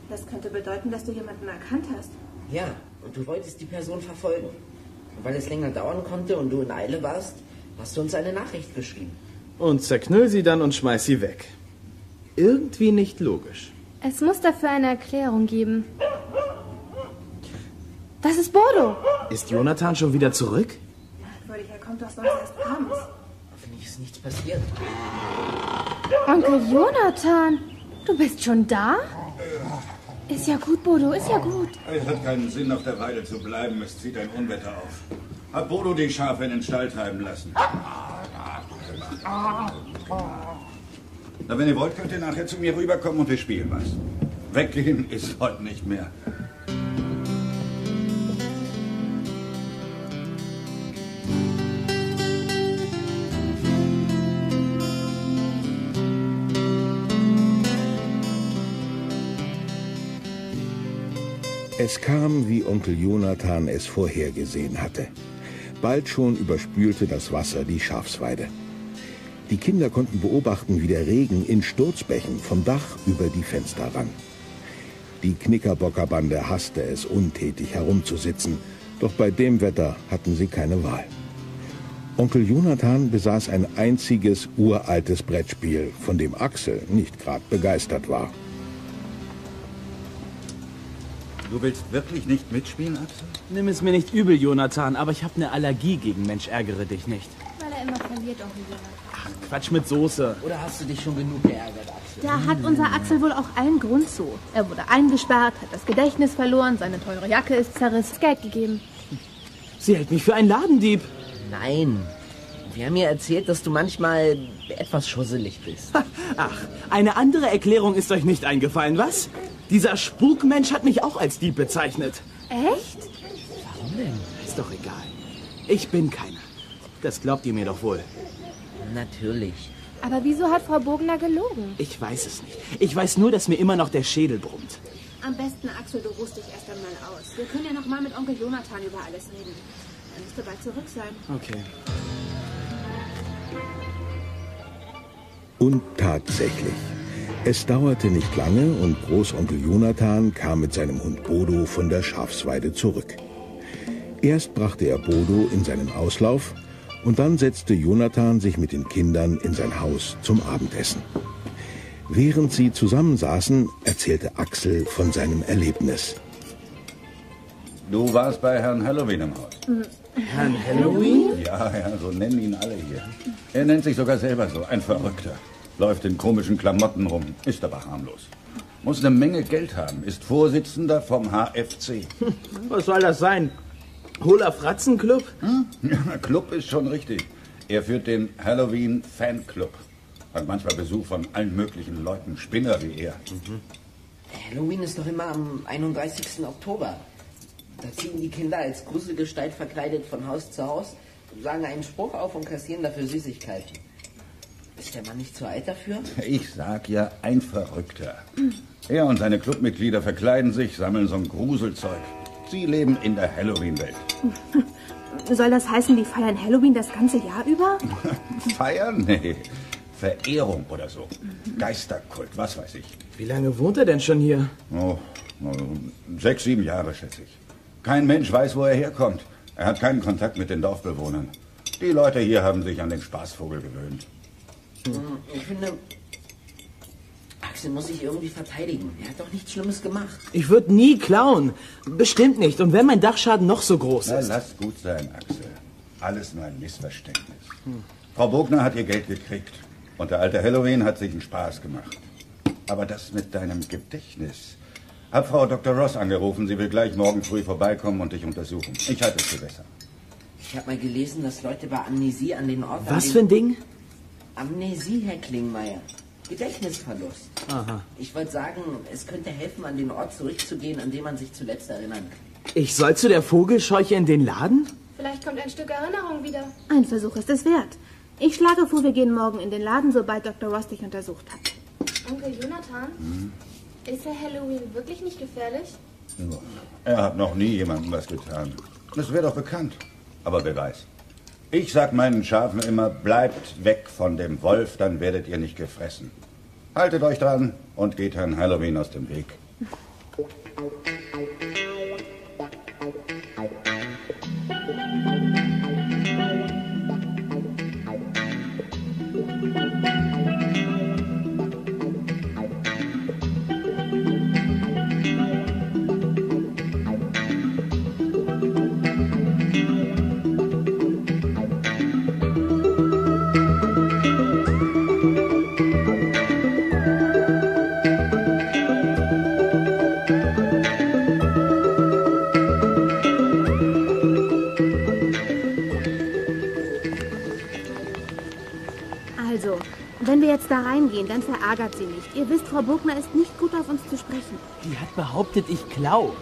Das könnte bedeuten, dass du jemanden erkannt hast. Ja, und du wolltest die Person verfolgen. Und weil es länger dauern konnte und du in Eile warst, hast du uns eine Nachricht geschrieben. Und zerknüll sie dann und schmeiß sie weg. Irgendwie nicht logisch. Es muss dafür eine Erklärung geben. Das ist Bodo. Ist Jonathan schon wieder zurück? Merkwürdig, er kommt doch sonst erst abends. Ist nichts passiert. Onkel Jonathan, du bist schon da? Ist ja gut, Bodo, ist ja gut. Es hat keinen Sinn, auf der Weide zu bleiben. Es zieht ein Unwetter auf. Hat Bodo die Schafe in den Stall treiben lassen. Na, wenn ihr wollt, könnt ihr nachher zu mir rüberkommen und wir spielen was. Weggehen ist heute nicht mehr. Es kam, wie Onkel Jonathan es vorhergesehen hatte. Bald schon überspülte das Wasser die Schafsweide. Die Kinder konnten beobachten, wie der Regen in Sturzbächen vom Dach über die Fenster rann. Die Knickerbockerbande hasste es, untätig herumzusitzen, doch bei dem Wetter hatten sie keine Wahl. Onkel Jonathan besaß ein einziges uraltes Brettspiel, von dem Axel nicht gerade begeistert war. Du willst wirklich nicht mitspielen, Axel? Nimm es mir nicht übel, Jonathan, aber ich habe eine Allergie gegen Mensch, ärgere dich nicht. Weil er immer verliert, Onkel Jonathan. Quatsch mit Soße. Oder hast du dich schon genug geärgert, Axel? Da hat unser Axel wohl auch allen Grund zu. Er wurde eingesperrt, hat das Gedächtnis verloren, seine teure Jacke ist zerrissen. Geld gegeben. Sie hält mich für einen Ladendieb. Nein. Wir haben mir erzählt, dass du manchmal etwas schusselig bist. Ach, eine andere Erklärung ist euch nicht eingefallen, was? Dieser Spukmensch hat mich auch als Dieb bezeichnet. Echt? Warum denn? Ist doch egal. Ich bin keiner. Das glaubt ihr mir doch wohl. Natürlich. Aber wieso hat Frau Bogner gelogen? Ich weiß es nicht. Ich weiß nur, dass mir immer noch der Schädel brummt. Am besten, Axel, du ruhst dich erst einmal aus. Wir können ja noch mal mit Onkel Jonathan über alles reden. Er müsste bald zurück sein. Okay. Und tatsächlich. Es dauerte nicht lange und Großonkel Jonathan kam mit seinem Hund Bodo von der Schafsweide zurück. Erst brachte er Bodo in seinen Auslauf und dann setzte Jonathan sich mit den Kindern in sein Haus zum Abendessen. Während sie zusammensaßen, erzählte Axel von seinem Erlebnis. Du warst bei Herrn Halloween im Haus. Herrn Halloween? Ja, ja, so nennen ihn alle hier. Er nennt sich sogar selber so, ein Verrückter. Läuft in komischen Klamotten rum, ist aber harmlos. Muss eine Menge Geld haben, ist Vorsitzender vom HFC. <laughs> Was soll das sein? Hohler Fratzenclub? Hm? Ja, Club ist schon richtig. Er führt den Halloween Fanclub. Hat manchmal Besuch von allen möglichen Leuten, Spinner wie er. Halloween ist doch immer am 31. Oktober. Da ziehen die Kinder als Gruselgestalt verkleidet von Haus zu Haus, sagen einen Spruch auf und kassieren dafür Süßigkeiten. Ist der Mann nicht zu alt dafür? Ich sag ja, ein Verrückter. Er und seine Clubmitglieder verkleiden sich, sammeln so ein Gruselzeug. Sie leben in der Halloween-Welt. <laughs> Soll das heißen, die feiern Halloween das ganze Jahr über? <laughs> Feiern? Nee. Verehrung oder so. Geisterkult, was weiß ich. Wie lange wohnt er denn schon hier? Oh, oh, sechs, sieben Jahre, schätze ich. Kein Mensch weiß, wo er herkommt. Er hat keinen Kontakt mit den Dorfbewohnern. Die Leute hier haben sich an den Spaßvogel gewöhnt. Hm, Ich finde, Axel muss sich irgendwie verteidigen. Er hat doch nichts Schlimmes gemacht. Ich würde nie klauen. Bestimmt nicht. Und wenn mein Dachschaden noch so groß Na, ist. lass gut sein, Axel. Alles nur ein Missverständnis. Frau Bogner hat ihr Geld gekriegt. Und der alte Halloween hat sich einen Spaß gemacht. Aber das mit deinem Gedächtnis. Hab Frau Dr. Ross angerufen. Sie will gleich morgen früh vorbeikommen und dich untersuchen. Ich halte es für besser. Ich habe mal gelesen, dass Leute bei Amnesie an den Ort... an Was den für ein Ding? Amnesie, Herr Klingmeier. Gedächtnisverlust. Aha. Ich wollte sagen, es könnte helfen, an den Ort zurückzugehen, an den man sich zuletzt erinnern kann. Ich soll zu der Vogelscheuche in den Laden? Vielleicht kommt ein Stück Erinnerung wieder. Ein Versuch ist es wert. Ich schlage vor, wir gehen morgen in den Laden, sobald Dr. Ross dich untersucht hat. Onkel Jonathan, ist der Halloween wirklich nicht gefährlich? Er hat noch nie jemandem was getan. Das wäre doch bekannt. Aber wer weiß. Ich sag meinen Schafen immer, bleibt weg von dem Wolf, dann werdet ihr nicht gefressen. Haltet euch dran und geht Herrn Halloween aus dem Weg. Ihr wisst, Frau Burgner ist nicht gut auf uns zu sprechen. Die hat behauptet, ich klau.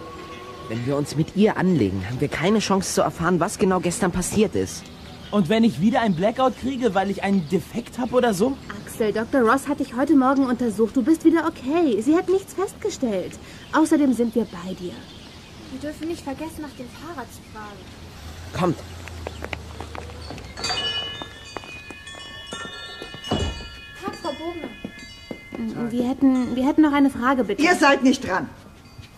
Wenn wir uns mit ihr anlegen, haben wir keine Chance zu erfahren, was genau gestern passiert ist. Und wenn ich wieder ein Blackout kriege, weil ich einen Defekt habe oder so? Axel, Dr. Ross hat dich heute Morgen untersucht. Du bist wieder okay. Sie hat nichts festgestellt. Außerdem sind wir bei dir. Wir dürfen nicht vergessen, nach dem Fahrrad zu fragen. Kommt. Tag, Frau Bogner. Wir hätten, wir hätten noch eine Frage, bitte. Ihr seid nicht dran.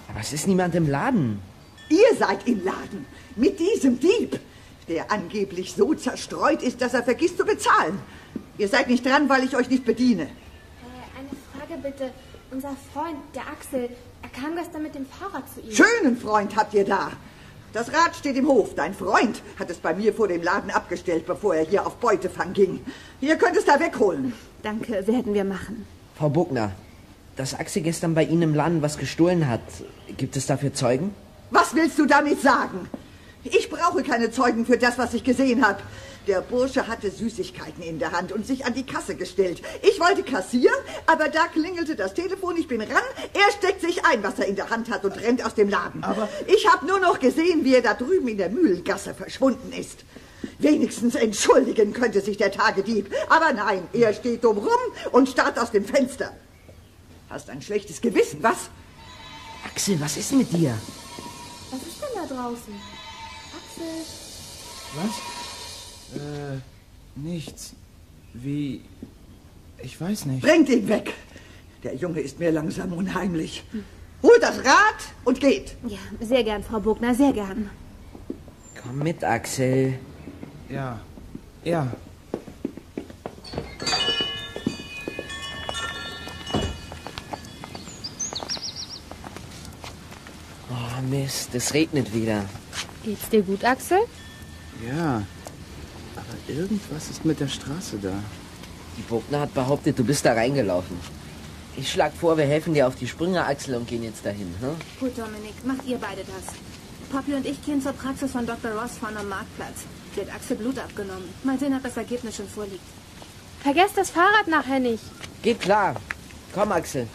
Aber es ist niemand im Laden. Ihr seid im Laden. Mit diesem Dieb, der angeblich so zerstreut ist, dass er vergisst zu bezahlen. Ihr seid nicht dran, weil ich euch nicht bediene. Äh, eine Frage bitte. Unser Freund, der Axel, er kam gestern mit dem Fahrrad zu Ihnen. Schönen Freund habt ihr da. Das Rad steht im Hof. Dein Freund hat es bei mir vor dem Laden abgestellt, bevor er hier auf Beutefang ging. Ihr könnt es da wegholen. Danke, werden wir machen. Frau Buckner, dass Axel gestern bei Ihnen im Laden was gestohlen hat, gibt es dafür Zeugen? Was willst du damit sagen? Ich brauche keine Zeugen für das, was ich gesehen habe. Der Bursche hatte Süßigkeiten in der Hand und sich an die Kasse gestellt. Ich wollte kassieren, aber da klingelte das Telefon, ich bin ran. Er steckt sich ein, was er in der Hand hat und rennt aus dem Laden. Aber ich habe nur noch gesehen, wie er da drüben in der Mühlengasse verschwunden ist. Wenigstens entschuldigen könnte sich der Tagedieb. Aber nein, er steht dumm rum und starrt aus dem Fenster. Hast ein schlechtes Gewissen, was? Axel, was ist mit dir? Was ist denn da draußen? Axel, Was? Äh, nichts. Wie. Ich weiß nicht. Bringt ihn weg. Der Junge ist mir langsam unheimlich. Holt das Rad und geht. Ja, sehr gern, Frau Bogner, sehr gern. Komm mit, Axel. Ja. Ja. Oh, Mist, es regnet wieder. Geht's dir gut, Axel? Ja. Aber irgendwas ist mit der Straße da. Die Buckner hat behauptet, du bist da reingelaufen. Ich schlag vor, wir helfen dir auf die Sprünge, Axel, und gehen jetzt dahin. Hm? Gut, Dominik, macht ihr beide das. Poppy und ich gehen zur Praxis von Dr. Ross vorne am Marktplatz. Sie hat Axel Blut abgenommen. Mal sehen, ob das Ergebnis schon vorliegt. Vergesst das Fahrrad nachher nicht. Geht klar. Komm, Axel.